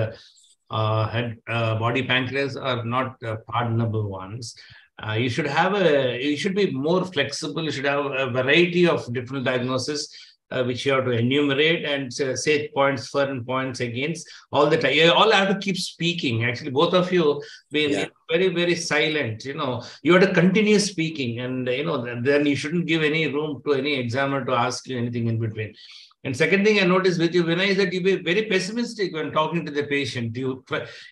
uh, head, body pancreas are not pardonable ones. uh, you should have a, you should be more flexible. You should have a variety of different diagnoses uh, which you have to enumerate and uh, say points for and points against all the time. You all have to keep speaking. Actually, both of you being Yeah. very, very silent. You know, you have to continue speaking, and you know, then- you shouldn't give any room to any examiner to ask you anything in between. And second thing I noticed with you, Vinay, is that you be very pessimistic when talking to the patient. You,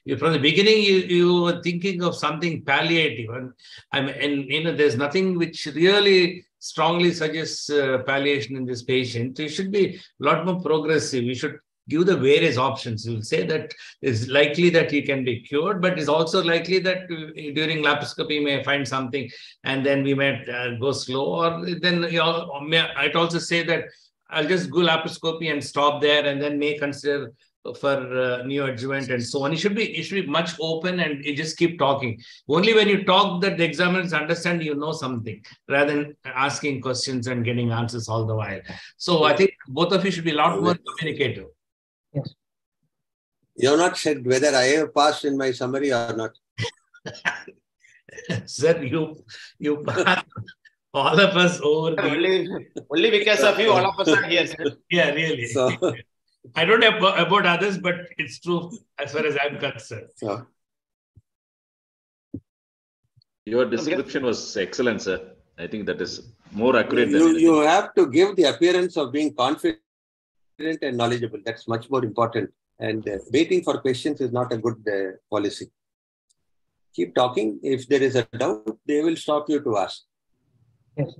you from the beginning, you, you were thinking of something palliative, and I mean, and you know, there's nothing which really strongly suggests uh, palliation in this patient. You should be a lot more progressive. We should give the various options. You will say that it's likely that he can be cured, but it's also likely that uh, during laparoscopy may find something, and then we might uh, go slow. Or then you know, I'd also say that I'll just go laparoscopy and stop there, and then may consider for uh, neoadjuvant and so on. You should be you should be much open and you just keep talking. Only when you talk that the examiners understand you know something, rather than asking questions and getting answers all the while. So I think both of you should be a lot more communicative. Yes. You have not said whether I have passed in my summary or not. Sir, you you passed. all of us over the only, only because of you, all of us are here. Sir. yeah, really. So, I don't know about, about others, but it's true as far as I'm concerned. so Your description was excellent, sir. I think that is more accurate you, anything. you have to give the appearance of being confident and knowledgeable. That's much more important. And uh, waiting for questions is not a good uh, policy. Keep talking. If there is a doubt, they will stop you to ask. Yes.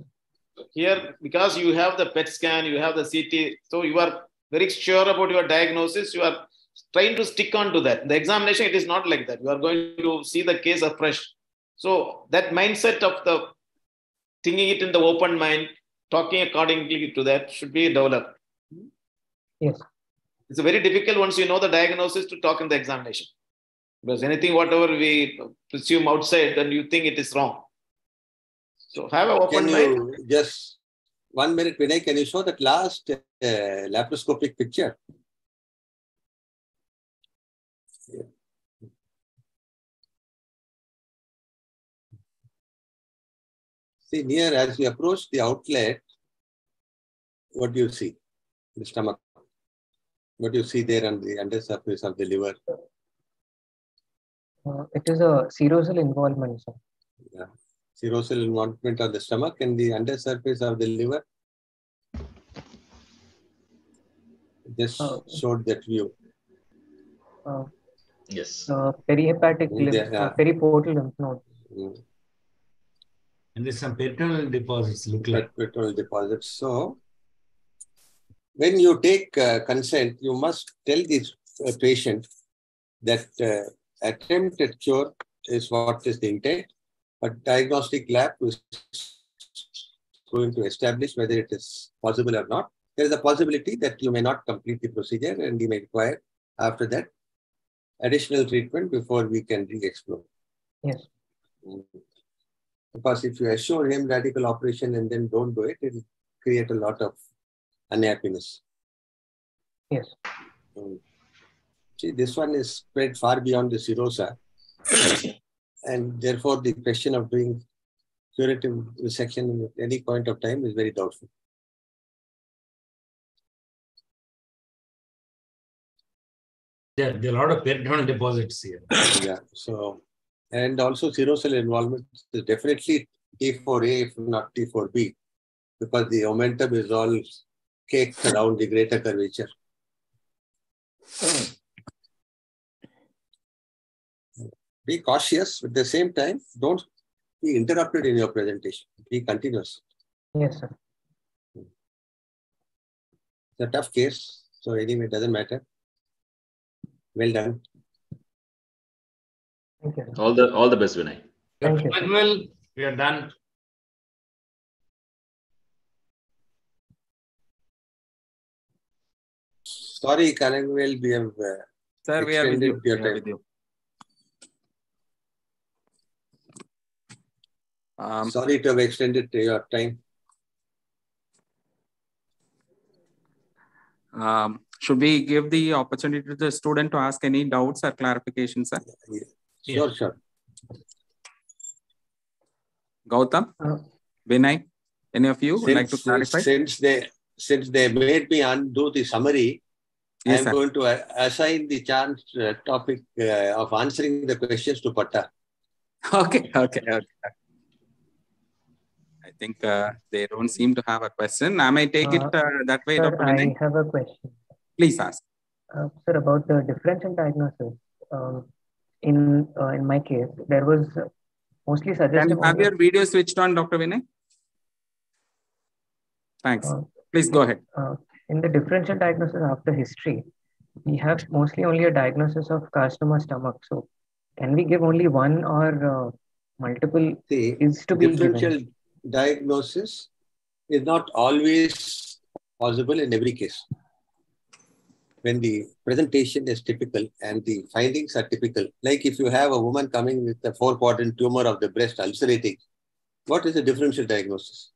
Here, because you have the PET scan, you have the CT, so you are very sure about your diagnosis. You are trying to stick on to that. The examination, it is not like that. You are going to see the case afresh. So that mindset of the thinking it in the open mind, talking accordingly to that should be developed. Yes. It's a very difficult once you know the diagnosis to talk in the examination. Because anything, whatever we presume outside, then you think it is wrong. So have an open Can mind. you just one minute, Vinay? Can you show that last uh, laparoscopic picture? Yeah. See near as you approach the outlet, what do you see? The stomach. What do you see there on the undersurface of the liver? Uh, it is a serosal involvement, sir. Yeah. Serosal involvement of the stomach and the undersurface of the liver. Just Oh. showed that view. Uh, Yes. uh, perihepatic Yeah, lymph, yeah. uh, periportal lymph node. Mm. And there's some peritoneal deposits look like. petrol deposits. So, when you take uh, consent, you must tell this uh, patient that uh, attempt at cure is what is the intent, but diagnostic lap is going to establish whether it is possible or not. There is a possibility that you may not complete the procedure and you may require after that additional treatment before we can re-explore. Yes. Because if you assure him radical operation and then don't do it, it will create a lot of unhappiness. Yes. Mm. See, this one is spread far beyond the serosa. And therefore, the question of doing curative resection at any point of time is very doubtful. There, there are a lot of peritoneal deposits here. Yeah. So, and also serosal involvement is definitely T4A, if not T4B, because the omentum is all caked around the greater curvature. Hmm. Be cautious but at the same time. Don't be interrupted in your presentation. Be continuous. Yes, sir. It's a tough case. So anyway, it doesn't matter. Well done. Thank you. All the all the best, Vinay. Thank you. Well, we are done. Sorry, Kanagvel, we have uh, Sir, we are with extended you. your We are with you. Um, Sorry to have extended your time. um, should we give the opportunity to the student to ask any doubts or clarifications, sir? Sure, sure. Gautam, Uh, Vinay, any of you would like to Since, clarify? since they since they made me undo the summary, Yes, I'm sir. going to uh, assign the chance uh, topic uh, of answering the questions to Patta. Okay, okay, okay. I think uh, they don't seem to have a question. I may take it Uh, uh, that way, Sir, Dr. I Vinay. have a question. Please ask. Uh, sir, about the differential diagnosis. Um, in uh, in my case, there was uh, mostly Can suggestive. you have your video switched on, Dr. Vinay? Thanks. Uh, Please go ahead. uh, in the differential diagnosis after history, we have mostly only a diagnosis of carcinoma stomach. So, can we give only one or uh, multiple? See, is to be differential given? Diagnosis is not always possible in every case. When the presentation is typical and the findings are typical, like if you have a woman coming with a four quadrant tumor of the breast ulcerating, what is the differential diagnosis?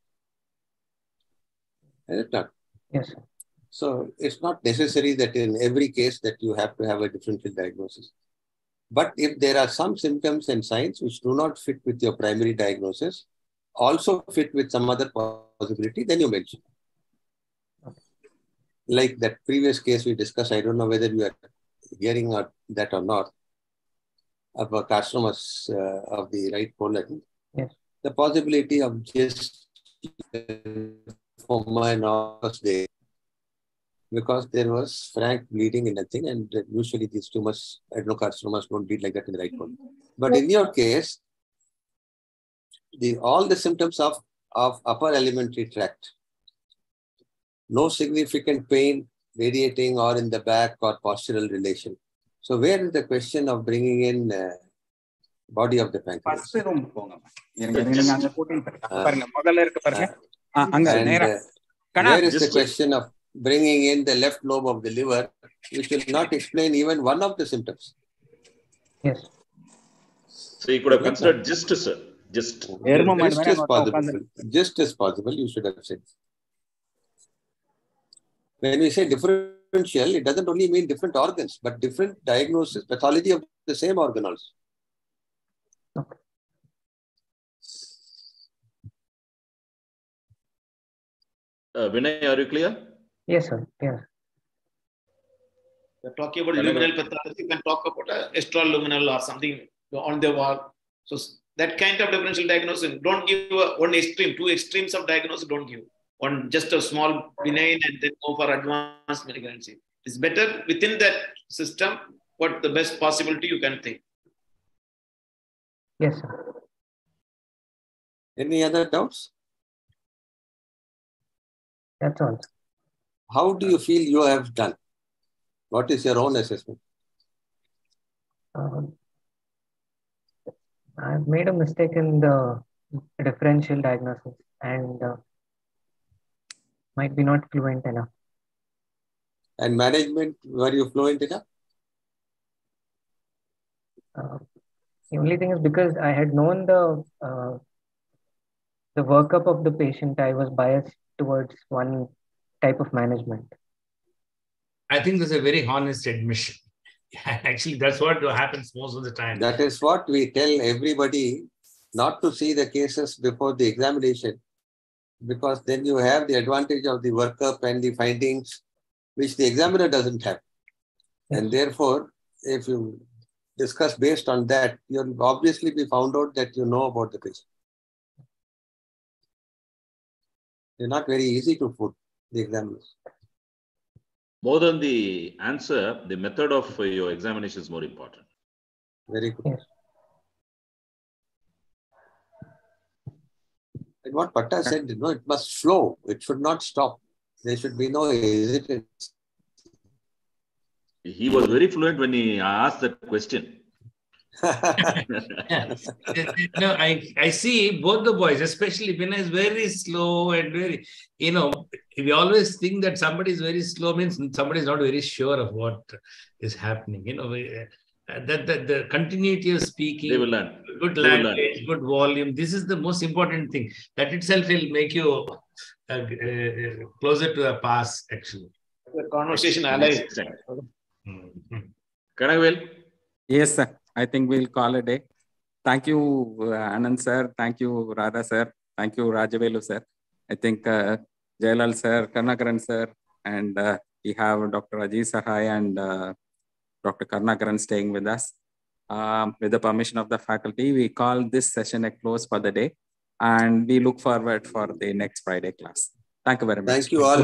Is it not? Yes. Sir. So it's not necessary that in every case that you have to have a differential diagnosis. But if there are some symptoms and signs which do not fit with your primary diagnosis, also fit with some other possibility, then you mention. Like that previous case we discussed, I don't know whether you are hearing or that or not, about carcinomas uh, of the right colon. Yes. The possibility of just lymphoma and all was there because there was frank bleeding and nothing, and usually these tumors, adenocarcinomas, don't bleed like that in the right colon. But in your case, the all the symptoms of, of upper alimentary tract, no significant pain radiating or in the back or postural relation. So where is the question of bringing in uh, body of the pancreas? First room போங்க இருங்க இருங்க நீங்க அங்க கூட்டிட்டு போயிருங்க. பாருங்க முதல்ல இருக்கு பாருங்க ஆ, அங்க And நேரா uh, Kanna where is the just- question of bringing in the left lobe of the liver, which will not explain even one of the symptoms? Yes. So you could have considered just, sir. just just as possible. just as possible you should have said. When we say differential it doesn't only mean different organs but different diagnosis pathology of the same organ also. Okay. uh, vinay are you clear? Yes sir. Yes. We're talking about luminal pathology. You can talk about uh, astral luminal or something on the wall. So that kind of differential diagnosis, don't give a, one extreme, two extremes of diagnosis, don't give. One just a small benign and then go for advanced malignancy. It's better within that system, what the best possibility you can think. Yes, sir. Any other doubts? That's all. How do you feel you have done? What is your own assessment? Um, I've made a mistake in the differential diagnosis and uh, might be not fluent enough. And management, were you fluent enough? Uh, the only thing is because I had known the uh, the workup of the patient, I was biased towards one type of management. I think that's a very honest admission. Actually, that's what happens most of the time. That is what we tell everybody not to see the cases before the examination, because then you have the advantage of the workup and the findings, which the examiner doesn't have. And therefore, if you discuss based on that, you'll obviously be found out that you know about the patient. They're not very easy to put, the examiners. More than the answer, the method of your examination is more important. Very good. Yes. And what Patta said, you know, it must flow. It should not stop. There should be no hesitance. He was very fluent when he asked that question. no, I, I see both the boys, especially Vinay is very slow and very, you know, we always think that somebody is very slow means somebody is not very sure of what is happening. You know, uh, that, that the continuity of speaking, They will learn. good They will learn. language, good volume. This is the most important thing. That itself will make you uh, uh, closer to a pass, actually. The conversation alive. Mhm. Kanagvel, Yes, sir. I think we'll call it a day. thank you, uh, Anand sir. Thank you, Radha sir. Thank you, Rajavelu sir. I think uh, Jailal sir, Karnakaran sir, and uh, we have Dr. Ajit Sahai and uh, Dr. Karnakaran staying with us. Um, with the permission of the faculty, we call this session a close for the day and we look forward for the next Friday class. Thank you very much. Thank you all.